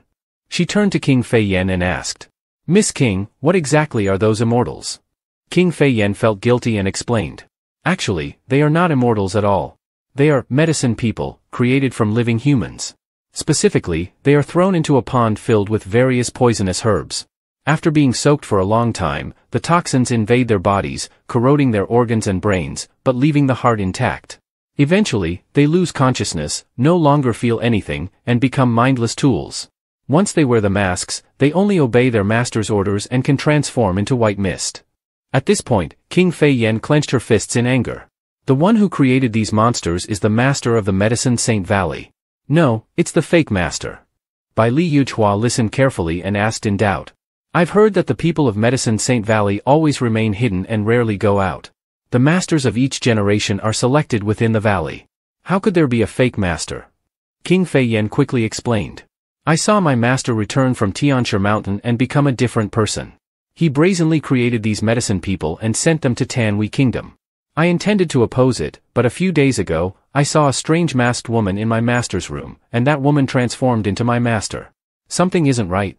She turned to King Fei and asked. Miss King, what exactly are those immortals? King Fei felt guilty and explained. Actually, they are not immortals at all. They are medicine people, created from living humans. Specifically, they are thrown into a pond filled with various poisonous herbs. After being soaked for a long time, the toxins invade their bodies, corroding their organs and brains, but leaving the heart intact. Eventually, they lose consciousness, no longer feel anything, and become mindless tools. Once they wear the masks, they only obey their master's orders and can transform into white mist. At this point, King Fei Yen clenched her fists in anger. The one who created these monsters is the master of the Medicine Saint Valley. No, it's the fake master. Bai Li Yuehua listened carefully and asked in doubt. I've heard that the people of Medicine Saint Valley always remain hidden and rarely go out. The masters of each generation are selected within the valley. How could there be a fake master? King Fei Yen quickly explained. I saw my master return from Tianshi Mountain and become a different person. He brazenly created these medicine people and sent them to Tanwei Kingdom. I intended to oppose it, but a few days ago, I saw a strange masked woman in my master's room, and that woman transformed into my master. Something isn't right.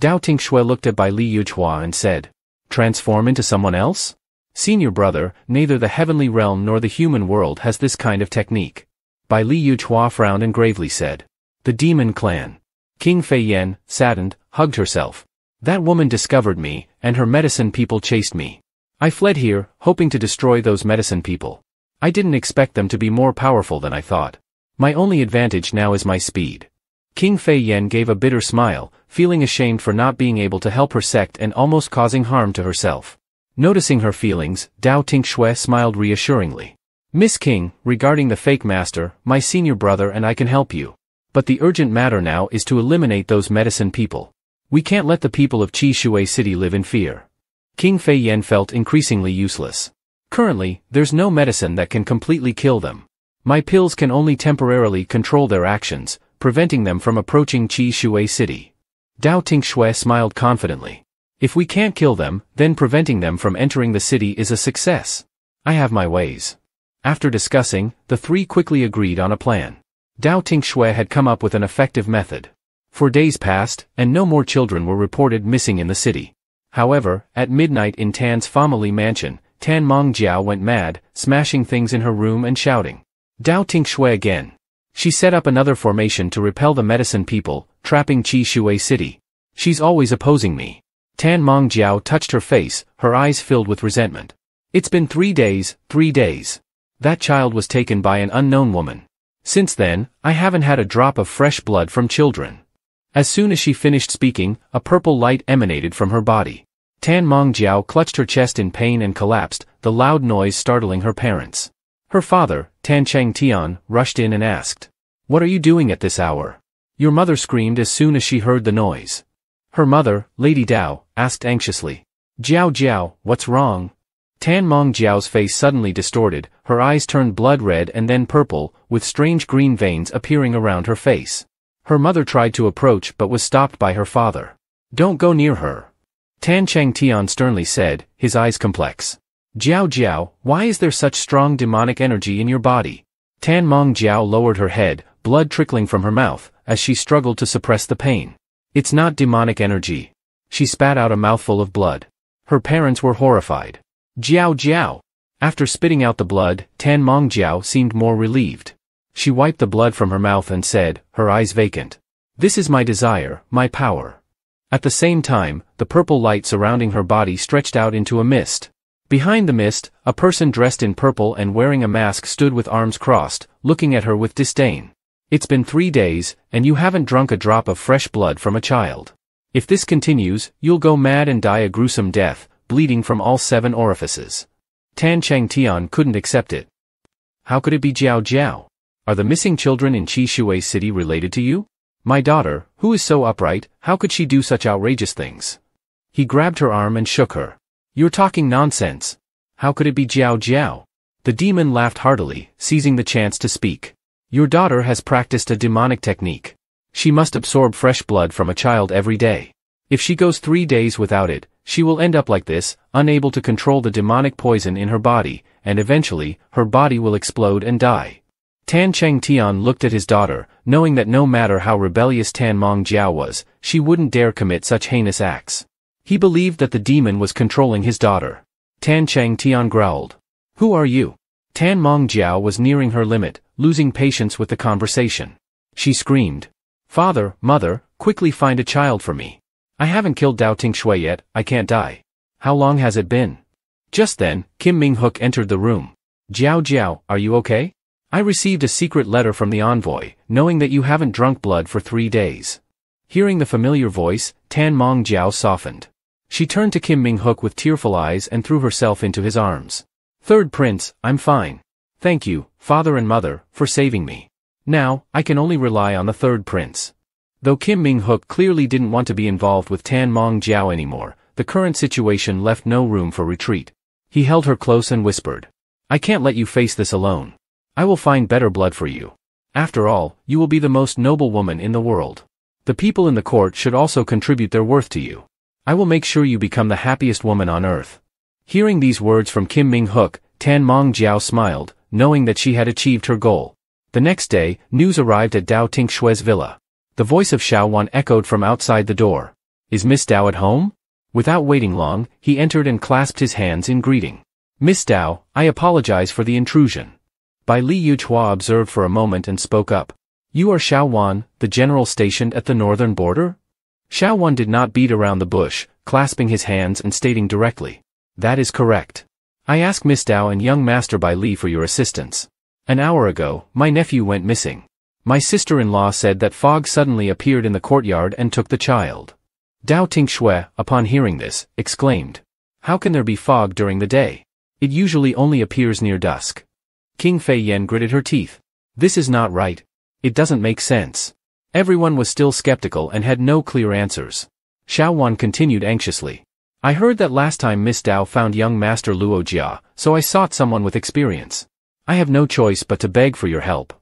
Dao Tingshui looked at Bai Li Yuehua and said, Transform into someone else? Senior brother, neither the heavenly realm nor the human world has this kind of technique. Bai Li Yuehua frowned and gravely said, The demon clan. King Fei Yen, saddened, hugged herself. That woman discovered me, and her medicine people chased me. I fled here, hoping to destroy those medicine people. I didn't expect them to be more powerful than I thought. My only advantage now is my speed. King Fei Yen gave a bitter smile, feeling ashamed for not being able to help her sect and almost causing harm to herself. Noticing her feelings, Dao Tingshui smiled reassuringly. Miss King, regarding the fake master, my senior brother and I can help you. But the urgent matter now is to eliminate those medicine people. We can't let the people of Qi Shui City live in fear. King Fei Yen felt increasingly useless. Currently, there's no medicine that can completely kill them. My pills can only temporarily control their actions, preventing them from approaching Qi Shui City. Dao Tingshui smiled confidently. If we can't kill them, then preventing them from entering the city is a success. I have my ways. After discussing, the three quickly agreed on a plan. Dao Tingshui had come up with an effective method. For days passed, and no more children were reported missing in the city. However, at midnight in Tan's family mansion, Tan Mongjiao went mad, smashing things in her room and shouting. Dao Ting Tingshui again. She set up another formation to repel the medicine people, trapping Qi Shui City. She's always opposing me. Tan Mongjiao touched her face, her eyes filled with resentment. It's been three days, three days. That child was taken by an unknown woman. Since then, I haven't had a drop of fresh blood from children. As soon as she finished speaking, a purple light emanated from her body. Tan Mong Mongjiao clutched her chest in pain and collapsed, the loud noise startling her parents. Her father, Tan Cheng Tian, rushed in and asked, What are you doing at this hour? Your mother screamed as soon as she heard the noise. Her mother, Lady Dao, asked anxiously, Jiao Jiao, what's wrong? Tan Mong Mongjiao's face suddenly distorted, her eyes turned blood red and then purple, with strange green veins appearing around her face. Her mother tried to approach but was stopped by her father. Don't go near her. Tan Cheng Tian sternly said, his eyes complex. Jiao Jiao, why is there such strong demonic energy in your body? Tan Mong Jiao lowered her head, blood trickling from her mouth, as she struggled to suppress the pain. It's not demonic energy. She spat out a mouthful of blood. Her parents were horrified. Jiao Jiao. After spitting out the blood, Tan Mong Jiao seemed more relieved. She wiped the blood from her mouth and said, her eyes vacant. This is my desire, my power. At the same time, the purple light surrounding her body stretched out into a mist. Behind the mist, a person dressed in purple and wearing a mask stood with arms crossed, looking at her with disdain. It's been three days, and you haven't drunk a drop of fresh blood from a child. If this continues, you'll go mad and die a gruesome death, bleeding from all seven orifices. Tan Cheng Tian couldn't accept it. How could it be Jiao Jiao? Are the missing children in Qi Shui City related to you? My daughter, who is so upright, how could she do such outrageous things? He grabbed her arm and shook her. You're talking nonsense. How could it be Jiao Jiao? The demon laughed heartily, seizing the chance to speak. Your daughter has practiced a demonic technique. She must absorb fresh blood from a child every day. If she goes three days without it, she will end up like this, unable to control the demonic poison in her body, and eventually, her body will explode and die. Tan Cheng Tian looked at his daughter, knowing that no matter how rebellious Tan Mong Jiao was, she wouldn't dare commit such heinous acts. He believed that the demon was controlling his daughter. Tan Cheng Tian growled. Who are you? Tan Mong Jiao was nearing her limit, losing patience with the conversation. She screamed. Father, mother, quickly find a child for me. I haven't killed Dao Ting Shui yet, I can't die. How long has it been? Just then, Kim Ming Hook entered the room. Jiao Jiao, are you okay? I received a secret letter from the envoy, knowing that you haven't drunk blood for three days. Hearing the familiar voice, Tan Mong Jiao softened. She turned to Kim Ming Hook with tearful eyes and threw herself into his arms. Third prince, I'm fine. Thank you, father and mother, for saving me. Now, I can only rely on the third prince. Though Kim Ming-hook clearly didn't want to be involved with Tan Mong Jiao anymore, the current situation left no room for retreat. He held her close and whispered. I can't let you face this alone. I will find better blood for you. After all, you will be the most noble woman in the world. The people in the court should also contribute their worth to you. I will make sure you become the happiest woman on earth. Hearing these words from Kim Ming-hook, Tan Mong Jiao smiled, knowing that she had achieved her goal. The next day, news arrived at Dao Tingshui's villa. The voice of Xiao Wan echoed from outside the door. Is Miss Dao at home? Without waiting long, he entered and clasped his hands in greeting. Miss Dao, I apologize for the intrusion. Bai Li Yuehua observed for a moment and spoke up. You are Xiao Wan, the general stationed at the northern border? Xiao Wan did not beat around the bush, clasping his hands and stating directly. That is correct. I ask Miss Dao and young Master Bai Li for your assistance. An hour ago, my nephew went missing. My sister-in-law said that fog suddenly appeared in the courtyard and took the child. Dao Tingshui, upon hearing this, exclaimed. How can there be fog during the day? It usually only appears near dusk. King Fei Yen gritted her teeth. This is not right. It doesn't make sense. Everyone was still skeptical and had no clear answers. Xiao Wan continued anxiously. I heard that last time Miss Dao found young Master Luo Jia, so I sought someone with experience. I have no choice but to beg for your help.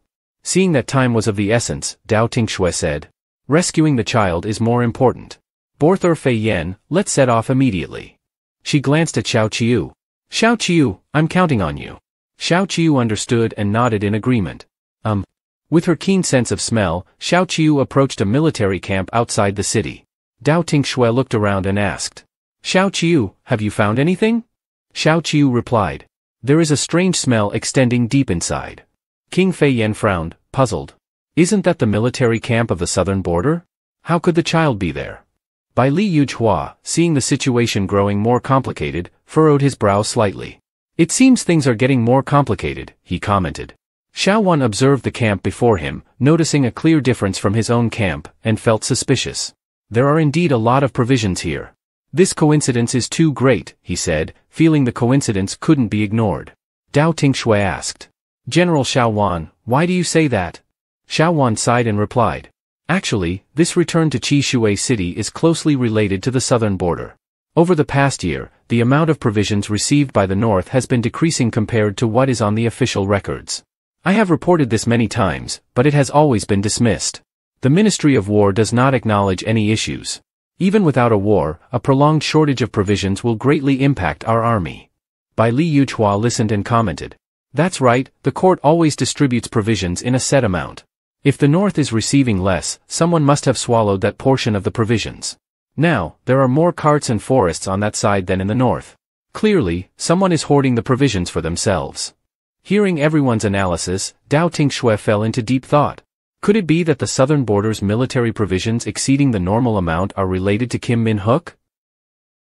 Seeing that time was of the essence, Dao Tingshui said. Rescuing the child is more important. Borthor Fei Yen, let's set off immediately. She glanced at Xiao Qiu. Xiao Qiu, I'm counting on you. Xiao Qiu understood and nodded in agreement. Um. With her keen sense of smell, Xiao Qiu approached a military camp outside the city. Dao Tingshui looked around and asked. Xiao Qiu, have you found anything? Xiao Qiu replied. There is a strange smell extending deep inside. King Fei Yen frowned, puzzled. Isn't that the military camp of the southern border? How could the child be there? Bai Li Yuehua, seeing the situation growing more complicated, furrowed his brow slightly. It seems things are getting more complicated, he commented. Xiao Wan observed the camp before him, noticing a clear difference from his own camp, and felt suspicious. There are indeed a lot of provisions here. This coincidence is too great, he said, feeling the coincidence couldn't be ignored. Dao Tingshui asked. General Xiao Wan, why do you say that? Xiao Wan sighed and replied. Actually, this return to Qi Shui City is closely related to the southern border. Over the past year, the amount of provisions received by the north has been decreasing compared to what is on the official records. I have reported this many times, but it has always been dismissed. The Ministry of War does not acknowledge any issues. Even without a war, a prolonged shortage of provisions will greatly impact our army. Bai Li Yuehua listened and commented. That's right, the court always distributes provisions in a set amount. If the North is receiving less, someone must have swallowed that portion of the provisions. Now, there are more carts and forests on that side than in the North. Clearly, someone is hoarding the provisions for themselves. Hearing everyone's analysis, Dao Tingshui fell into deep thought. Could it be that the southern border's military provisions exceeding the normal amount are related to Kim Min Hook?